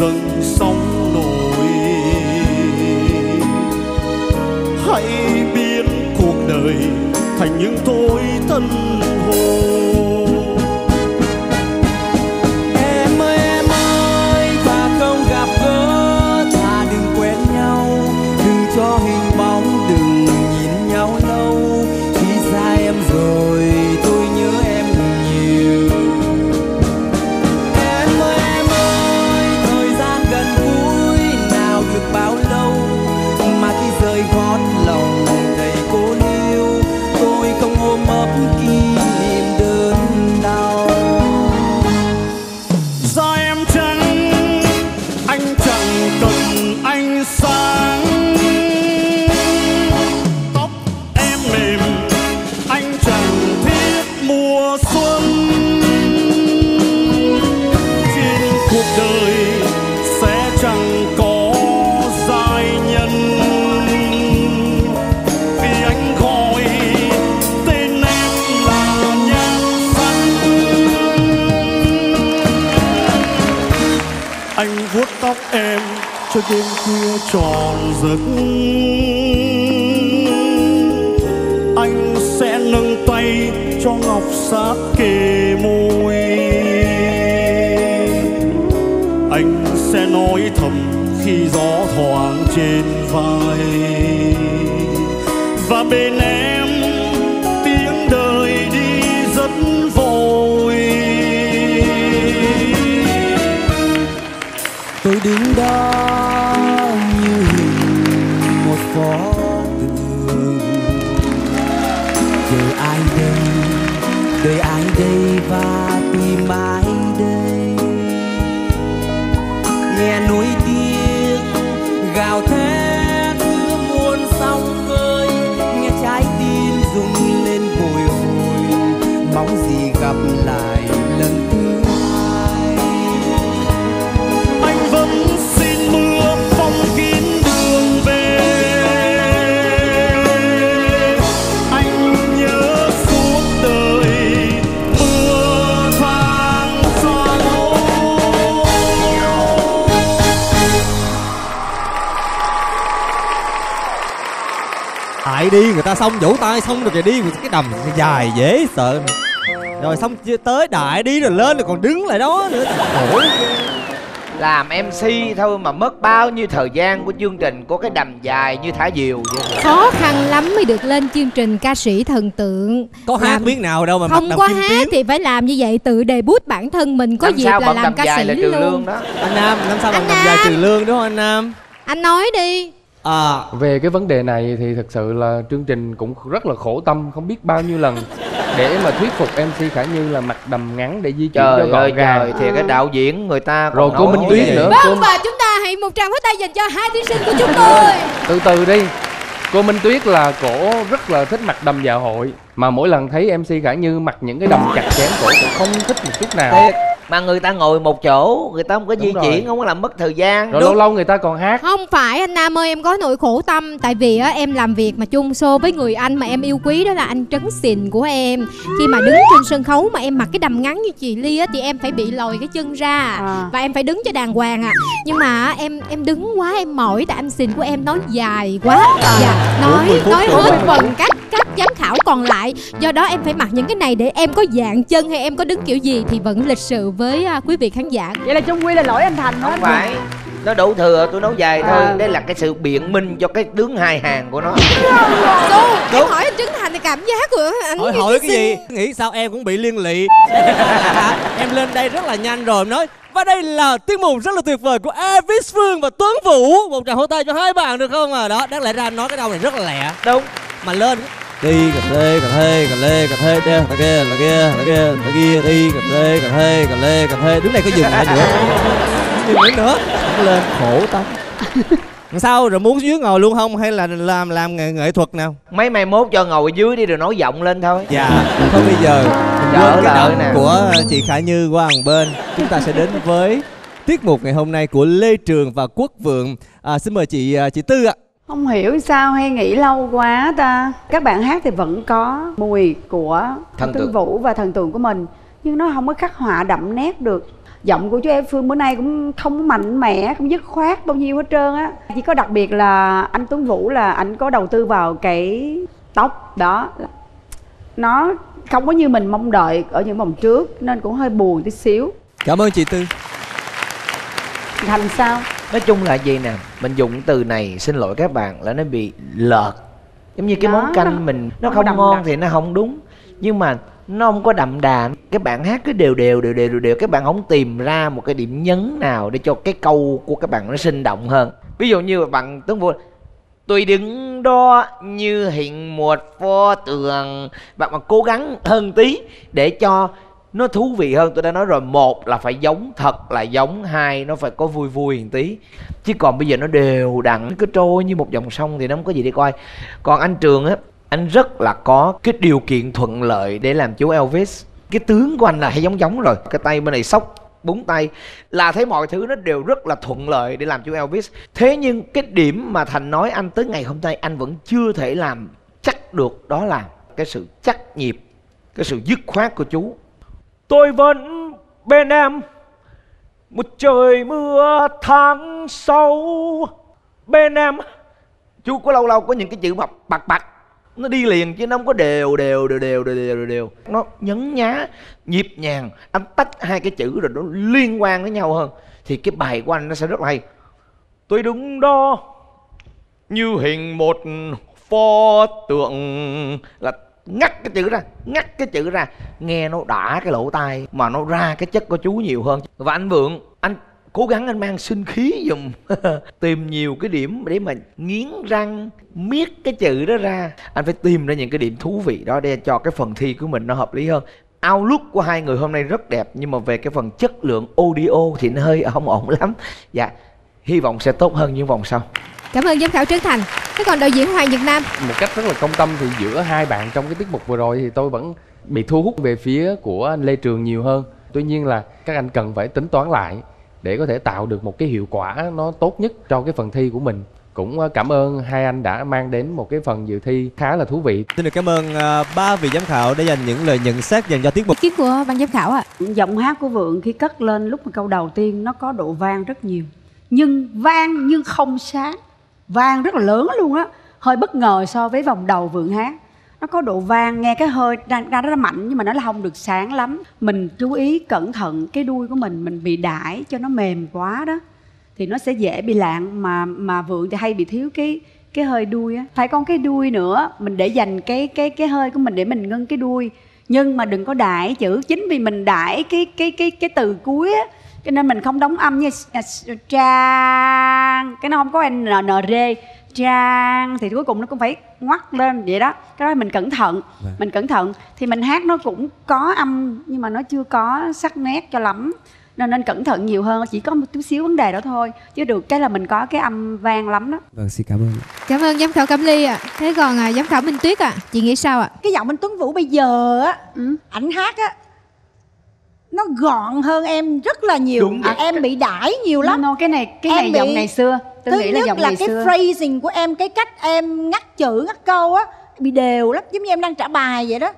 dâng sóng nổi hãy biến cuộc đời thành những tối thân khuya tròn giấc anh sẽ nâng tay cho ngọc sát kề môi. Anh sẽ nói thầm khi gió thoảng trên vai. Và bên em, tiếng đời đi rất vội. Tôi đứng đó Đi người ta xong vỗ tay xong rồi kìa đi. Cái đầm dài dễ sợ. Rồi xong chưa tới đại đi rồi lên rồi còn đứng lại đó nữa. Khổ làm mc thôi mà mất bao nhiêu thời gian của chương trình có cái đầm dài như thả diều vậy? Khó khăn lắm mới được lên chương trình ca sĩ thần tượng. Có hát Làm- biết nào đâu mà không đầm có hát tuyến thì phải làm như vậy tự đề bút bản thân mình có Năm dịp là làm ca dài sĩ là trừ luôn. lương đó? Anh nam năm sau bằng đầm dài trừ lương đúng không anh nam? Anh nói đi à. Về cái vấn đề này thì thật sự là chương trình cũng rất là khổ tâm không biết bao nhiêu lần để mà thuyết phục mc khả như là mặc đầm ngắn để di chuyển cho trời gọn ơi gàng. trời thì cái đạo diễn người ta còn Rồi cô Minh Tuyết nữa. vâng và chúng ta hãy một tràng pháo tay dành cho hai thí sinh của chúng tôi. từ từ đi. Cô minh tuyết là cổ rất là thích mặc đầm dạ hội mà mỗi lần thấy mc khả như mặc những cái đầm chặt chém cổ cũng không thích một chút nào. Thiệt, mà người ta ngồi một chỗ người ta không có di Đúng chuyển rồi. không có làm mất thời gian. Rồi lâu lâu người ta còn hát. Không phải anh Nam ơi em có nỗi khổ tâm. Tại vì á em làm việc mà chung show với người anh mà em yêu quý đó là anh Trấn Sìn của em. Khi mà đứng trên sân khấu mà em mặc cái đầm ngắn như chị Ly á thì em phải bị lòi cái chân ra và em phải đứng cho đàng hoàng à nhưng mà em em đứng quá em mỏi tại anh Sìn của em nói dài quá. Dạ nói 40 phút nói hết phần các các giám khảo còn lại. Do đó em phải mặc những cái này để em có dạng chân hay em có đứng kiểu gì thì vẫn lịch sự với à, quý vị khán giả. Vậy là chung quy là lỗi anh thành hết không phải. Nó đủ thừa tôi nói dài thôi. À. đây là cái sự biện minh cho cái đứng hai hàng của nó. Đu, em hỏi anh Trấn Thành thì cảm giác của anh hỏi hỏi cái gì? Nghĩ sao em cũng bị liên lụy. À, em lên đây rất là nhanh rồi em nói và đây là tiết mục rất là tuyệt vời của Elvis Phương và Tuấn Vũ. Một tràng hô tay cho hai bạn được không à? Đó đáng lẽ ra anh nói cái đâu này rất là lẹ. Đúng. Mà lên đi cà phê cà phê cà lê cà phê kia là kia là kia là kia là kia đi cà phê cà phê cà lê cà phê. Đứng đây có dừng lại nữa. Dừng nữa. Lên. Khổ tắm. Sao rồi muốn dưới ngồi luôn không? Hay là làm làm nghệ, nghệ thuật nào? Mấy mai mốt cho ngồi dưới đi rồi nói giọng lên thôi. Dạ. Thôi bây giờ Trở lại nè. của chị khả như qua hàng bên. Chúng ta sẽ đến với tiết mục ngày hôm nay của lê trường và quốc vượng. À, xin mời chị à, chị tư ạ Không hiểu sao hay nghĩ lâu quá ta. Các bạn hát thì vẫn có mùi của Thần tượng. Vũ và thần tượng của mình Nhưng nó không có khắc họa đậm nét được. Giọng của chú Em Phương bữa nay cũng không mạnh mẽ, không dứt khoát bao nhiêu hết trơn á. Chỉ có đặc biệt là anh Tuấn Vũ là anh có đầu tư vào cái tóc đó. Nó không có như mình mong đợi ở những vòng trước Nên cũng hơi buồn tí xíu. Cảm ơn chị tư. Thành sao? Nói chung là gì nè? Mình dùng từ này xin lỗi các bạn là nó bị lợt. Giống như cái Đó, món canh nó- mình nó không đậm ngon thì nó không đúng. Nhưng mà nó không có đậm đà. Các bạn hát cứ đều đều đều đều đều, đều. các bạn không tìm ra một cái điểm nhấn nào để cho cái câu của các bạn nó sinh động hơn. Ví dụ như bạn tuấn vũ tôi đứng đó như hiện một pho tượng bạn mà cố gắng hơn tí để cho nó thú vị hơn, tôi đã nói rồi, một là phải giống thật, là giống, hai nó phải có vui vui một tí. Chứ còn bây giờ nó đều đặn, cứ trôi như một dòng sông thì nó không có gì để coi. Còn anh trường á, anh rất là có cái điều kiện thuận lợi để làm chú Elvis. Cái tướng của anh là hay giống giống rồi, cái tay bên này sóc búng tay. Là thấy mọi thứ nó đều rất là thuận lợi để làm chú Elvis. Thế nhưng cái điểm mà thành nói anh tới ngày hôm nay, anh vẫn chưa thể làm chắc được, đó là cái sự chắc nhịp, cái sự dứt khoát của chú tôi vẫn bên em. Một trời mưa tháng sau bên em. Chú có lâu lâu có những cái chữ mà bạc bạc. Nó đi liền chứ nó không có đều đều đều đều đều đều đều, đều. nó nhấn nhá nhịp nhàng. Anh tách hai cái chữ rồi nó liên quan với nhau hơn. Thì cái bài của anh nó sẽ rất là hay. Tôi đứng đó. Như hình một pho tượng là ngắt cái chữ ra, ngắt cái chữ ra. Nghe nó đã cái lỗ tai mà nó ra cái chất của chú nhiều hơn. Và anh vượng, anh cố gắng anh mang sinh khí dùm tìm nhiều cái điểm để mà nghiến răng, miết cái chữ đó ra. Anh phải tìm ra những cái điểm thú vị đó để cho cái phần thi của mình nó hợp lý hơn. Outlook của hai người hôm nay rất đẹp, nhưng mà về cái phần chất lượng audio thì nó hơi không ổn lắm. Dạ hy vọng sẽ tốt hơn những vòng sau. Cảm ơn giám khảo Trấn Thành Thế còn đạo diễn Hoàng Nhật Nam một cách rất là công tâm thì giữa hai bạn trong cái tiết mục vừa rồi thì tôi vẫn bị thu hút về phía của anh Lê Trường nhiều hơn. Tuy nhiên là các anh cần phải tính toán lại để có thể tạo được một cái hiệu quả nó tốt nhất cho cái phần thi của mình. Cũng ờ, cảm ơn hai anh đã mang đến một cái phần dự thi khá là thú vị. xin được cảm ơn à, ba vị giám khảo đã dành những lời nhận xét dành cho tiết mục Ý kiến của ban giám khảo ạ Giọng hát của Vượng khi cất lên lúc mà câu đầu tiên nó có độ vang rất nhiều Nhưng vang nhưng không sáng Vang rất là lớn luôn á. Hơi bất ngờ so với vòng đầu Vượng hát Nó có độ vang, nghe cái hơi ra, ra rất là mạnh Nhưng mà nó là không được sáng lắm. Mình chú ý cẩn thận cái đuôi của mình Mình bị đãi cho nó mềm quá đó. Thì nó sẽ dễ bị lạng Mà mà Vượng thì hay bị thiếu cái cái hơi đuôi á. Phải con cái đuôi nữa mình để dành cái cái cái hơi của mình để mình ngưng cái đuôi. Nhưng mà đừng có đại chữ. Chính vì mình đại cái cái cái cái từ cuối á cho nên mình không đóng âm như à, trang. Cái nó không có n n r trang. Thì cuối cùng nó cũng phải ngoắt lên vậy đó. Cái đó mình cẩn thận mình cẩn thận. Thì mình hát nó cũng có âm nhưng mà nó chưa có sắc nét cho lắm. Nên nên cẩn thận nhiều hơn chỉ có một chút xíu vấn đề đó thôi. Chứ được cái là mình có cái âm vang lắm đó. Vâng xin cảm ơn. Cảm ơn giám khảo Cẩm Ly ạ. Thế còn à, giám khảo Minh Tuyết ạ Chị nghĩ sao ạ? Cái giọng anh Tuấn Vũ bây giờ á ảnh hát á nó gọn hơn em rất là nhiều Đúng à, em bị đãi nhiều lắm no, no, cái này cái em này bị... giọng này xưa tôi thứ nghĩ nhất là, giọng là cái xưa. phrasing của em cái cách em ngắt chữ ngắt câu á bị đều lắm giống như em đang trả bài vậy đó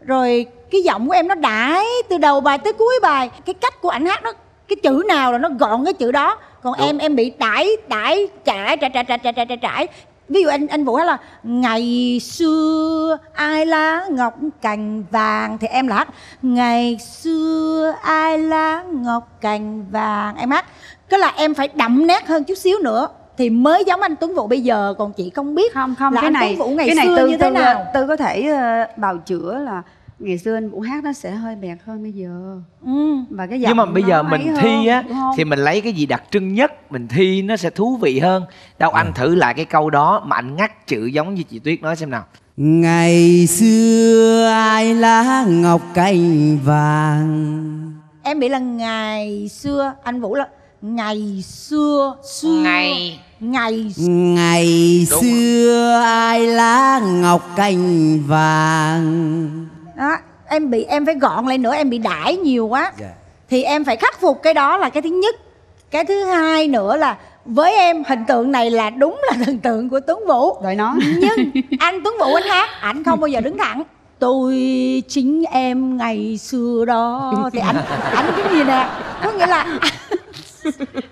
rồi cái giọng của em nó đãi từ đầu bài tới cuối bài cái cách của ảnh hát nó cái chữ nào là nó gọn cái chữ đó còn Đúng. em em bị đãi đãi trả trả trả trả trả trả ví dụ anh anh vũ hát là ngày xưa ai lá ngọc cành vàng thì em là hát ngày xưa ai lá ngọc cành vàng em hát. Cái là em phải đậm nét hơn chút xíu nữa thì mới giống anh Tuấn Vũ bây giờ còn chị không biết không không là cái anh này Tuấn Vũ ngày cái này xưa tư như thế tư, nào. tư có thể ờ, bào chữa là ngày xưa anh vũ hát nó sẽ hơi bẹt hơn bây giờ. Ừ. và cái giọng nhưng mà bây giờ mình hơn, thi á đúng không? thì mình lấy cái gì đặc trưng nhất mình thi nó sẽ thú vị hơn. Đâu anh thử lại cái câu đó mà anh ngắt chữ giống như chị tuyết nói xem nào. Ngày xưa ai lá ngọc cành vàng? Em bị là ngày xưa anh Vũ là ngày xưa xưa. Ngày. Ngày ngày xưa ai lá ngọc cành vàng đó em bị em phải gọn lại nữa em bị đãi nhiều quá. Thì em phải khắc phục cái đó là cái thứ nhất. Cái thứ hai nữa là với em hình tượng này là đúng là thần tượng của Tuấn Vũ. Rồi nó nhưng anh Tuấn Vũ anh hát ảnh không bao giờ đứng thẳng. Tôi chính em ngày xưa đó. Thì ảnh ảnh cái gì nè? Có nghĩa là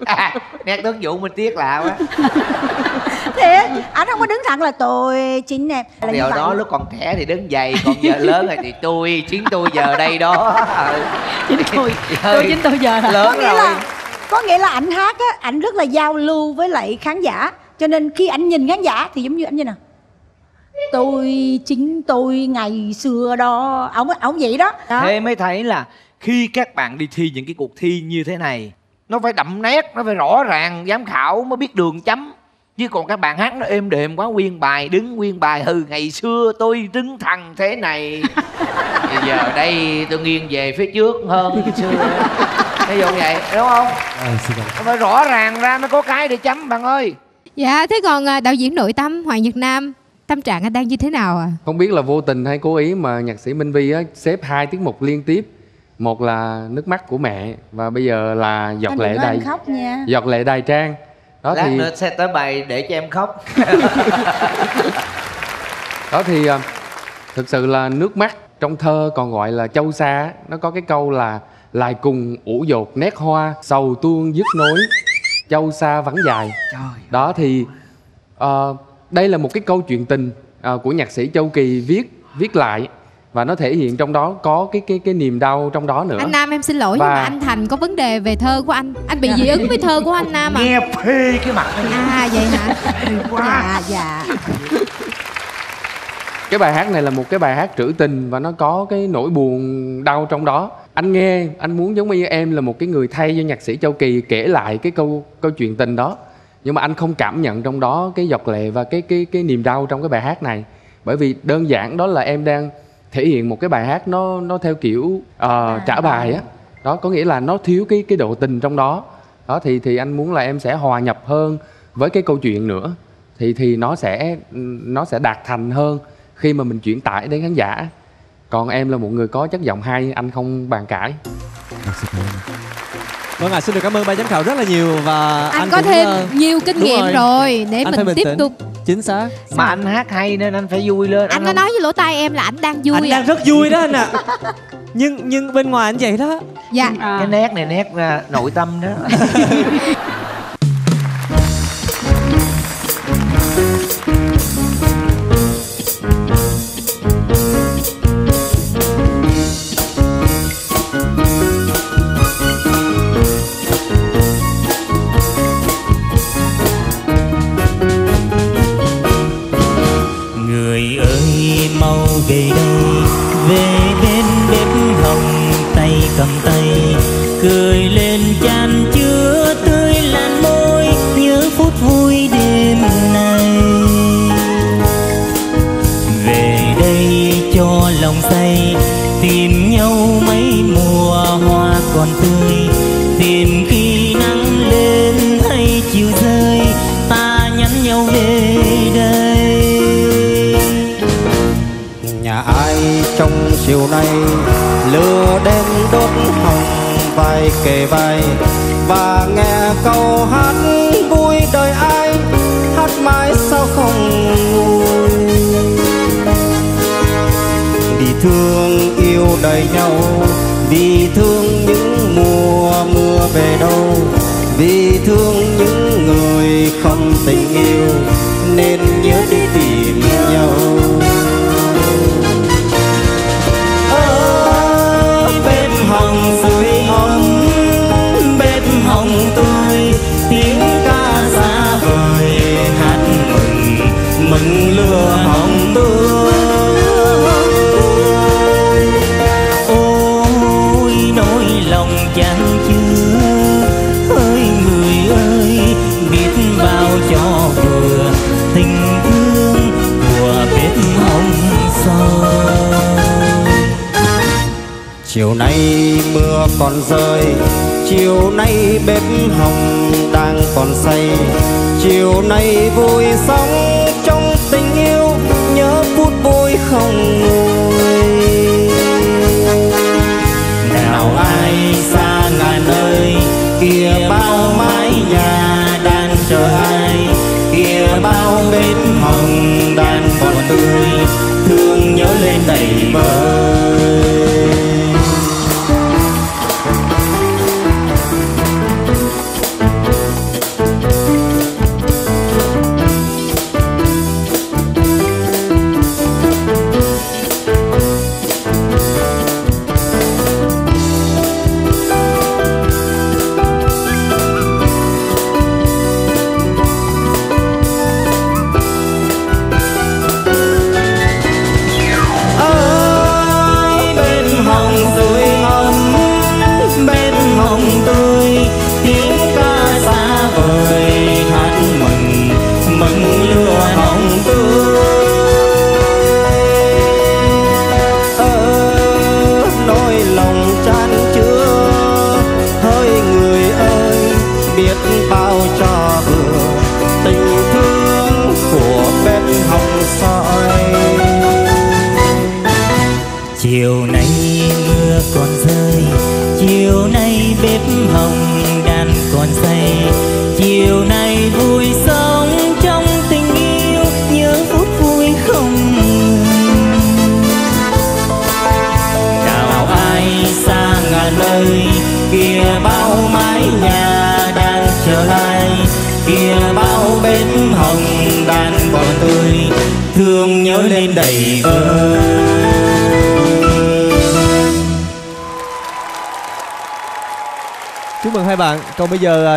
à, nét tướng vũ minh tiếc lạ quá. Thiệt ảnh không có đứng thẳng là tôi chính em là điều đó lúc còn trẻ thì đứng dày còn giờ lớn rồi thì tôi chính tôi giờ đây đó. Chính tôi tôi chính tôi giờ lớn có nghĩa rồi. là có nghĩa là ảnh hát á ảnh rất là giao lưu với lại khán giả. Cho nên khi ảnh nhìn khán giả thì giống như ảnh như nào? Tôi chính tôi ngày xưa đó. Ổng ổng vậy đó, đó. thế mới thấy là khi các bạn đi thi những cái cuộc thi như thế này nó phải đậm nét nó phải rõ ràng giám khảo mới biết đường chấm. Chứ còn các bạn hát nó êm đềm quá nguyên bài đứng nguyên bài hừ ngày xưa tôi đứng thằng thế này. Bây giờ đây tôi nghiêng về phía trước hơn xưa. Ví dụ vậy đúng không? Nó phải rõ ràng ra mới có cái để chấm bạn ơi. Dạ, thế còn à, đạo diễn nội tâm Hoàng Nhật Nam Tâm trạng anh đang như thế nào à? Không biết là vô tình hay cố ý mà nhạc sĩ Minh Vi á, xếp hai tiết mục liên tiếp Một là nước mắt của mẹ và bây giờ là giọt Anh lệ đầy. khóc nha. Giọt lệ đầy trang. Đó lát thì nữa sẽ tới bài để cho em khóc. Đó thì à, thực sự là nước mắt trong thơ còn gọi là châu sa á, nó có cái câu là lại cùng ủ dột nét hoa sầu tuôn dứt nối châu sa vắng dài. Đó thì ờ, đây là một cái câu chuyện tình ờ, của nhạc sĩ châu kỳ viết viết lại và nó thể hiện trong đó có cái cái cái niềm đau trong đó nữa. Anh Nam em xin lỗi nhưng Và- mà anh Thành có vấn đề về thơ của anh. Anh bị dị ứng với thơ của anh Nam à nghe phê cái mặt À vậy hả? dạ dạ. Cái bài hát này là một cái bài hát trữ tình và nó có cái nỗi buồn đau trong đó. Anh nghe anh muốn giống như em là một cái người thay cho nhạc sĩ châu kỳ kể lại cái câu câu chuyện tình đó. Nhưng mà anh không cảm nhận trong đó cái giọt lệ và cái cái cái niềm đau trong cái bài hát này. Bởi vì đơn giản đó là em đang thể hiện một cái bài hát nó nó theo kiểu ờ, trả bài á. đó có nghĩa là nó thiếu cái cái độ tình trong đó. Đó thì thì anh muốn là em sẽ hòa nhập hơn với cái câu chuyện nữa. Thì thì nó sẽ nó sẽ đạt thành hơn khi mà mình chuyển tải đến khán giả. Còn em là một người có chất giọng hay anh không bàn cãi. Vâng ạ, xin được cảm ơn ban giám khảo rất là nhiều và Anh, anh có cũng, thêm ờ, nhiều kinh nghiệm rồi, để Anh mình tiếp tĩnh. tục Chính xác. mà anh hát hay nên anh phải vui lên Anh có không- nói với lỗ tai em là anh đang vui Anh à? đang rất vui đó anh ạ. nhưng nhưng bên ngoài anh vậy đó. Dạ cái nét này nét à, nội tâm đó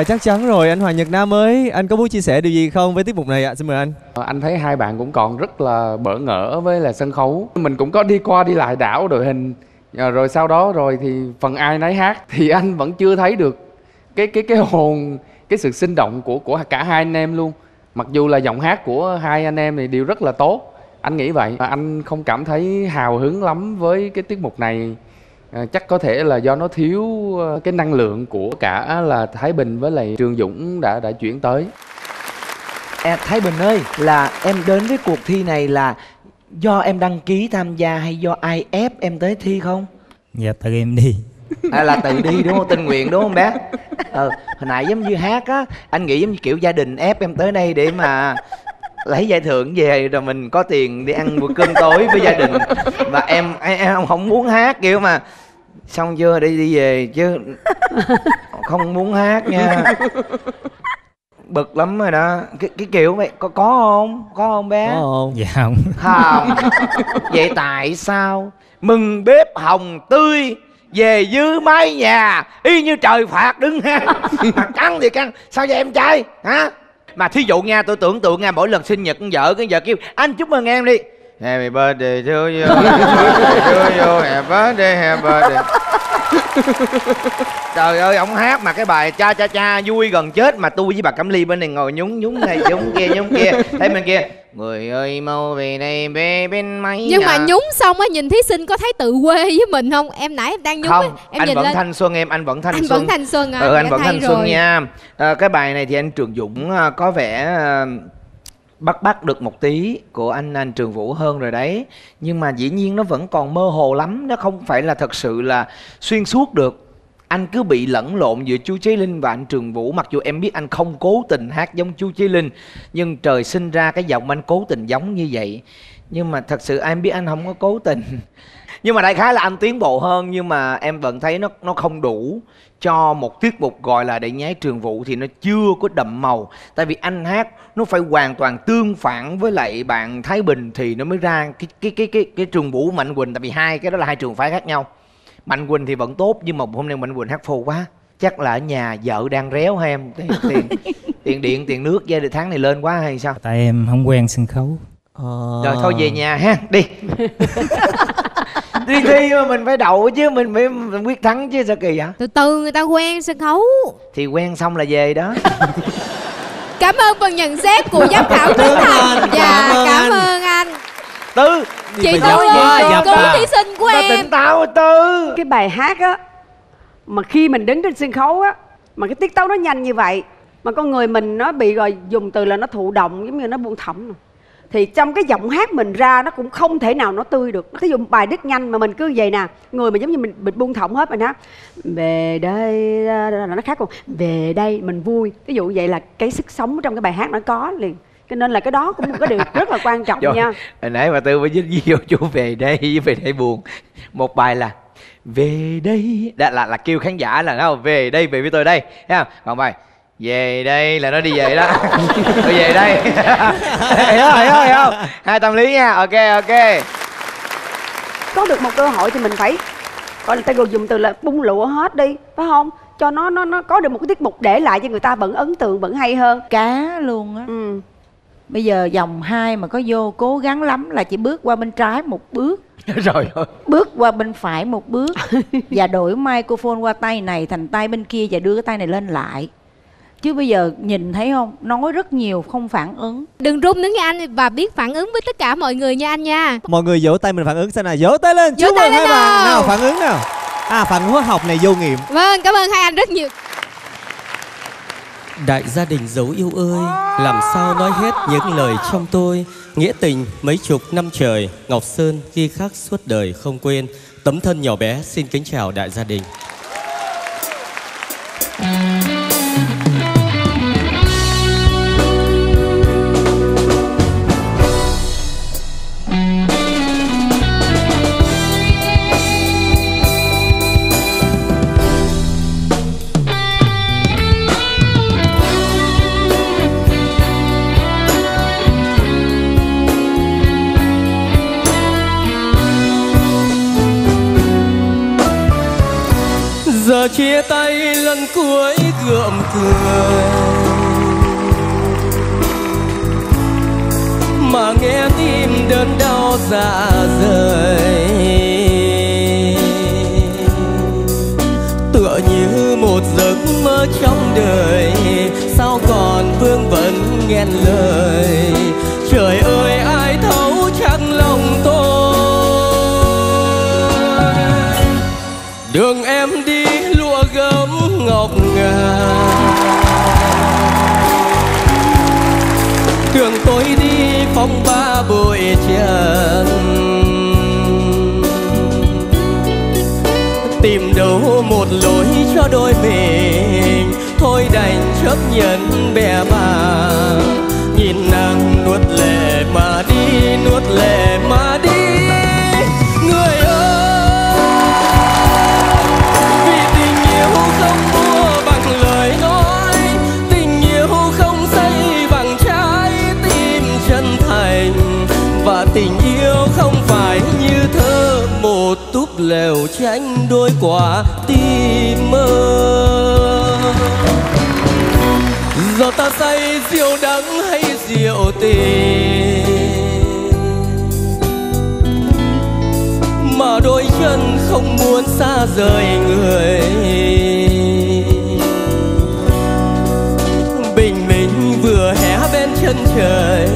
chắc chắn rồi. Anh Hoàng Nhật Nam ơi, anh có muốn chia sẻ điều gì không với tiết mục này ạ? Xin mời anh. Ờ, anh thấy hai bạn cũng còn rất là bỡ ngỡ với là sân khấu. Mình cũng có đi qua đi lại đảo đội hình. Ờ, rồi sau đó rồi thì phần ai nấy hát. Thì anh vẫn chưa thấy được cái cái cái hồn cái sự sinh động của của cả hai anh em luôn. Mặc dù là giọng hát của hai anh em thì đều rất là tốt. Anh nghĩ vậy. Ờ, anh không cảm thấy hào hứng lắm với cái tiết mục này. Ờ, chắc có thể là do nó thiếu ờ, cái năng lượng của cả là Thái Bình với lại Trường Dũng đã đã chuyển tới À, Thái Bình ơi, là em đến với cuộc thi này là do em đăng ký tham gia hay do ai ép em tới thi không? dạ tự em đi À, là tự đi đúng không? Tình nguyện đúng không bé? Ờ, hồi nãy giống như hát á, anh nghĩ giống như kiểu gia đình ép em tới đây để mà lấy giải thưởng về rồi mình có tiền đi ăn bữa cơm tối với gia đình. Và em em, không muốn hát kiểu mà xong chưa đi đi về chứ. Không muốn hát nha. Bực lắm rồi đó. Cái, cái kiểu vậy có có không? Có không bé? Có không? Dạ không. Không. Vậy tại sao? Mừng bếp hồng tươi về dưới mái nhà y như trời phạt đứng ha. Mà căng thì căng sao vậy em trai? Hả mà thí dụ nha tôi tưởng tượng nha mỗi lần sinh nhật con vợ, cái vợ kêu, anh chúc mừng em đi. Happy birthday to you. Happy birthday to you. Happy birthday Happy birthday. Trời ơi, ông hát mà cái bài cha cha cha vui gần chết mà tôi với bà Cẩm Ly bên này ngồi nhúng nhúng này nhúng kia nhúng kia. Thấy bên kia người ơi mau về đây bê bên máy nhưng mà nhà." nhúng xong á nhìn thí sinh có thấy tự quê với mình không? Em nãy em đang nhúng á, không em anh nhìn vẫn lên. Thanh xuân em anh vẫn thanh Anh xuân. Vẫn thanh xuân à? ừ, anh vẫn thanh xuân rồi. nha. À, cái bài này thì anh Trường Dũng à, có vẻ à, bắt bắt được một tí của anh anh Trường Vũ hơn rồi đấy. Nhưng mà dĩ nhiên nó vẫn còn mơ hồ lắm, nó không phải là thật sự là xuyên suốt được. Anh cứ bị lẫn lộn giữa chú Chí Linh và anh Trường Vũ, mặc dù em biết anh không cố tình hát giống chú Chí Linh, nhưng trời sinh ra cái giọng anh cố tình giống như vậy. Nhưng mà thật sự em biết anh không có cố tình. nhưng mà đại khái là anh tiến bộ hơn nhưng mà em vẫn thấy nó nó không đủ cho một tiết mục gọi là để nhái trường vụ thì nó chưa có đậm màu. Tại vì anh hát nó phải hoàn toàn tương phản với lại bạn Thái Bình thì nó mới ra cái cái cái cái cái trường vũ Mạnh Quỳnh. Tại vì hai cái đó là hai trường phái khác nhau. Mạnh Quỳnh thì vẫn tốt nhưng mà hôm nay Mạnh Quỳnh hát phô quá. Chắc là ở nhà vợ đang réo hay em. Tiền tiền, tiền điện tiền nước gia đình tháng này lên quá hay sao? Tại em không quen sân khấu. Rồi thôi về nhà ha đi đi thi mà mình phải đậu chứ mình phải mình quyết thắng chứ sao kỳ vậy? Từ từ người ta quen sân khấu. Thì quen xong là về đó. Cảm ơn phần nhận xét của giám khảo Trấn Thành. dạ cảm ơn cảm anh. ơn anh. Tư. Chị tư ơi cứu thí sinh của em. tỉnh táo tư. Cái bài hát á mà khi mình đứng trên sân khấu á mà cái tiết tấu nó nhanh như vậy mà con người mình nó bị rồi dùng từ là nó thụ động giống như nó buông thõng rồi. Thì trong cái giọng hát mình ra nó cũng không thể nào nó tươi được. Thí dụ bài đứt nhanh mà mình cứ vậy nè người mà giống như mình bị buông thõng hết mình hát về đây là nó khác còn về đây mình vui. Ví dụ vậy là cái sức sống trong cái bài hát nó có liền. Cho nên là cái đó cũng một cái điều rất là quan trọng Rồi, nha. hồi nãy mà tư mới dính vô chú về đây với về đây buồn. Một bài là về đây đã là là kêu khán giả là nó về đây về với tôi đây không? Còn bài về đây là nó đi về đó. Tôi về đây. Hiểu không hiểu không hiểu không? Hai tâm lý nha. Ok ok. Có được một cơ hội thì mình phải gọi là ta gọi dùng từ là bung lụa hết đi phải không? Cho nó nó nó có được một cái tiết mục để lại cho người ta vẫn ấn tượng vẫn hay hơn. Cá luôn á. Ừ. bây giờ dòng hai mà có vô cố gắng lắm là chỉ bước qua bên trái một bước. Rồi rồi. Bước qua bên phải một bước. Và đổi microphone qua tay này thành tay bên kia và đưa cái tay này lên lại chứ bây giờ nhìn thấy không? Nói rất nhiều không phản ứng. Đừng run nữa nha anh và biết phản ứng với tất cả mọi người nha anh nha. Mọi người vỗ tay mình phản ứng xem nào. Vỗ tay lên chúc tay mừng hai bạn. nào. nào phản ứng nào. À phản ứng hóa học này vô nghiệm. Vâng cảm ơn hai anh rất nhiều. Đại gia đình dấu yêu ơi, làm sao nói hết những lời trong tôi? Nghĩa tình mấy chục năm trời, Ngọc Sơn ghi khắc suốt đời không quên. Tấm thân nhỏ bé xin kính chào đại gia đình Dạ xa rời Tựa như một giấc mơ trong đời, Sao còn vương vấn nghe lời? Phong ba bụi trần Tìm đâu một lối cho đôi mình, Thôi đành chấp nhận bè bàng Nhìn nàng nuốt lệ mà đi, Nuốt lệ mà đi túp tranh đôi quả tim mơ. Giờ ta say rượu đắng hay rượu tình Mà đôi chân không muốn xa rời người. Bình minh vừa hé bên chân trời,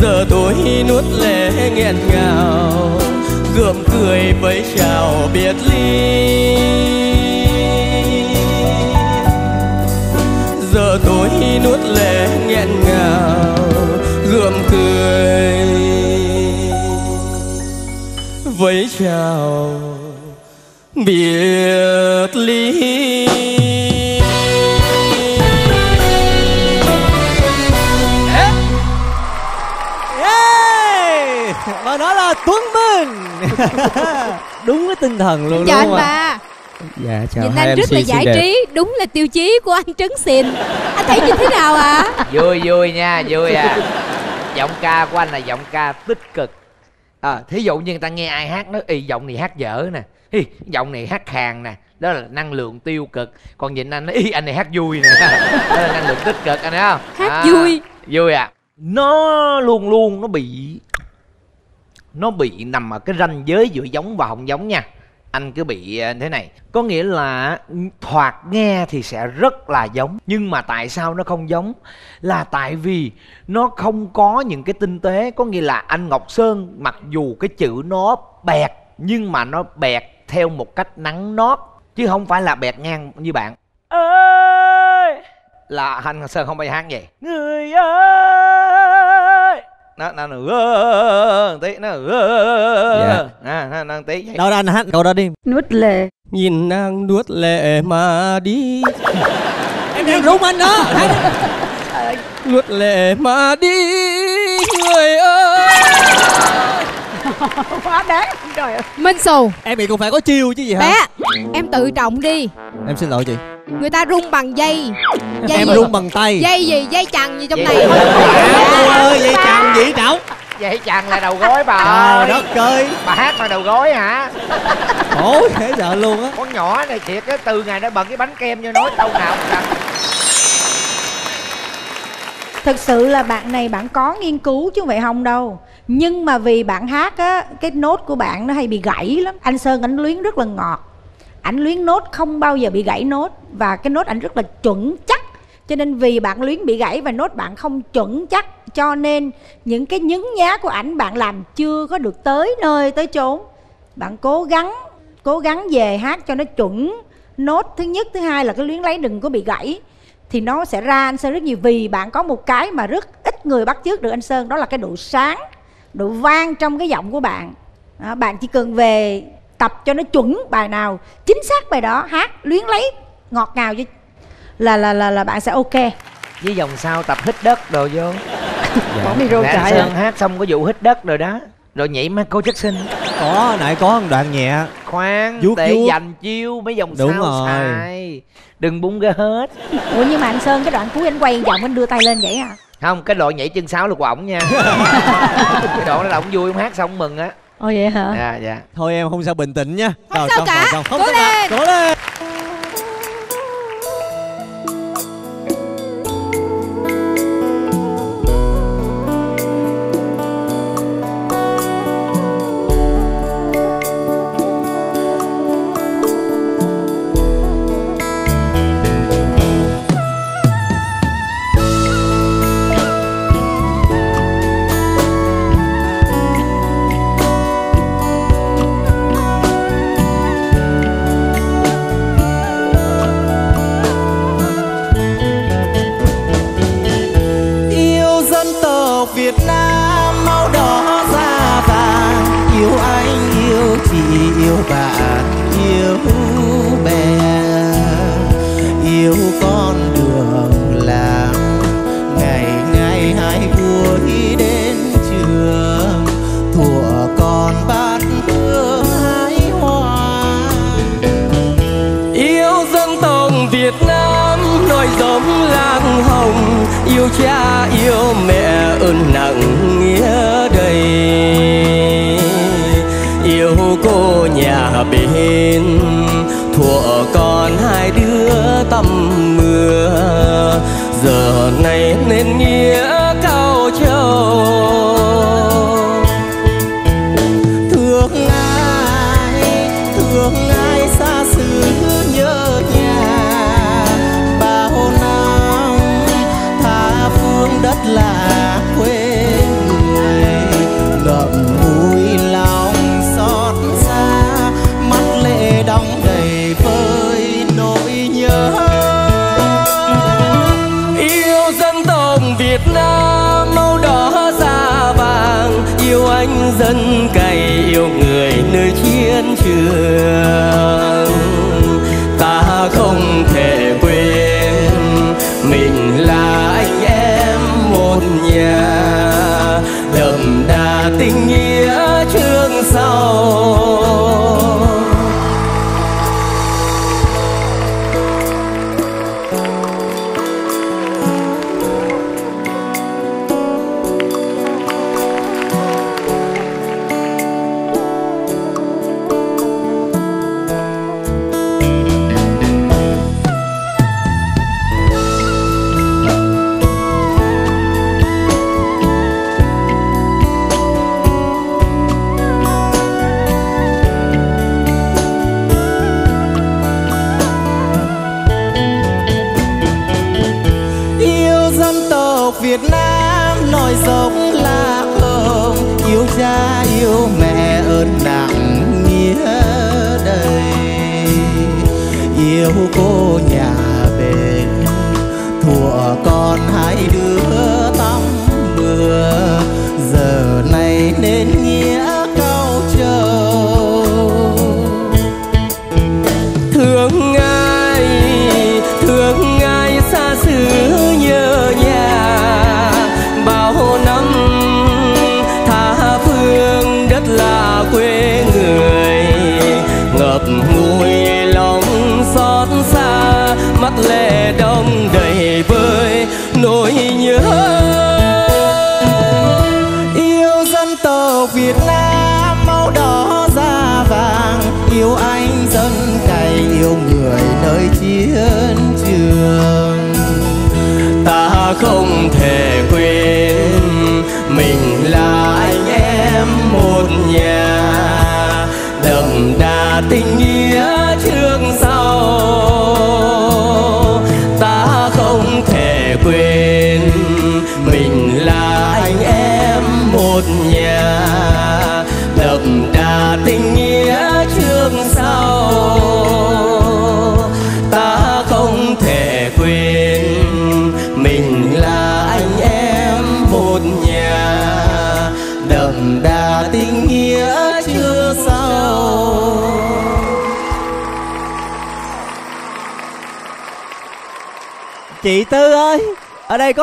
Giờ tôi nuốt lệ nghẹn ngào. Gượng cười với chào biệt ly. Giờ tôi nuốt lệ nghẹn ngào gượng cười với chào biệt ly. Tinh thần luôn Chào đúng anh ba. Dạ chào Nhìn hai anh MC rất là giải đẹp. trí Đúng là tiêu chí của anh Trấn Xìn Anh thấy như thế nào ạ? vui vui nha vui à. Giọng ca của anh là giọng ca tích cực. À, thí dụ như người ta nghe ai hát nói y giọng này hát dở nè Hi, giọng này hát khàn nè đó là năng lượng tiêu cực. Còn nhìn anh nói y anh này hát vui nè đó là năng lượng tích cực anh thấy không? Hát vui. vui à. Nó luôn luôn nó bị nó bị nằm ở cái ranh giới giữa giống và không giống nha anh cứ bị ờ, thế này. Có nghĩa là thoạt nghe thì sẽ rất là giống nhưng mà tại sao nó không giống? Là tại vì nó không có những cái tinh tế. Có nghĩa là anh ngọc sơn mặc dù cái chữ nó bẹt nhưng mà nó bẹt theo một cách nắng nót chứ không phải là bẹt ngang như bạn. Ơi là anh sơn không giờ hát vậy. Người ơi nó nó nó tí nó ơ, à, nó nó tí vậy. đâu đó anh hát câu đó đi. Nuốt lệ. Nhìn nàng nuốt lệ mà đi. Em đang rung anh đó. Nuốt lệ mà đi Người ơi. Quá đáng. Trời ơi. Minh Xù em bị cũng phải có chiêu chứ gì hả? Bé Em tự trọng đi. Em xin lỗi chị. Người ta rung bằng dây Dây em rung bằng tay. Dây gì? Dây chằng gì trong này? cô ơi dây chằng dĩ trọng vậy chàng là đầu gối bà trời đất ơi. Bà hát bằng đầu gối hả? Khổ dễ sợ luôn á. Con nhỏ này thiệt á từ ngày nó bận cái bánh kem vô nói câu nào thực sự là bạn này bạn có nghiên cứu chứ không phải không đâu. Nhưng mà vì bạn hát á cái nốt của bạn nó hay bị gãy lắm. Anh sơn ảnh luyến rất là ngọt. Ảnh luyến nốt không bao giờ bị gãy nốt và cái nốt ảnh rất là chuẩn chắc cho nên vì bạn luyến bị gãy và nốt bạn không chuẩn chắc cho nên những cái nhấn nhá của ảnh bạn làm chưa có được tới nơi tới chốn. Bạn cố gắng cố gắng về hát cho nó chuẩn. Nốt thứ nhất thứ hai là cái luyến lấy đừng có bị gãy thì nó sẽ ra anh sơn rất nhiều. Vì bạn có một cái mà rất ít người bắt chước được anh sơn đó là cái độ sáng độ vang trong cái giọng của bạn. Đó, bạn chỉ cần về tập cho nó chuẩn bài nào chính xác bài đó hát luyến lấy ngọt ngào cho là là là là bạn sẽ ok. Với dòng sau tập hít đất đồ vô. Bỏ micro anh chạy. sơn à. hát xong có vụ hít đất rồi đó. Rồi nhảy mắt cô chất sinh có nãy có một đoạn nhẹ. Khoan Vuốt để vuốt. dành chiêu mấy dòng Đúng sau rồi. xài. Đừng bung ra hết. Ủa nhưng mà anh sơn cái đoạn cuối anh quay giọng anh đưa tay lên vậy à không cái đội nhảy chân sáo là của ổng nha. Cái đoạn đó là ổng vui ổng hát xong mừng á. Ồ vậy hả? Dạ dạ. Thôi em không sao bình tĩnh nha. Không sao cả. không, không, Cố sao lên. cố lên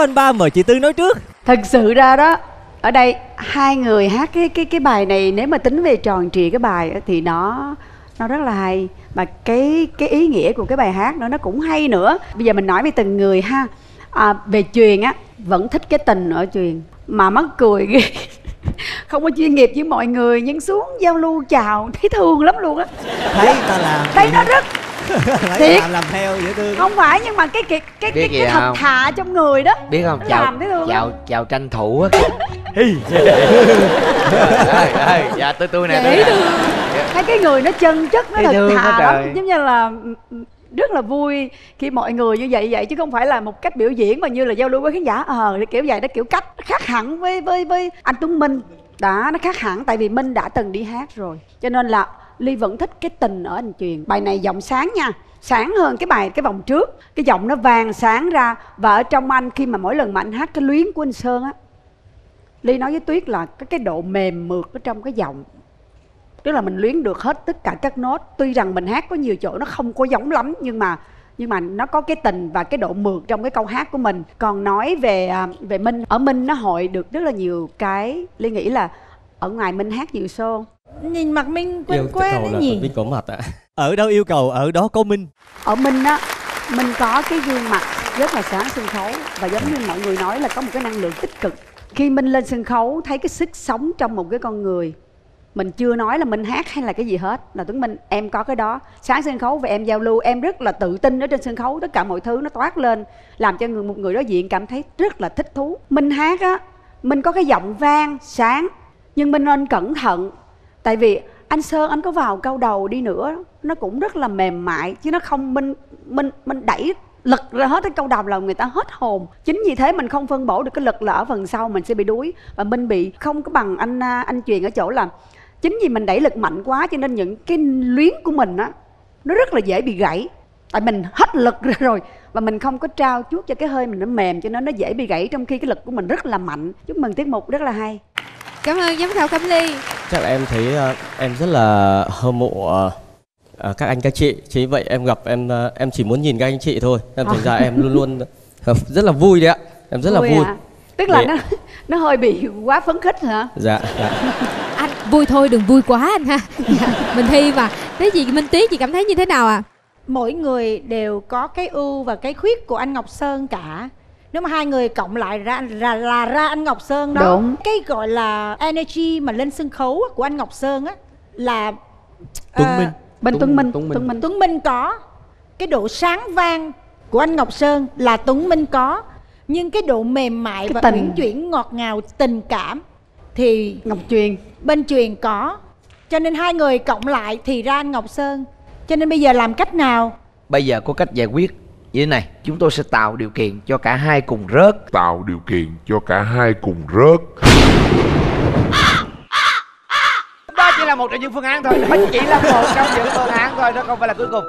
có anh ba mời chị Tư nói trước. Thật sự ra đó ở đây hai người hát cái cái cái bài này nếu mà tính về tròn trịa cái bài á, thì nó nó rất là hay. Mà cái cái ý nghĩa của cái bài hát nữa nó cũng hay nữa. Bây giờ mình nói về từng người ha. À, về truyền á vẫn thích cái tình ở truyền mà mắc cười ghê. Không có chuyên nghiệp với mọi người nhưng xuống giao lưu chào thấy thương lắm luôn á. Thấy ta làm. Thấy nó rất Thiệt. làm, làm theo dễ thương. Không phải nhưng mà cái cái cái cái, cái thật thà trong người đó. Biết không? Chào làm thấy thương lắm. chào chào tranh thủ á. Dạ tôi tôi nè tôi dễ thương. Thấy cái người nó chân chất nó Thấy thật thà lắm giống như là rất là vui khi mọi người như vậy vậy chứ không phải là một cách biểu diễn mà như là giao lưu với khán giả. Ờ thì kiểu vậy nó kiểu cách khác hẳn với với với anh Tuấn Minh. Đó nó khác hẳn tại vì Minh đã từng đi hát rồi. Cho nên là Ly vẫn thích cái tình ở anh Truyền. Bài này giọng sáng nha. Sáng hơn cái bài, cái vòng trước. Cái giọng nó vàng sáng ra. Và ở trong anh, khi mà mỗi lần mà anh hát cái luyến của anh Sơn á, Ly nói với Tuyết là cái cái độ mềm mượt ở trong cái giọng. Tức là mình luyến được hết tất cả các nốt tuy rằng mình hát có nhiều chỗ nó không có giống lắm, nhưng mà nhưng mà nó có cái tình và cái độ mượt trong cái câu hát của mình. Còn nói về à, về minh, ở minh nó hội được rất là nhiều cái. Ly nghĩ là ở ngoài minh hát nhiều show? Nhìn mặt Minh Yêu quen quen cầu đấy là nhỉ? Minh có mặt ạ. Ở đâu yêu cầu ở đó có Minh. Ở minh á minh có cái gương mặt rất là sáng sân khấu và giống như mọi người nói là có một cái năng lượng tích cực. Khi minh lên sân khấu thấy cái sức sống trong một cái con người mình chưa nói là minh hát hay là cái gì hết. Là tuấn minh em có cái đó. Sáng sân khấu và em giao lưu em rất là tự tin ở trên sân khấu tất cả mọi thứ nó toát lên làm cho người một người đối diện cảm thấy rất là thích thú. Minh hát á minh có cái giọng vang sáng nhưng minh nên cẩn thận tại vì anh sơn, anh có vào câu đầu đi nữa, nó cũng rất là mềm mại, chứ nó không minh minh minh đẩy lực ra hết cái câu đầu là người ta hết hồn. Chính vì thế mình không phân bổ được cái lực là ở phần sau mình sẽ bị đuối và minh bị không có bằng anh à, anh truyền ở chỗ là chính vì mình đẩy lực mạnh quá cho nên những cái luyến của mình á, nó rất là dễ bị gãy. Tại mình hết lực ra rồi và mình không có trao chuốt cho cái hơi mình nó mềm, cho nên nó dễ bị gãy trong khi cái lực của mình rất là mạnh. Chúc mừng tiết mục rất là hay. Cảm ơn giám khảo Cẩm Ly. Chắc là em thấy ờ, em rất là hâm mộ ờ, ờ, các anh các chị. Chính vậy em gặp em em chỉ muốn nhìn các anh chị thôi. Em thành ra em luôn luôn rất là vui đấy ạ. Em rất là vui à? tức là Để- nó nó hơi bị quá phấn khích hả? Dạ, dạ. Anh vui thôi đừng vui quá anh ha. Dạ, Mình thi mà. Thế chị Minh Tuyết chị cảm thấy như thế nào ạ? mỗi người đều có cái ưu và cái khuyết của anh Ngọc Sơn cả nếu mà hai người cộng lại ra là, là ra anh Ngọc Sơn đó Đúng. cái gọi là energy mà lên sân khấu của anh Ngọc Sơn á là Tuấn à, Minh. Bên Tuấn Minh, Tuấn Minh. Tuấn Minh Tuấn Minh có cái độ sáng vang của anh Ngọc Sơn là Tuấn Minh có nhưng cái độ mềm mại Cái và tình. uyển chuyển ngọt ngào tình cảm thì Ngọc Truyền bên truyền có cho nên hai người cộng lại thì ra anh Ngọc Sơn cho nên bây giờ làm cách nào Bây giờ có cách giải quyết như thế này Chúng tôi sẽ tạo điều kiện cho cả hai cùng rớt. Tạo điều kiện cho cả hai cùng rớt. Đó chỉ là một trong những phương án thôi. Đó chỉ là một trong những phương án thôi Đó không phải là cuối cùng.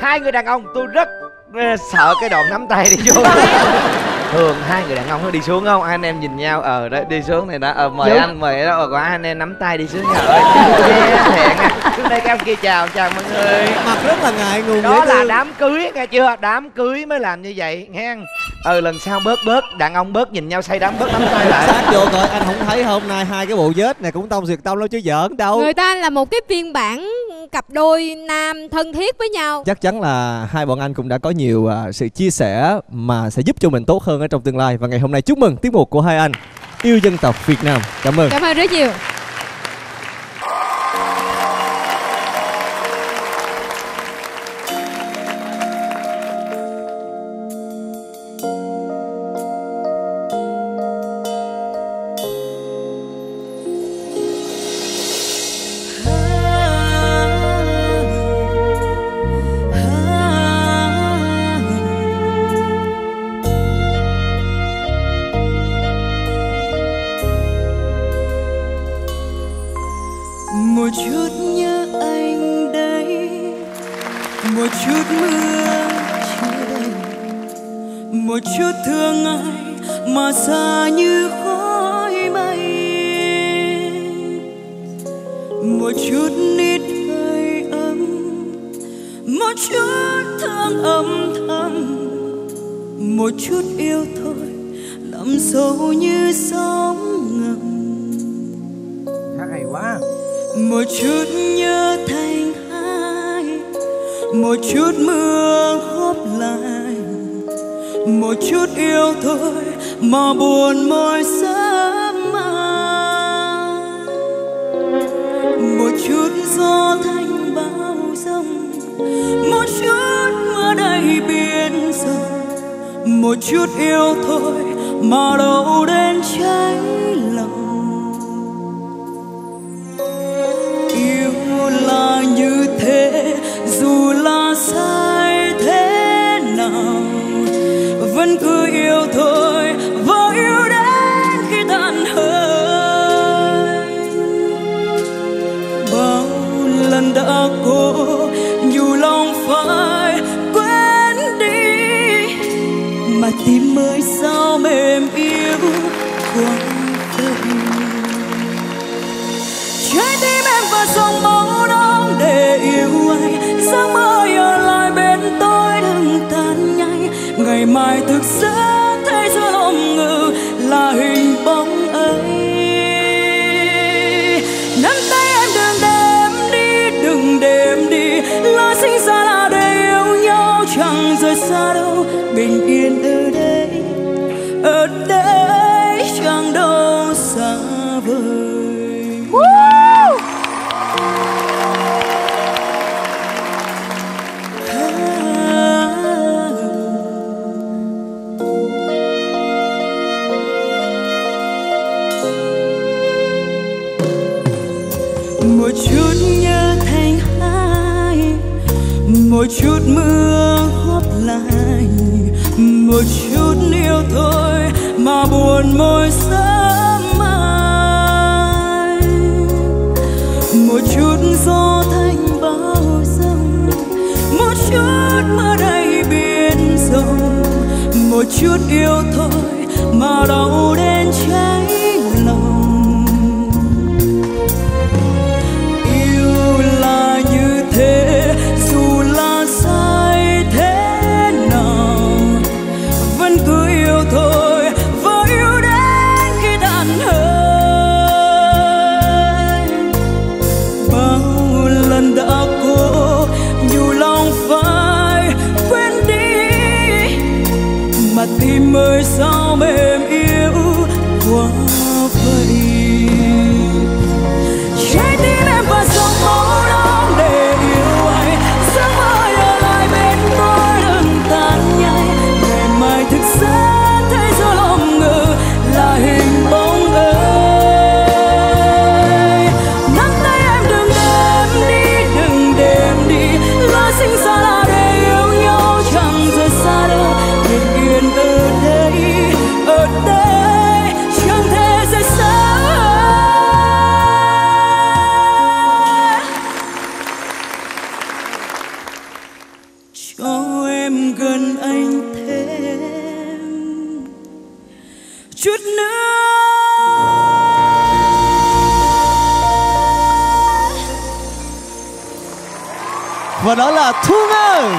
Hai người đàn ông tôi rất ờ, sợ cái đoạn nắm tay đi xuống thường hai người đàn ông nó đi xuống không? Anh em nhìn nhau ờ đó đi xuống này đó. Ờ mời Dạ. anh mời đó. Ờ có anh em nắm tay đi xuống nhà ơi. Hẹn à xuống đây các ông kia chào chào mọi người. Mặt rất là ngại ngùng đó là thương. đám cưới nghe chưa? Đám cưới mới làm như vậy nghe ừ lần sau bớt bớt. Đàn ông bớt nhìn nhau say đắm bớt nắm tay lại. Sát vô coi anh không thấy hôm nay hai cái bộ vết này cũng tông xuyệt tông đâu chứ giỡn đâu. Người ta là một cái phiên bản cặp đôi nam thân thiết với nhau. Chắc chắn là hai bọn anh cũng đã có nhiều à, sự chia sẻ mà sẽ giúp cho mình tốt hơn ở trong tương lai. Và ngày hôm nay chúc mừng tiết mục của hai anh yêu dân tộc Việt Nam. Cảm ơn. Cảm ơn rất nhiều chút thương ai mà xa như khói mây một chút nít hơi ấm một chút thương âm thầm một chút yêu thôi nằm sâu như sóng ngầm. Hát hay quá. Một chút nhớ thành hai một chút mưa một chút yêu thôi mà buồn môi sớm mai. Một chút gió thanh bao rông một chút mưa đầy biển rộng. Một chút yêu thôi mà đâu đến cháy lòng. Mà tim mới sao mềm yếu quá vậy trái tim em và dòng máu nóng để yêu anh, giấc mơ ở lại bên tôi đừng tan nhanh. Ngày mai thực sự một chút nhớ thành hai một chút mưa góp lại một chút yêu thôi mà buồn môi sớm mai. Một chút gió thanh bao dung, một chút mưa đầy biển rộng một chút yêu thôi mà đau đến cháy. Và đó là Thu Ngân.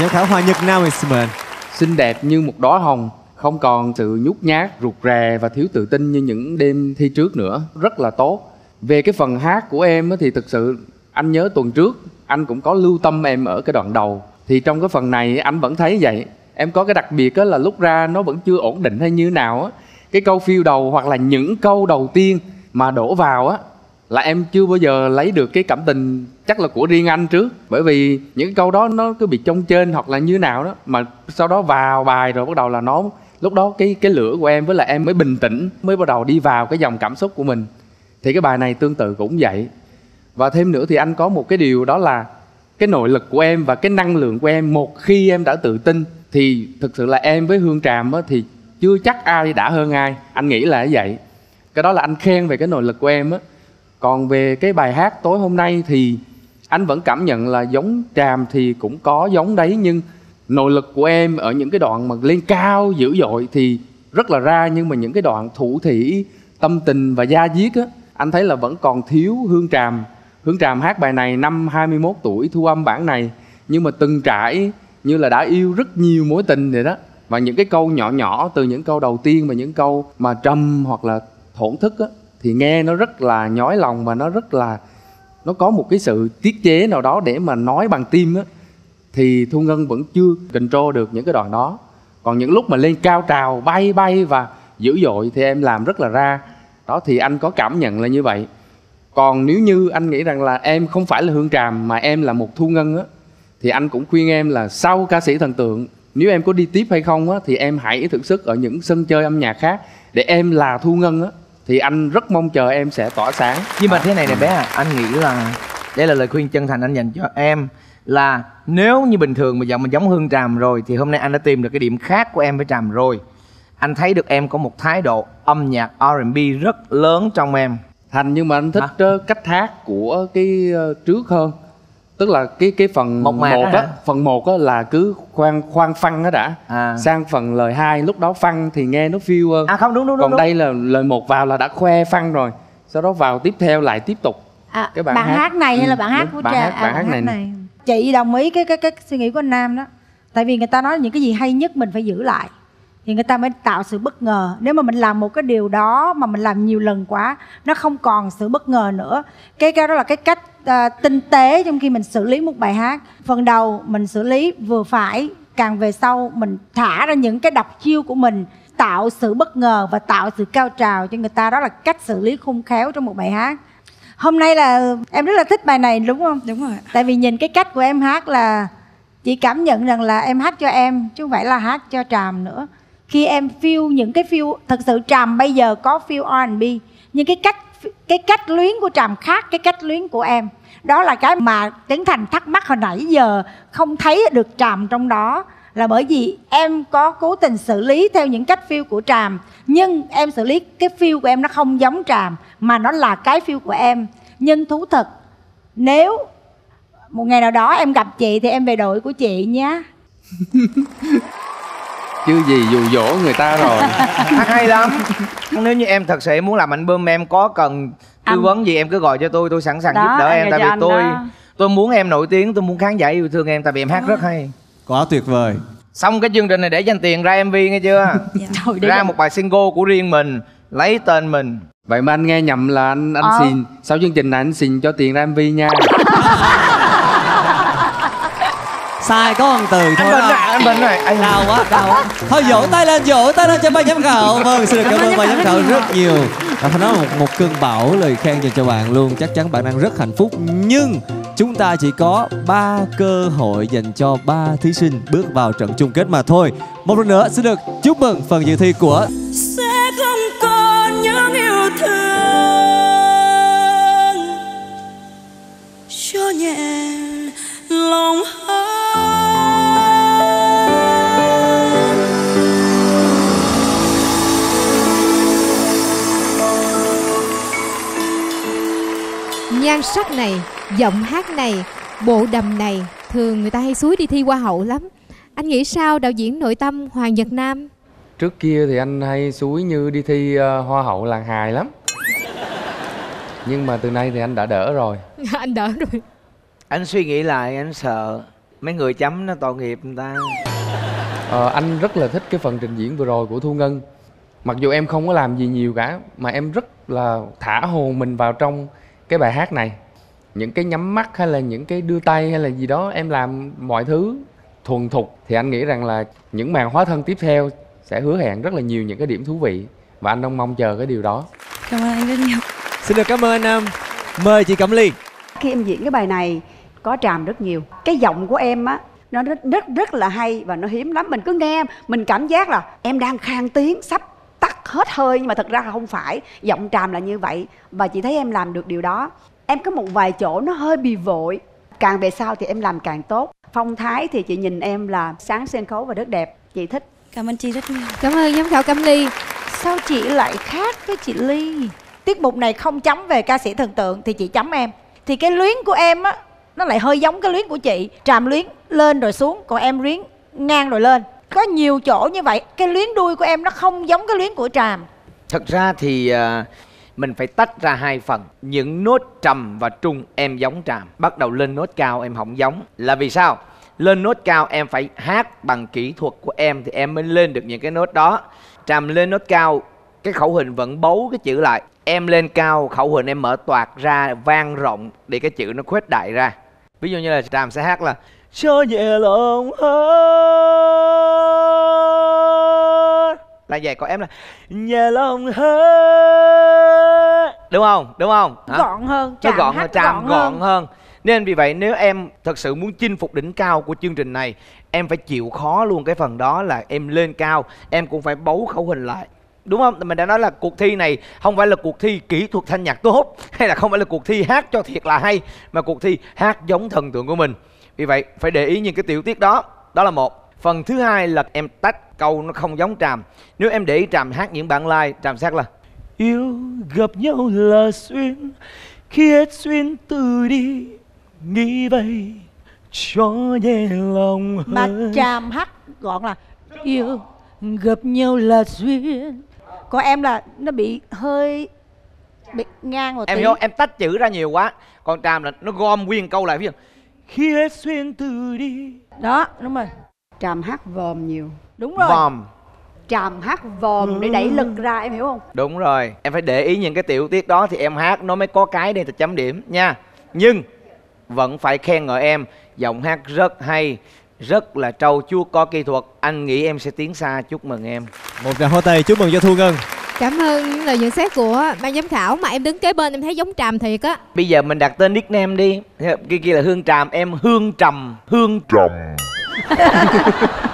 Giám khảo Hòa Nhật Nam is mời xinh đẹp như một đóa hồng, không còn sự nhút nhát, rụt rè và thiếu tự tin như những đêm thi trước nữa. Rất là tốt. Về cái phần hát của em thì thực sự anh nhớ tuần trước, anh cũng có lưu tâm em ở cái đoạn đầu. Thì trong cái phần này anh vẫn thấy vậy. Em có cái đặc biệt là lúc ra nó vẫn chưa ổn định hay như nào á. Cái câu phiêu đầu hoặc là những câu đầu tiên mà đổ vào á là em chưa bao giờ lấy được cái cảm tình chắc là của riêng anh trước. Bởi vì những câu đó nó cứ bị trông trên hoặc là như nào đó mà sau đó vào bài rồi bắt đầu là nó lúc đó cái cái lửa của em với là em mới bình tĩnh mới bắt đầu đi vào cái dòng cảm xúc của mình. Thì cái bài này tương tự cũng vậy. Và thêm nữa thì anh có một cái điều đó là cái nội lực của em và cái năng lượng của em một khi em đã tự tin thì thực sự là em với hương tràm á, thì chưa chắc ai đã hơn ai. Anh nghĩ là như vậy. Cái đó là anh khen về cái nội lực của em á còn về cái bài hát tối hôm nay thì anh vẫn cảm nhận là giống tràm thì cũng có giống đấy, nhưng nội lực của em ở những cái đoạn mà lên cao dữ dội thì rất là ra. Nhưng mà những cái đoạn thủ thủy tâm tình và gia diết á, anh thấy là vẫn còn thiếu hương tràm. Hương tràm hát bài này năm 21 tuổi, thu âm bản này, nhưng mà từng trải như là đã yêu rất nhiều mối tình rồi đó. Và những cái câu nhỏ nhỏ, từ những câu đầu tiên và những câu mà trầm hoặc là thổn thức á thì nghe nó rất là nhói lòng và nó rất là, nó có một cái sự tiết chế nào đó để mà nói bằng tim á, thì thu ngân vẫn chưa control được những cái đoạn đó. Còn những lúc mà lên cao trào, bay bay và dữ dội thì em làm rất là ra. Đó, thì anh có cảm nhận là như vậy. Còn nếu như anh nghĩ rằng là em không phải là hương tràm mà em là một thu ngân á, thì anh cũng khuyên em là sau ca sĩ thần tượng, nếu em có đi tiếp hay không á, thì em hãy thử sức ở những sân chơi âm nhạc khác để em là thu ngân á thì anh rất mong chờ em sẽ tỏa sáng. Nhưng mà thế này này bé à anh nghĩ là đây là lời khuyên chân thành anh dành cho em là nếu như bình thường mà giọng mình giống hương tràm rồi thì hôm nay anh đã tìm được cái điểm khác của em với tràm rồi. Anh thấy được em có một thái độ âm nhạc R&B rất lớn trong em. Thành nhưng mà anh thích ờ, cách hát của cái ờ, trước hơn tức là cái cái phần một, mạc á phần một á là cứ khoan khoan phăng á đã À. sang phần lời hai lúc đó phăng thì nghe nó phiêu hơn à không đúng đúng đúng còn đúng. đây là lời một vào là đã khoe phăng rồi sau đó vào tiếp theo lại tiếp tục À, Cái bạn, bản hát, hát. này hay là Ừ, bạn hát của Trà? hát- à, bản hát này nè. Chị đồng ý cái cái cái suy nghĩ của anh Nam đó. Tại vì người ta nói những cái gì hay nhất mình phải giữ lại. Thì người ta mới tạo sự bất ngờ. Nếu mà mình làm một cái điều đó mà mình làm nhiều lần quá, nó không còn sự bất ngờ nữa. Cái cái đó là cái cách à, tinh tế trong khi mình xử lý một bài hát. Phần đầu mình xử lý vừa phải, càng về sau mình thả ra những cái độc chiêu của mình tạo sự bất ngờ và tạo sự cao trào cho người ta. Đó là cách xử lý khôn khéo trong một bài hát. Hôm nay là em rất là thích bài này đúng không? Đúng rồi tại vì nhìn cái cách của em hát là chị cảm nhận rằng là em hát cho em chứ không phải là hát cho tràm nữa. Khi em feel những cái feel thật sự tràm bây giờ có feel R&B nhưng cái cách cái cách luyến của tràm khác cái cách luyến của em. Đó là cái mà tiến Thành thắc mắc hồi nãy giờ, không thấy được tràm trong đó là bởi vì em có cố tình xử lý theo những cách phiêu của tràm, nhưng em xử lý cái phiêu của em nó không giống tràm, mà nó là cái phiêu của em. Nhưng thú thật, nếu một ngày nào đó em gặp chị thì em về đội của chị nhé. chứ gì dụ dỗ người ta rồi. Hát hay lắm. Nếu như em thật sự muốn làm album em có cần tư Anh- vấn gì em cứ gọi cho tôi tôi sẵn sàng Đó, giúp đỡ em tại vì tôi đó. tôi muốn em nổi tiếng tôi muốn khán giả yêu thương em tại vì em hát rất hay. Quá tuyệt vời. Xong cái chương trình này để dành tiền ra mv nghe chưa? Để ra một bài single của riêng mình lấy tên mình. Vậy mà anh nghe nhầm là anh anh Ờ. xin sau chương trình này anh xin cho tiền ra mv nha sai có một từ anh thôi bình đó. rồi anh bình rồi Ây, đau quá đau quá. Thôi vỗ tay lên vỗ tay lên cho ban giám khảo. Vâng xin được cảm ơn ban giám khảo rất nhiều. Và phải nói một một cơn bão lời khen dành cho bạn luôn. Chắc chắn bạn đang rất hạnh phúc. Nhưng chúng ta chỉ có 3 cơ hội dành cho ba thí sinh bước vào trận chung kết mà thôi. Một lần nữa xin được chúc mừng phần dự thi của sẽ không còn những yêu thương. Cho nhẹ lòng nhan sắc này giọng hát này bộ đầm này thường người ta hay xúi đi thi hoa hậu lắm. Anh nghĩ sao đạo diễn nội tâm hoàng nhật nam? Trước kia thì anh hay suối như đi thi ờ, hoa hậu làng hài lắm. Nhưng mà từ nay thì anh đã đỡ rồi. Anh đỡ rồi. Anh suy nghĩ lại anh sợ mấy người chấm nó tội nghiệp người ta. Ờ, anh rất là thích cái phần trình diễn vừa rồi của Thu Ngân. Mặc dù em không có làm gì nhiều cả Mà em rất là thả hồn mình vào trong cái bài hát này Những cái nhắm mắt hay là những cái đưa tay hay là gì đó Em làm mọi thứ thuần thục Thì anh nghĩ rằng là những màn hóa thân tiếp theo Sẽ hứa hẹn rất là nhiều những cái điểm thú vị Và anh đang mong chờ cái điều đó Cảm ơn anh rất nhiều. Xin được cảm ơn anh Nam. Mời chị Cẩm Ly. khi em diễn cái bài này có tràm rất nhiều cái giọng của em á nó rất rất rất là hay và nó hiếm lắm mình cứ nghe mình cảm giác là em đang khang tiếng sắp hết hơi nhưng mà thật ra là không phải. Giọng tràm là như vậy và chị thấy em làm được điều đó. Em có một vài chỗ nó hơi bị vội. Càng về sau thì em làm càng tốt. Phong thái thì chị nhìn em là sáng sân khấu và rất đẹp. Chị thích. Cảm ơn chị rất nhiều. Cảm ơn giám khảo cẩm ly. Sao chị lại khác với chị ly? Tiết mục này không chấm về ca sĩ thần tượng thì chị chấm em. Thì cái luyến của em á nó lại hơi giống cái luyến của chị. Tràm luyến lên rồi xuống còn em luyến ngang rồi lên có nhiều chỗ như vậy, cái luyến đuôi của em nó không giống cái luyến của tràm. Thật ra thì à, mình phải tách ra hai phần. Những nốt trầm và trung em giống tràm. Bắt đầu lên nốt cao em không giống. Là vì sao? Lên nốt cao em phải hát bằng kỹ thuật của em thì em mới lên được những cái nốt đó. Tràm lên nốt cao, cái khẩu hình vẫn bấu cái chữ lại. Em lên cao, khẩu hình em mở toạc ra, vang rộng để cái chữ nó khuếch đại ra. Ví dụ như là tràm sẽ hát là cho nhẹ lòng hơn là vậy còn em là nhẹ lòng hơn đúng không? Đúng không? Hả? gọn hơn nó gọn hơn tràm gọn gọn hơn. hơn. Nên vì vậy nếu em thật sự muốn chinh phục đỉnh cao của chương trình này em phải chịu khó luôn. Cái phần đó là em lên cao em cũng phải bấu khẩu hình lại. Đúng không? Mình đã nói là cuộc thi này không phải là cuộc thi kỹ thuật thanh nhạc tốt hay là không phải là cuộc thi hát cho thiệt là hay mà cuộc thi hát giống thần tượng của mình vì vậy phải để ý những cái tiểu tiết đó. Đó là một. Phần thứ hai là em tách câu nó không giống tràm. Nếu em để ý tràm hát những bản live tràm sẽ hát là yêu gặp nhau là duyên khi hết duyên từ đi nghĩ vậy cho nhẹ lòng mà hơn. tràm hát gọn là yêu gặp nhau là duyên còn em là nó bị hơi bị ngang một em tí. hiểu em tách chữ ra nhiều quá. Còn tràm là nó gom nguyên câu lại ví dụ khi hết duyên từ đi. Đó đúng rồi. Tràm hát vòm nhiều. Đúng rồi. Vòm. Tràm hát vòm để đẩy lực ra em hiểu không? Đúng rồi. Em phải để ý những cái tiểu tiết đó thì em hát nó mới có cái để ta chấm điểm nha. Nhưng vẫn phải khen ngợi em. Giọng hát rất hay rất là trâu chuốt có kỹ thuật. Anh nghĩ em sẽ tiến xa. Chúc mừng em. Một tràng hoa tay chúc mừng cho Thu Ngân. Cảm ơn những lời nhận xét của ban giám khảo mà em đứng kế bên em thấy giống tràm thiệt á bây giờ mình đặt tên nickname đi kia kia là hương tràm em hương trầm hương trầm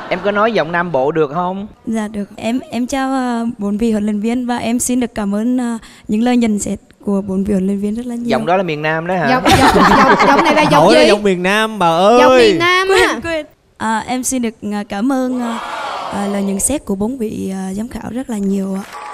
em có nói giọng nam bộ được không Dạ được. Em em chào uh, bốn vị huấn luyện viên và em xin được cảm ơn uh, những lời nhận xét của bốn vị huấn luyện viên rất là nhiều. giọng đó là miền nam đó hả giọng giọng giọng, giọng này là giọng Hỏi là gì giọng miền Nam bà ơi. giọng miền nam á Quên. À, em xin được cảm ơn uh, lời nhận xét của bốn vị uh, giám khảo rất là nhiều ạ.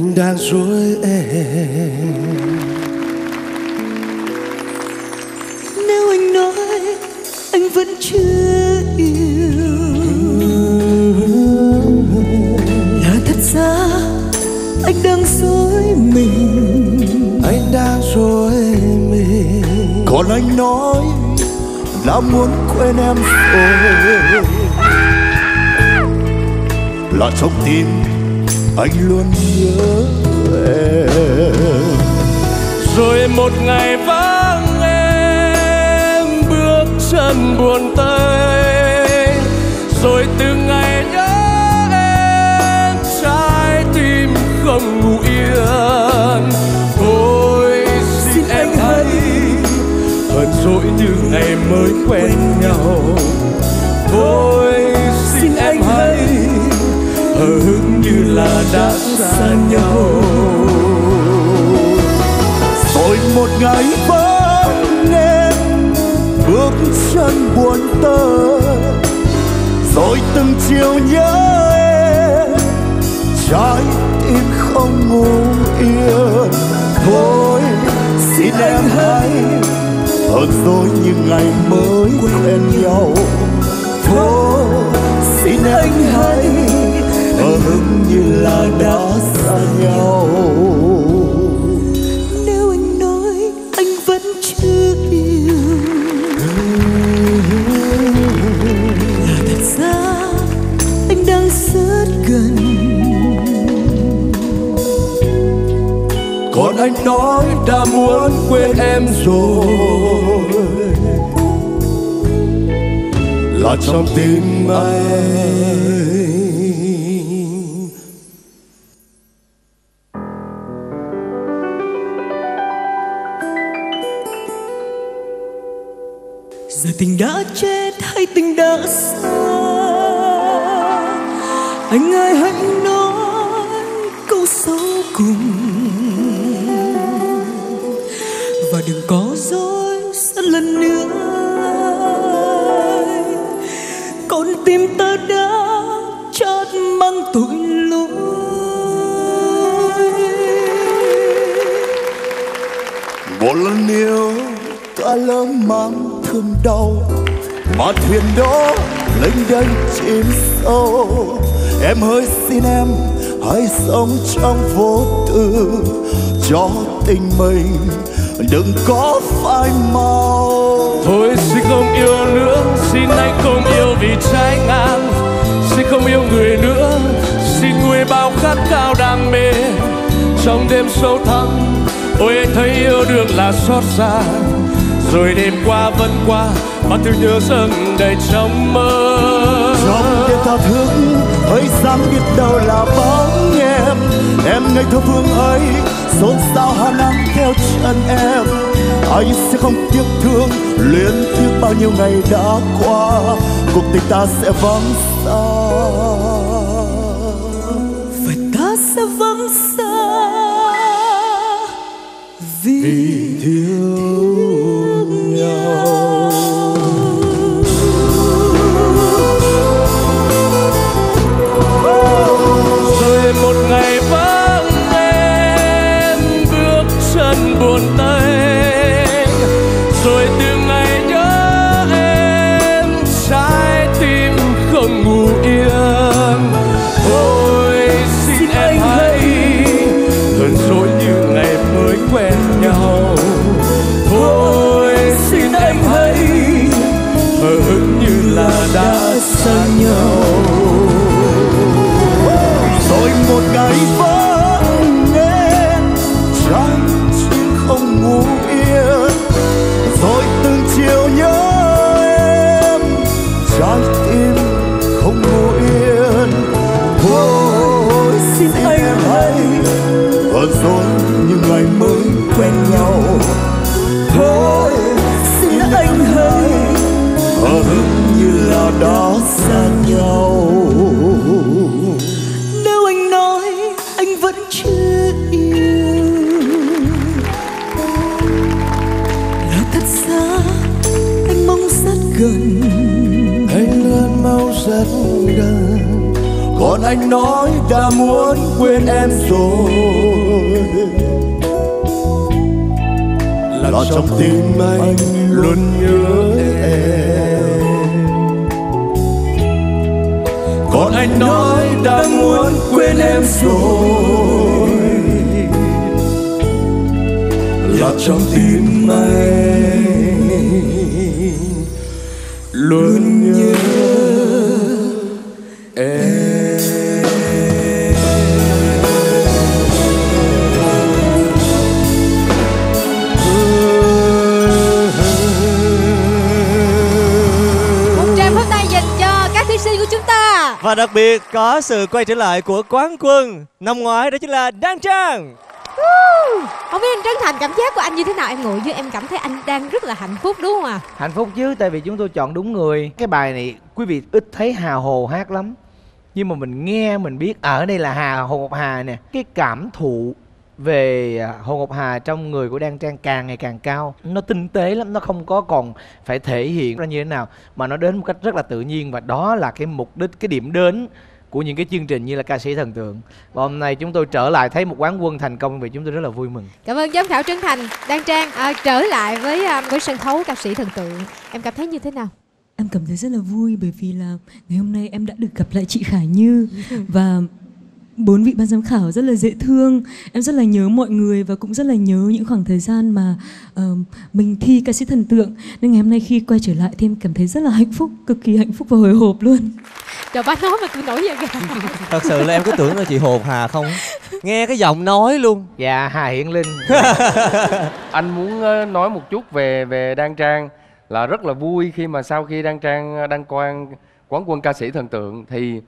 Anh đang dối em. Nếu anh nói anh vẫn chưa yêu Là thật ra anh đang dối mình. Anh đang dối mình. Còn anh nói đã muốn quên em rồi. Là trong tim anh luôn nhớ em. Rồi một ngày vắng em chân buồn tênh rồi từ ngày nhớ em trái tim không ngủ yên. Thôi xin em hãy hờn dỗi như ngày mới quen nhau. Thôi hờ hững như là đã xa nhau. Rồi một ngày vẫn em bước chân buồn tơ. Rồi từng chiều nhớ em, trái tim không ngủ yên. Thôi, xin em hãy hơn rồi như ngày mới quen nhau. Thôi, xin anh hãy hờ hững như là đã xa nhau. Nếu anh nói anh vẫn chưa yêu là thật ra anh đang rất gần. Còn anh nói đã muốn quên em rồi. Là trong tim anh tình đã chết hay tình đã xa? Anh ơi, hãy nói câu sau cùng. Và đừng có dối sân lần nữa. Con tim ta đã chót mang tội lỗi. Một lần yêu ta lỡ mang thương đau, mà thuyền đó lênh đênh chìm sâu. Em hỡi xin em hãy sống trong vô tư cho tình mình, đừng có phai màu. Thôi, xin không yêu nữa, Xin anh không yêu vì trái ngang. Xin không yêu người nữa, Xin nguôi bao khát khao đam mê. Trong đêm sâu thẳm, Ôi, anh thấy yêu được là xót xa. Rồi đêm qua vẫn qua Mà thứ nhớ dâng đầy trong mơ. Trong đêm ta thức hỡi dám biết đâu là bóng em. Em ngây thơ phương ấy xôn xao hoa nắng theo chân em. Anh sẽ không tiếc thương luyến tiếc bao nhiêu ngày đã qua. Cuộc tình ta sẽ vắng xa. Và ta sẽ vắng xa. Vì, thiếu nói đã muốn quên em rồi. Là trong tim anh luôn nhớ em. Còn anh nói đã muốn quên em rồi. Là trong tim anh luôn Và đặc biệt có sự quay trở lại của quán quân năm ngoái đó chính là Đan Trang. Không biết anh Trấn Thành cảm giác của anh như thế nào? Em ngồi dưới em cảm thấy anh đang rất là hạnh phúc đúng không ạ? Hạnh phúc chứ tại vì chúng tôi chọn đúng người. Cái bài này quý vị ít thấy hà hồ hát lắm. Nhưng mà mình nghe mình biết ở đây là hà hồ ngọc hà nè. Cái cảm thụ về à, hồ ngọc hà trong người của đan trang càng ngày càng cao. Nó tinh tế lắm nó không có còn phải thể hiện ra như thế nào mà nó đến một cách rất là tự nhiên. Và đó là cái mục đích cái điểm đến của những cái chương trình như là ca sĩ thần tượng. Và hôm nay chúng tôi trở lại thấy một quán quân thành công vì chúng tôi rất là vui mừng. Cảm ơn giám khảo Trấn Thành Đan Trang. À, trở lại với à, với sân khấu ca sĩ thần tượng. Em cảm thấy như thế nào? Em cảm thấy rất là vui bởi vì là ngày hôm nay em đã được gặp lại chị Khả Như. Và bốn vị ban giám khảo rất là dễ thương. Em rất là nhớ mọi người và cũng rất là nhớ những khoảng thời gian mà uh, mình thi ca sĩ thần tượng. Nên ngày hôm nay khi quay trở lại thì em cảm thấy rất là hạnh phúc cực kỳ hạnh phúc và hồi hộp luôn. Trời ba nói mà tôi nổi da gà Thật sự là em cứ tưởng là chị Hồ Hà không? Nghe cái giọng nói luôn. Dạ hà hiển linh. Anh muốn ờ, nói một chút về về Đan Trang. Là rất là vui khi mà sau khi Đan Trang đăng quang quán quân ca sĩ thần tượng thì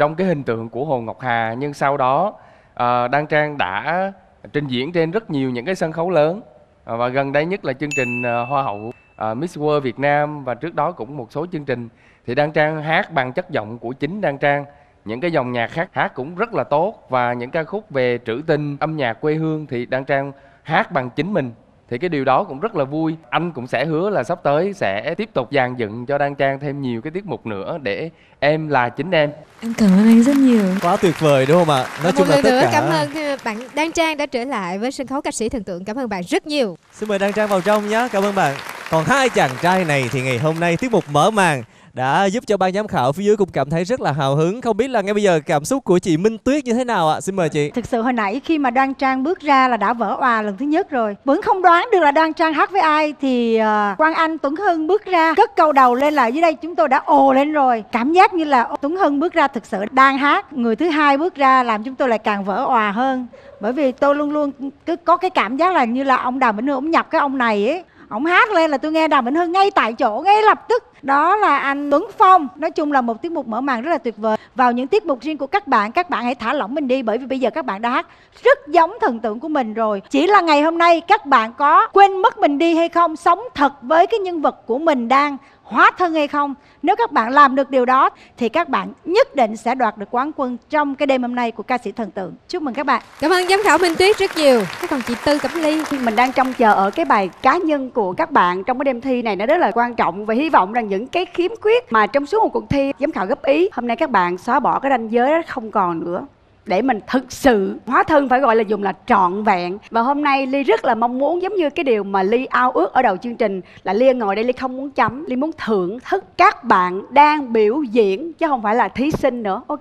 trong cái hình tượng của Hồ Ngọc Hà nhưng sau đó à, Đan Trang đã trình diễn trên rất nhiều những cái sân khấu lớn. À, và gần đây nhất là chương trình à, Hoa hậu à, Miss World Việt Nam và trước đó cũng một số chương trình. Thì Đan Trang hát bằng chất giọng của chính Đan Trang. Những cái dòng nhạc khác hát cũng rất là tốt. Và những ca khúc về trữ tình âm nhạc quê hương thì Đan Trang hát bằng chính mình thì cái điều đó cũng rất là vui. Anh cũng sẽ hứa là sắp tới sẽ tiếp tục dàn dựng cho đan trang thêm nhiều cái tiết mục nữa để em là chính em. Em cảm ơn anh rất nhiều. Quá tuyệt vời đúng không ạ? Nói một chung là lần tất nữa. cả cảm ơn ờ, bạn Đan Trang đã trở lại với sân khấu ca sĩ thần tượng. Cảm ơn bạn rất nhiều. Xin mời Đan Trang vào trong nhé. Cảm ơn bạn. Còn hai chàng trai này thì ngày hôm nay tiết mục mở màn đã giúp cho ban giám khảo phía dưới cũng cảm thấy rất là hào hứng. Không biết là ngay bây giờ cảm xúc của chị Minh Tuyết như thế nào ạ? Xin mời chị. Thực sự hồi nãy khi mà Đoan Trang bước ra là đã vỡ òa lần thứ nhất rồi. Vẫn không đoán được là Đoan Trang hát với ai Thì uh, Quang Anh Tuấn Hưng bước ra Cất câu đầu lên là dưới đây chúng tôi đã ồ lên rồi. Cảm giác như là Tuấn Hưng bước ra thực sự đang hát Người thứ hai bước ra làm chúng tôi lại càng vỡ òa hơn. Bởi vì tôi luôn luôn cứ có cái cảm giác là như là ông Đàm Vĩnh Hưng ông nhập cái ông này ấy ổng hát lên là tôi nghe đàm vĩnh hưng ngay tại chỗ, ngay lập tức. Đó là anh tuấn phong. Nói chung là một tiết mục mở màn rất là tuyệt vời. Vào những tiết mục riêng của các bạn các bạn hãy thả lỏng mình đi, bởi vì bây giờ các bạn đã hát rất giống thần tượng của mình rồi. Chỉ là ngày hôm nay các bạn có quên mất mình đi hay không, sống thật với cái nhân vật của mình đang hóa thân hay không. Nếu các bạn làm được điều đó thì các bạn nhất định sẽ đoạt được quán quân trong cái đêm hôm nay của ca sĩ thần tượng. Chúc mừng các bạn. Cảm ơn giám khảo minh tuyết rất nhiều. Thế còn chị tư cẩm ly. Mình đang trông chờ ở cái bài cá nhân của các bạn trong cái đêm thi này nó rất là quan trọng và hy vọng rằng những cái khiếm khuyết mà trong suốt một cuộc thi giám khảo góp ý hôm nay các bạn xóa bỏ cái ranh giới đó không còn nữa để mình thực sự hóa thân phải gọi là dùng là trọn vẹn. Và hôm nay ly rất là mong muốn giống như cái điều mà ly ao ước ở đầu chương trình là ly ngồi đây ly không muốn chấm. Ly muốn thưởng thức các bạn đang biểu diễn chứ không phải là thí sinh nữa ok?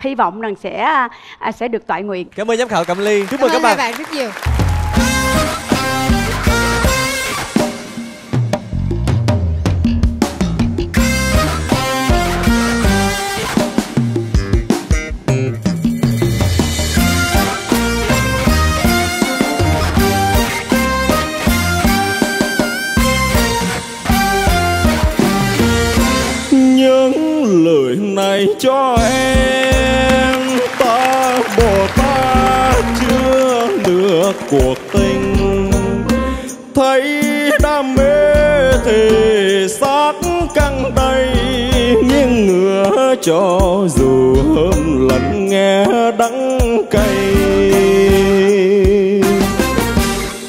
Hy vọng rằng sẽ à, sẽ được toại nguyện. Cảm ơn giám khảo cẩm ly. Chúc mừng cảm các ơn bạn. bạn rất nhiều này cho em. Ta, bồ ta chưa được cuộc tình. Thấy đam mê thì xác căng đầy nghiêng ngửa cho dù hôm lần nghe đắng cay.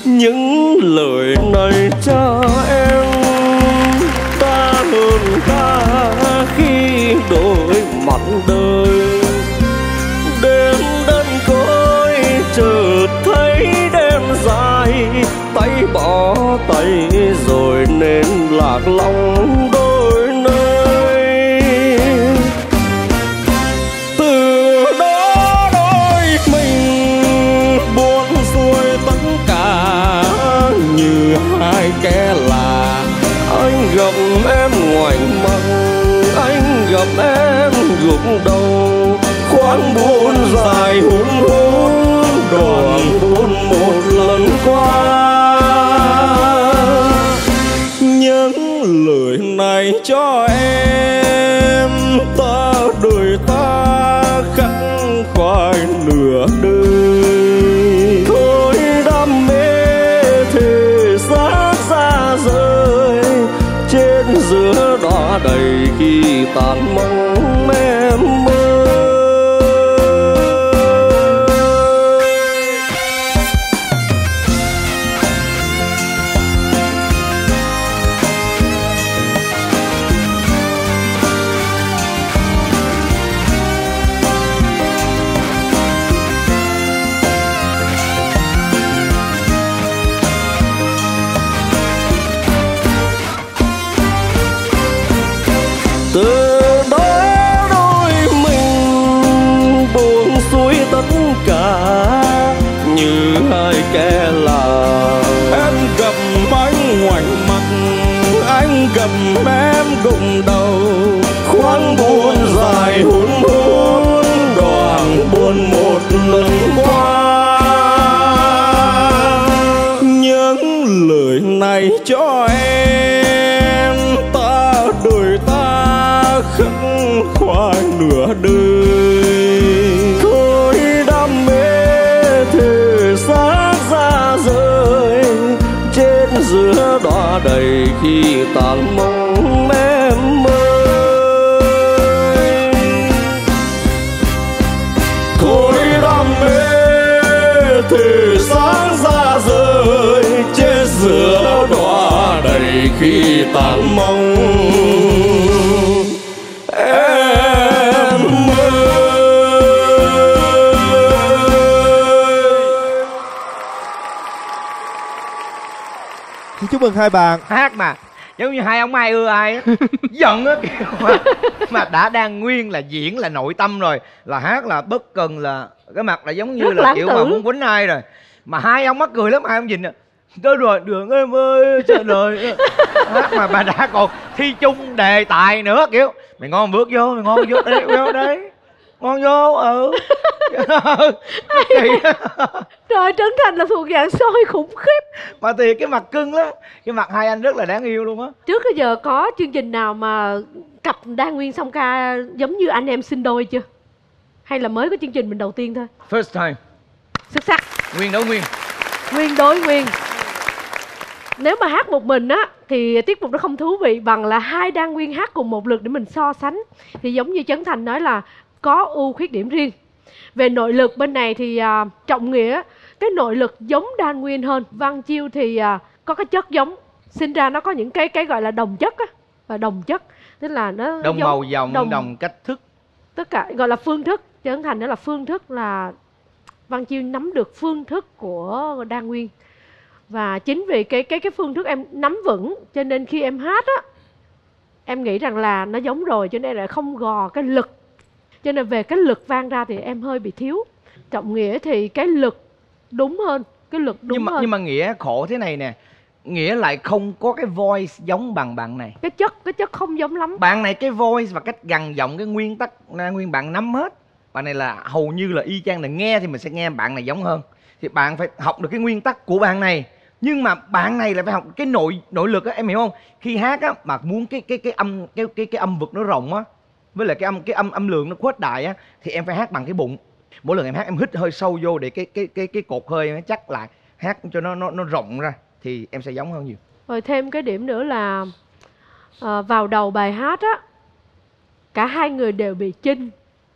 Những lời đầu. Khoáng buồn dài hun hút đoàn buồn một lần qua. Những lời này cho em, ta đời ta khắc khoải nửa đời. Thôi đam mê thì xác xa rời trên giữa đó đầy khi tàn mong tàn mong em Xin chúc mừng hai bạn. Hát mà giống như hai ông ai ưa ai á. Giận á kiểu mà, mà đã đang nguyên là diễn là nội tâm rồi là hát là bất cần là cái mặt là giống như Rất là kiểu tử. mà muốn quýnh ai rồi. Mà hai ông mắc cười lắm hai ông nhìn tới rồi đường em ơi trời đời hát mà bà đã còn thi chung đề tài nữa kiểu mày ngon bước vô mày ngon vô đây vô đây. Ngon vô ừ. Trời Trấn Thành là thuộc dạng soi khủng khiếp. Mà thì cái mặt cưng lắm cái mặt hai anh rất là đáng yêu luôn á. Trước bây giờ có chương trình nào mà cặp đa nguyên song ca giống như anh em sinh đôi chưa? Hay là mới có chương trình mình đầu tiên thôi? first time. Xuất sắc. Nguyên đấu nguyên. Nguyên đối nguyên Nếu mà hát một mình á Thì tiết mục nó không thú vị bằng là hai đa nguyên hát cùng một lượt để mình so sánh. Thì giống như Trấn Thành nói là có ưu khuyết điểm riêng. Về nội lực bên này thì à, Trọng Nghĩa Cái nội lực giống đa nguyên hơn. Văn Chiêu thì à, có cái chất giống Sinh ra nó có những cái cái gọi là đồng chất á và đồng chất tức là nó đồng giống- màu giọng đồng... cách thức. Tất cả gọi là phương thức. Trấn Thành đó là phương thức là Văn Chiêu nắm được phương thức của Đa Nguyên và chính vì cái cái cái phương thức em nắm vững cho nên khi em hát á em nghĩ rằng là nó giống rồi cho nên là không gò cái lực. Cho nên về cái lực vang ra thì em hơi bị thiếu. Trọng nghĩa thì cái lực đúng hơn cái lực đúng nhưng mà hơn. nhưng mà nghĩa khổ thế này nè nghĩa lại không có cái voice giống bằng bạn này. Cái chất cái chất không giống lắm. Bạn này cái voice và cách gằn giọng cái nguyên tắc nguyên bạn nắm hết. Bạn này là hầu như là y chang là nghe thì mình sẽ nghe bạn này giống hơn. Thì bạn phải học được cái nguyên tắc của bạn này nhưng mà bạn này là phải học cái nội nội lực á em hiểu không? Khi hát á mà muốn cái cái cái âm cái cái cái âm vực nó rộng á với lại cái âm cái âm âm lượng nó khuếch đại á thì em phải hát bằng cái bụng. Mỗi lần em hát em hít hơi sâu vô để cái cái cái cái cột hơi nó chắc lại hát cho nó nó nó rộng ra thì em sẽ giống hơn nhiều. Rồi thêm cái điểm nữa là ờ, vào đầu bài hát á cả hai người đều bị chinh.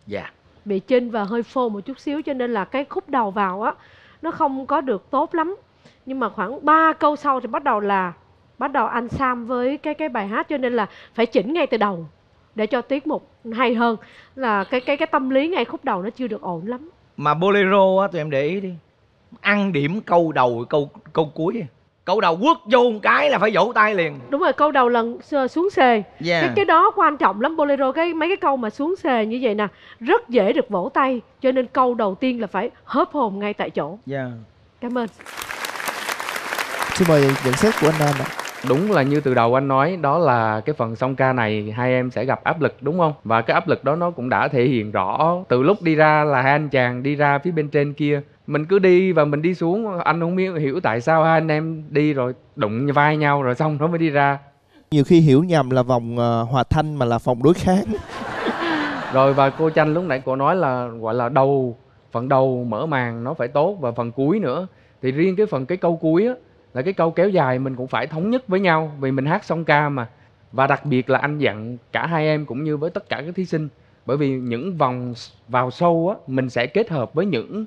Dạ. Bị chinh và hơi phô một chút xíu cho nên là cái khúc đầu vào á nó không có được tốt lắm nhưng mà khoảng 3 câu sau thì bắt đầu là bắt đầu anh Sam với cái cái bài hát cho nên là phải chỉnh ngay từ đầu để cho tiết mục hay hơn. Là cái cái cái tâm lý ngay khúc đầu nó chưa được ổn lắm. Mà bolero á tụi em để ý đi. Ăn điểm câu đầu câu câu cuối. Câu đầu quất vô một cái là phải vỗ tay liền. Đúng rồi câu đầu s- xuống xề. Yeah. cái cái đó quan trọng lắm bolero. Cái mấy cái câu mà xuống xề như vậy nè rất dễ được vỗ tay. Cho nên câu đầu tiên là phải hớp hồn ngay tại chỗ. Dạ cảm ơn xin mời nhận xét của anh Nam ạ. Đúng là như từ đầu anh nói đó là cái phần song ca này hai em sẽ gặp áp lực đúng không? Và cái áp lực đó nó cũng đã thể hiện rõ từ lúc đi ra là hai anh chàng đi ra phía bên trên kia. Mình cứ đi và mình đi xuống anh không biết hiểu tại sao hai anh em đi rồi đụng vai nhau rồi xong nó mới đi ra. Nhiều khi hiểu nhầm là vòng ờ, hòa thanh mà là phòng đối kháng. Rồi và cô chanh lúc nãy cô nói là gọi là đầu phần đầu mở màn nó phải tốt và phần cuối nữa. Thì riêng cái phần cái câu cuối á là cái câu kéo dài mình cũng phải thống nhất với nhau vì mình hát song ca mà. Và đặc biệt là anh dặn cả hai em cũng như với tất cả các thí sinh. Bởi vì những vòng vào sâu á mình sẽ kết hợp với những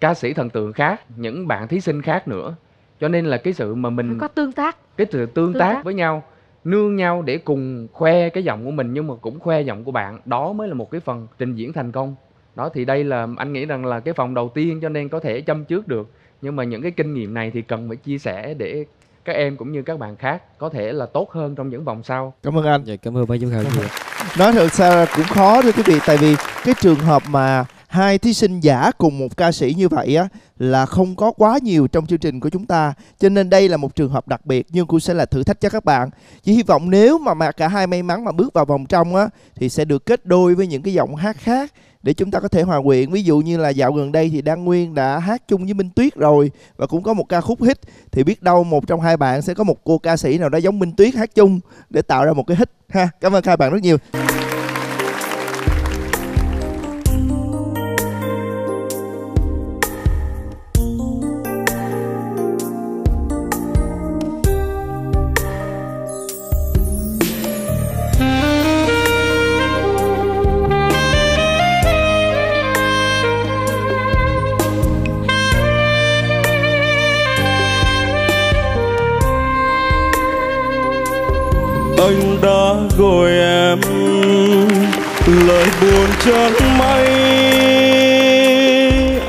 ca sĩ thần tượng khác những bạn thí sinh khác nữa. Cho nên là cái sự mà mình có tương tác. Cái sự tương, Tương tác, tác. với nhau nương nhau để cùng khoe cái giọng của mình nhưng mà cũng khoe giọng của bạn. Đó mới là một cái phần trình diễn thành công. Đó thì đây là anh nghĩ rằng là cái vòng đầu tiên cho nên có thể châm trước được nhưng mà những cái kinh nghiệm này thì cần phải chia sẻ để các em cũng như các bạn khác có thể là tốt hơn trong những vòng sau. Cảm ơn anh. Dạ, cảm ơn ban giám khảo nhiều. Nói thật ra cũng khó thưa quý vị tại vì cái trường hợp mà hai thí sinh giả cùng một ca sĩ như vậy á là không có quá nhiều trong chương trình của chúng ta. Cho nên đây là một trường hợp đặc biệt nhưng cũng sẽ là thử thách cho các bạn. Chỉ hy vọng nếu mà, mà cả hai may mắn mà bước vào vòng trong á thì sẽ được kết đôi với những cái giọng hát khác để chúng ta có thể hòa quyện. Ví dụ như là dạo gần đây thì Đan Nguyên đã hát chung với Minh Tuyết rồi và cũng có một ca khúc hit. Thì biết đâu một trong hai bạn sẽ có một cô ca sĩ nào đó giống Minh Tuyết hát chung để tạo ra một cái hit ha. Cảm ơn hai bạn rất nhiều.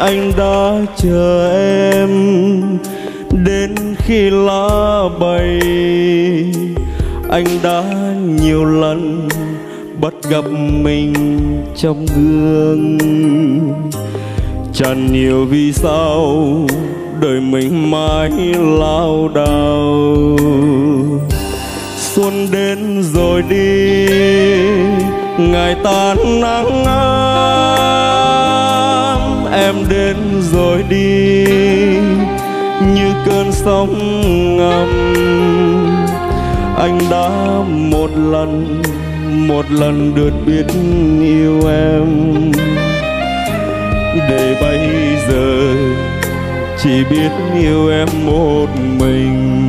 Anh đã chờ em đến khi lá bay. Anh đã nhiều lần bắt gặp mình trong gương. Chẳng hiểu vì sao đời mình mãi lao đao. Xuân đến rồi đi, ngày tan nắng ngang đến rồi đi, như cơn sóng ngầm. Anh đã một lần một lần được biết yêu em. Để bây giờ chỉ biết yêu em một mình.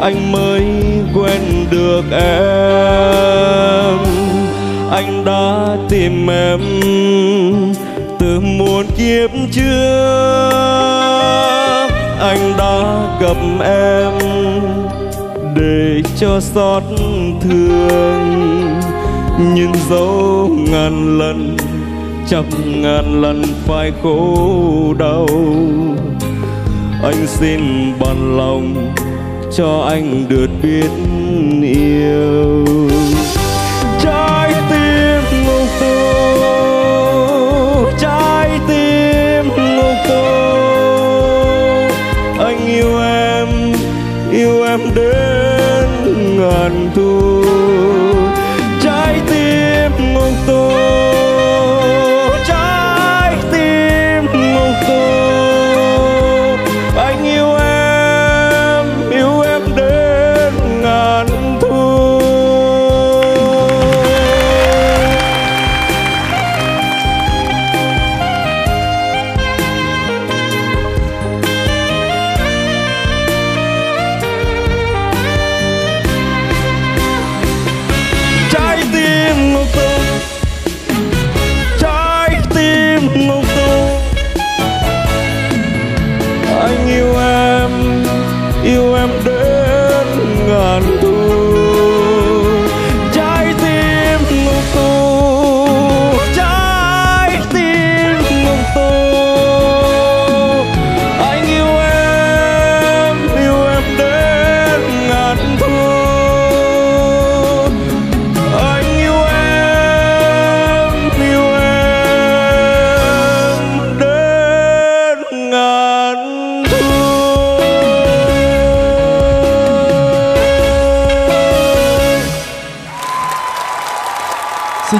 Anh mới quen được em. Anh đã tìm em từ muôn kiếp trước. Anh đã gặp em để cho xót thương. Nhưng dấu ngàn lần, trăm ngàn lần phải khổ đau. Anh xin bằng lòng cho anh được biết yêu.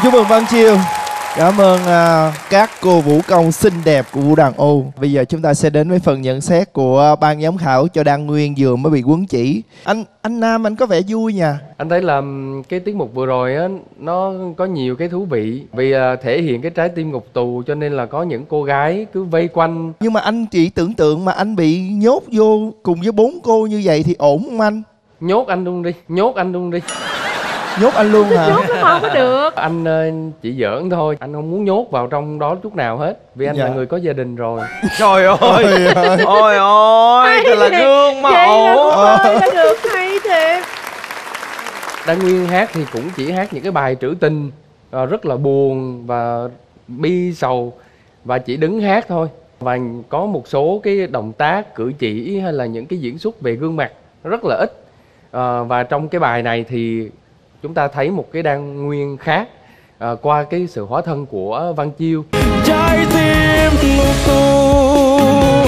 Chúc mừng Văn Chiêu. Cảm ơn à, các cô vũ công xinh đẹp của Vũ Đàn Ô. Bây giờ chúng ta sẽ đến với phần nhận xét của ban giám khảo cho Đan Nguyên vừa mới bị quấn chỉ. Anh anh Nam anh có vẻ vui nha. Anh thấy là cái tiết mục vừa rồi á nó có nhiều cái thú vị. Vì à, thể hiện cái trái tim ngục tù cho nên là có những cô gái cứ vây quanh. Nhưng mà anh chỉ tưởng tượng mà anh bị nhốt vô cùng với bốn cô như vậy thì ổn không anh? nhốt anh luôn đi nhốt anh luôn đi Nhốt anh luôn hả? anh ờ, chỉ giỡn thôi. Anh không muốn nhốt vào trong đó chút nào hết vì anh Dạ. là người có gia đình rồi. Trời ơi. Trời ơi. Ôi ôi Thật là gương mẫu. Được hay thiệt. Đan Nguyên hát thì cũng chỉ hát những cái bài trữ tình ờ, rất là buồn và bi sầu. Và chỉ đứng hát thôi. Và có một số cái động tác cử chỉ hay là những cái diễn xuất về gương mặt rất là ít. Ờ, và trong cái bài này thì chúng ta thấy một cái Đan Nguyên khác à, qua cái sự hóa thân của Văn Chiêu. Trái tim của tôi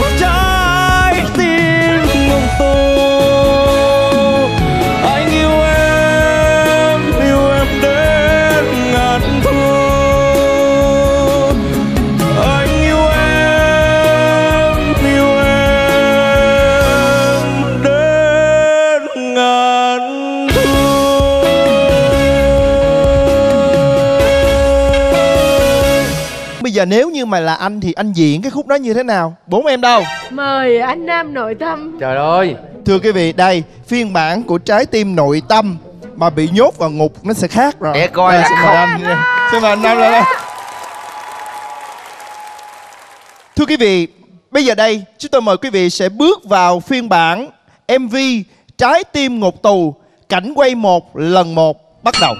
giờ nếu như mà là anh thì anh diễn cái khúc đó như thế nào? Bốn em đâu? mời anh nam nội tâm trời ơi Thưa quý vị, đây phiên bản của trái tim nội tâm mà bị nhốt vào ngục nó sẽ khác rồi. Để coi Đây, là mời anh. Xin mời anh Nam lên đây. Thưa quý vị, bây giờ đây chúng tôi mời quý vị sẽ bước vào phiên bản MV Trái tim ngục tù cảnh quay một lần một bắt đầu.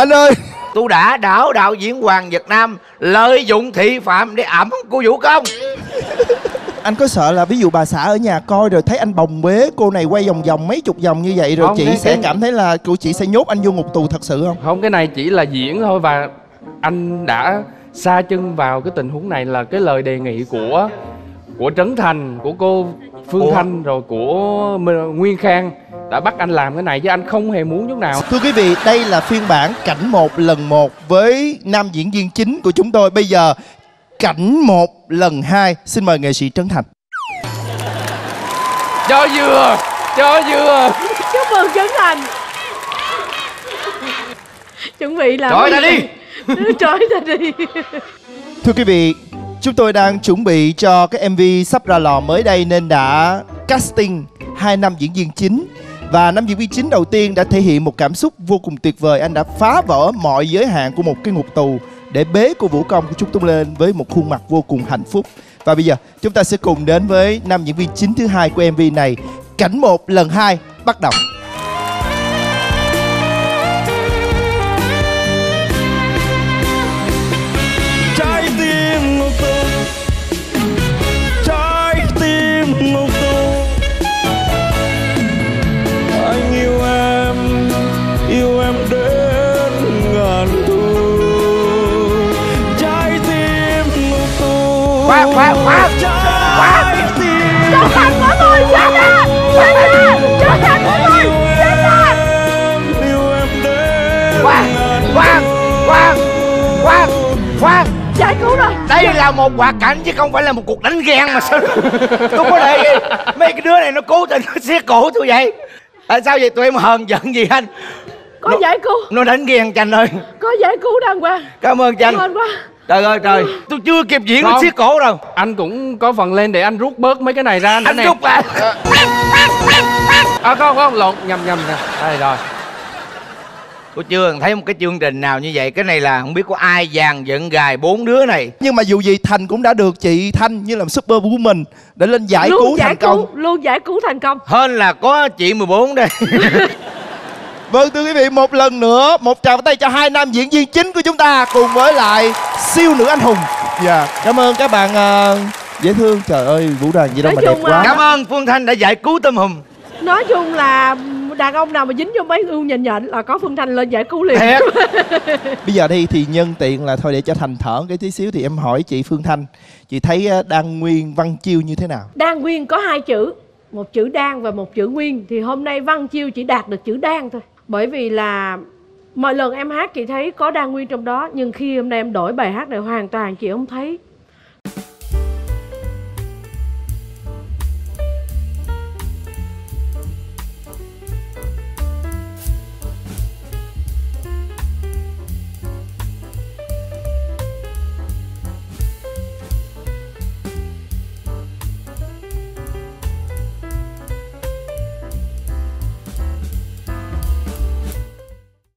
Anh ơi Tôi đã đảo đạo diễn Hoàng Việt Nam Lợi dụng thị phạm để ẩm cô Vũ Công Anh có sợ là ví dụ bà xã ở nhà coi rồi thấy anh bồng bế cô này quay vòng vòng mấy chục vòng như vậy rồi Không, chị cái- sẽ cái- cảm thấy là cô chị sẽ nhốt anh vô ngục tù thật sự không? không cái này chỉ là diễn thôi và anh đã xa chân vào cái tình huống này là cái lời đề nghị của của Trấn Thành của cô Phương Ủa? Thanh rồi của Nguyên Khang đã bắt anh làm cái này chứ anh không hề muốn chút nào Thưa quý vị, đây là phiên bản cảnh một lần một với nam diễn viên chính của chúng tôi. Bây giờ cảnh một lần hai xin mời nghệ sĩ Trấn Thành. cho vừa cho vừa chúc mừng Trấn Thành chuẩn bị làm Trói ta đi. trói ta đi Thưa quý vị, chúng tôi đang chuẩn bị cho cái MV sắp ra lò mới đây nên đã casting hai nam diễn viên chính. Và nam diễn viên chính đầu tiên đã thể hiện một cảm xúc vô cùng tuyệt vời. Anh đã phá vỡ mọi giới hạn của một cái ngục tù để bế cô vũ công của chúng tôi lên với một khuôn mặt vô cùng hạnh phúc. Và bây giờ, chúng ta sẽ cùng đến với nam diễn viên chính thứ hai của MV này. Cảnh một lần hai, bắt đầu. Khoan, khoan. trái tim Trấn Thành của tôi chết ra Chết ra Trấn Thành của tôi chết ra Khoan Khoan Khoan Khoan Khoan giải cứu rồi. Đây là một hoạt cảnh chứ không phải là một cuộc đánh ghen mà sao Tôi có để mấy cái đứa này nó cố tình nó xé cổ tôi vậy. Tại sao vậy tụi em hờn giận gì anh? Có giải cứu. Nó đánh ghen Chanh ơi. Có giải cứu đàng hoàng. Cảm ơn Chanh cảm ơn quá Trời ơi trời. Tôi chưa kịp diễn nó xiết cổ rồi anh cũng có phần lên để anh rút bớt mấy cái này ra nữa Anh nè rút lại à không không lộn nhầm nhầm nè. Đây rồi. Cô chưa thấy một cái chương trình nào như vậy. Cái này là không biết có ai dàn dựng gài bốn đứa này. Nhưng mà dù gì thành cũng đã được chị thanh như làm super woman để lên giải luôn cứu giải thành công. cứu luôn giải cứu thành công. Hên là có chị 14 đây Vâng thưa quý vị một lần nữa một tràng tay cho hai nam diễn viên chính của chúng ta cùng với lại siêu nữ anh hùng. Dạ cảm ơn các bạn ờ, dễ thương trời ơi vũ đoàn gì đâu Nói mà đẹp quá. à, Cảm ơn Phương Thanh đã giải cứu tâm hùng nói chung là đàn ông nào mà dính vô mấy ưu nhện nhện là có phương thanh lên giải cứu liền Thiệt. Bây giờ đi thì nhân tiện là thôi để cho thành thở cái tí xíu thì em hỏi chị Phương Thanh chị thấy ờ, Đan Nguyên Văn Chiêu như thế nào? đan nguyên có hai chữ một chữ đan và một chữ nguyên thì hôm nay văn chiêu chỉ đạt được chữ đan thôi bởi vì là mọi lần em hát chị thấy có đa nguyên trong đó, nhưng khi hôm nay em đổi bài hát này hoàn toàn chị không thấy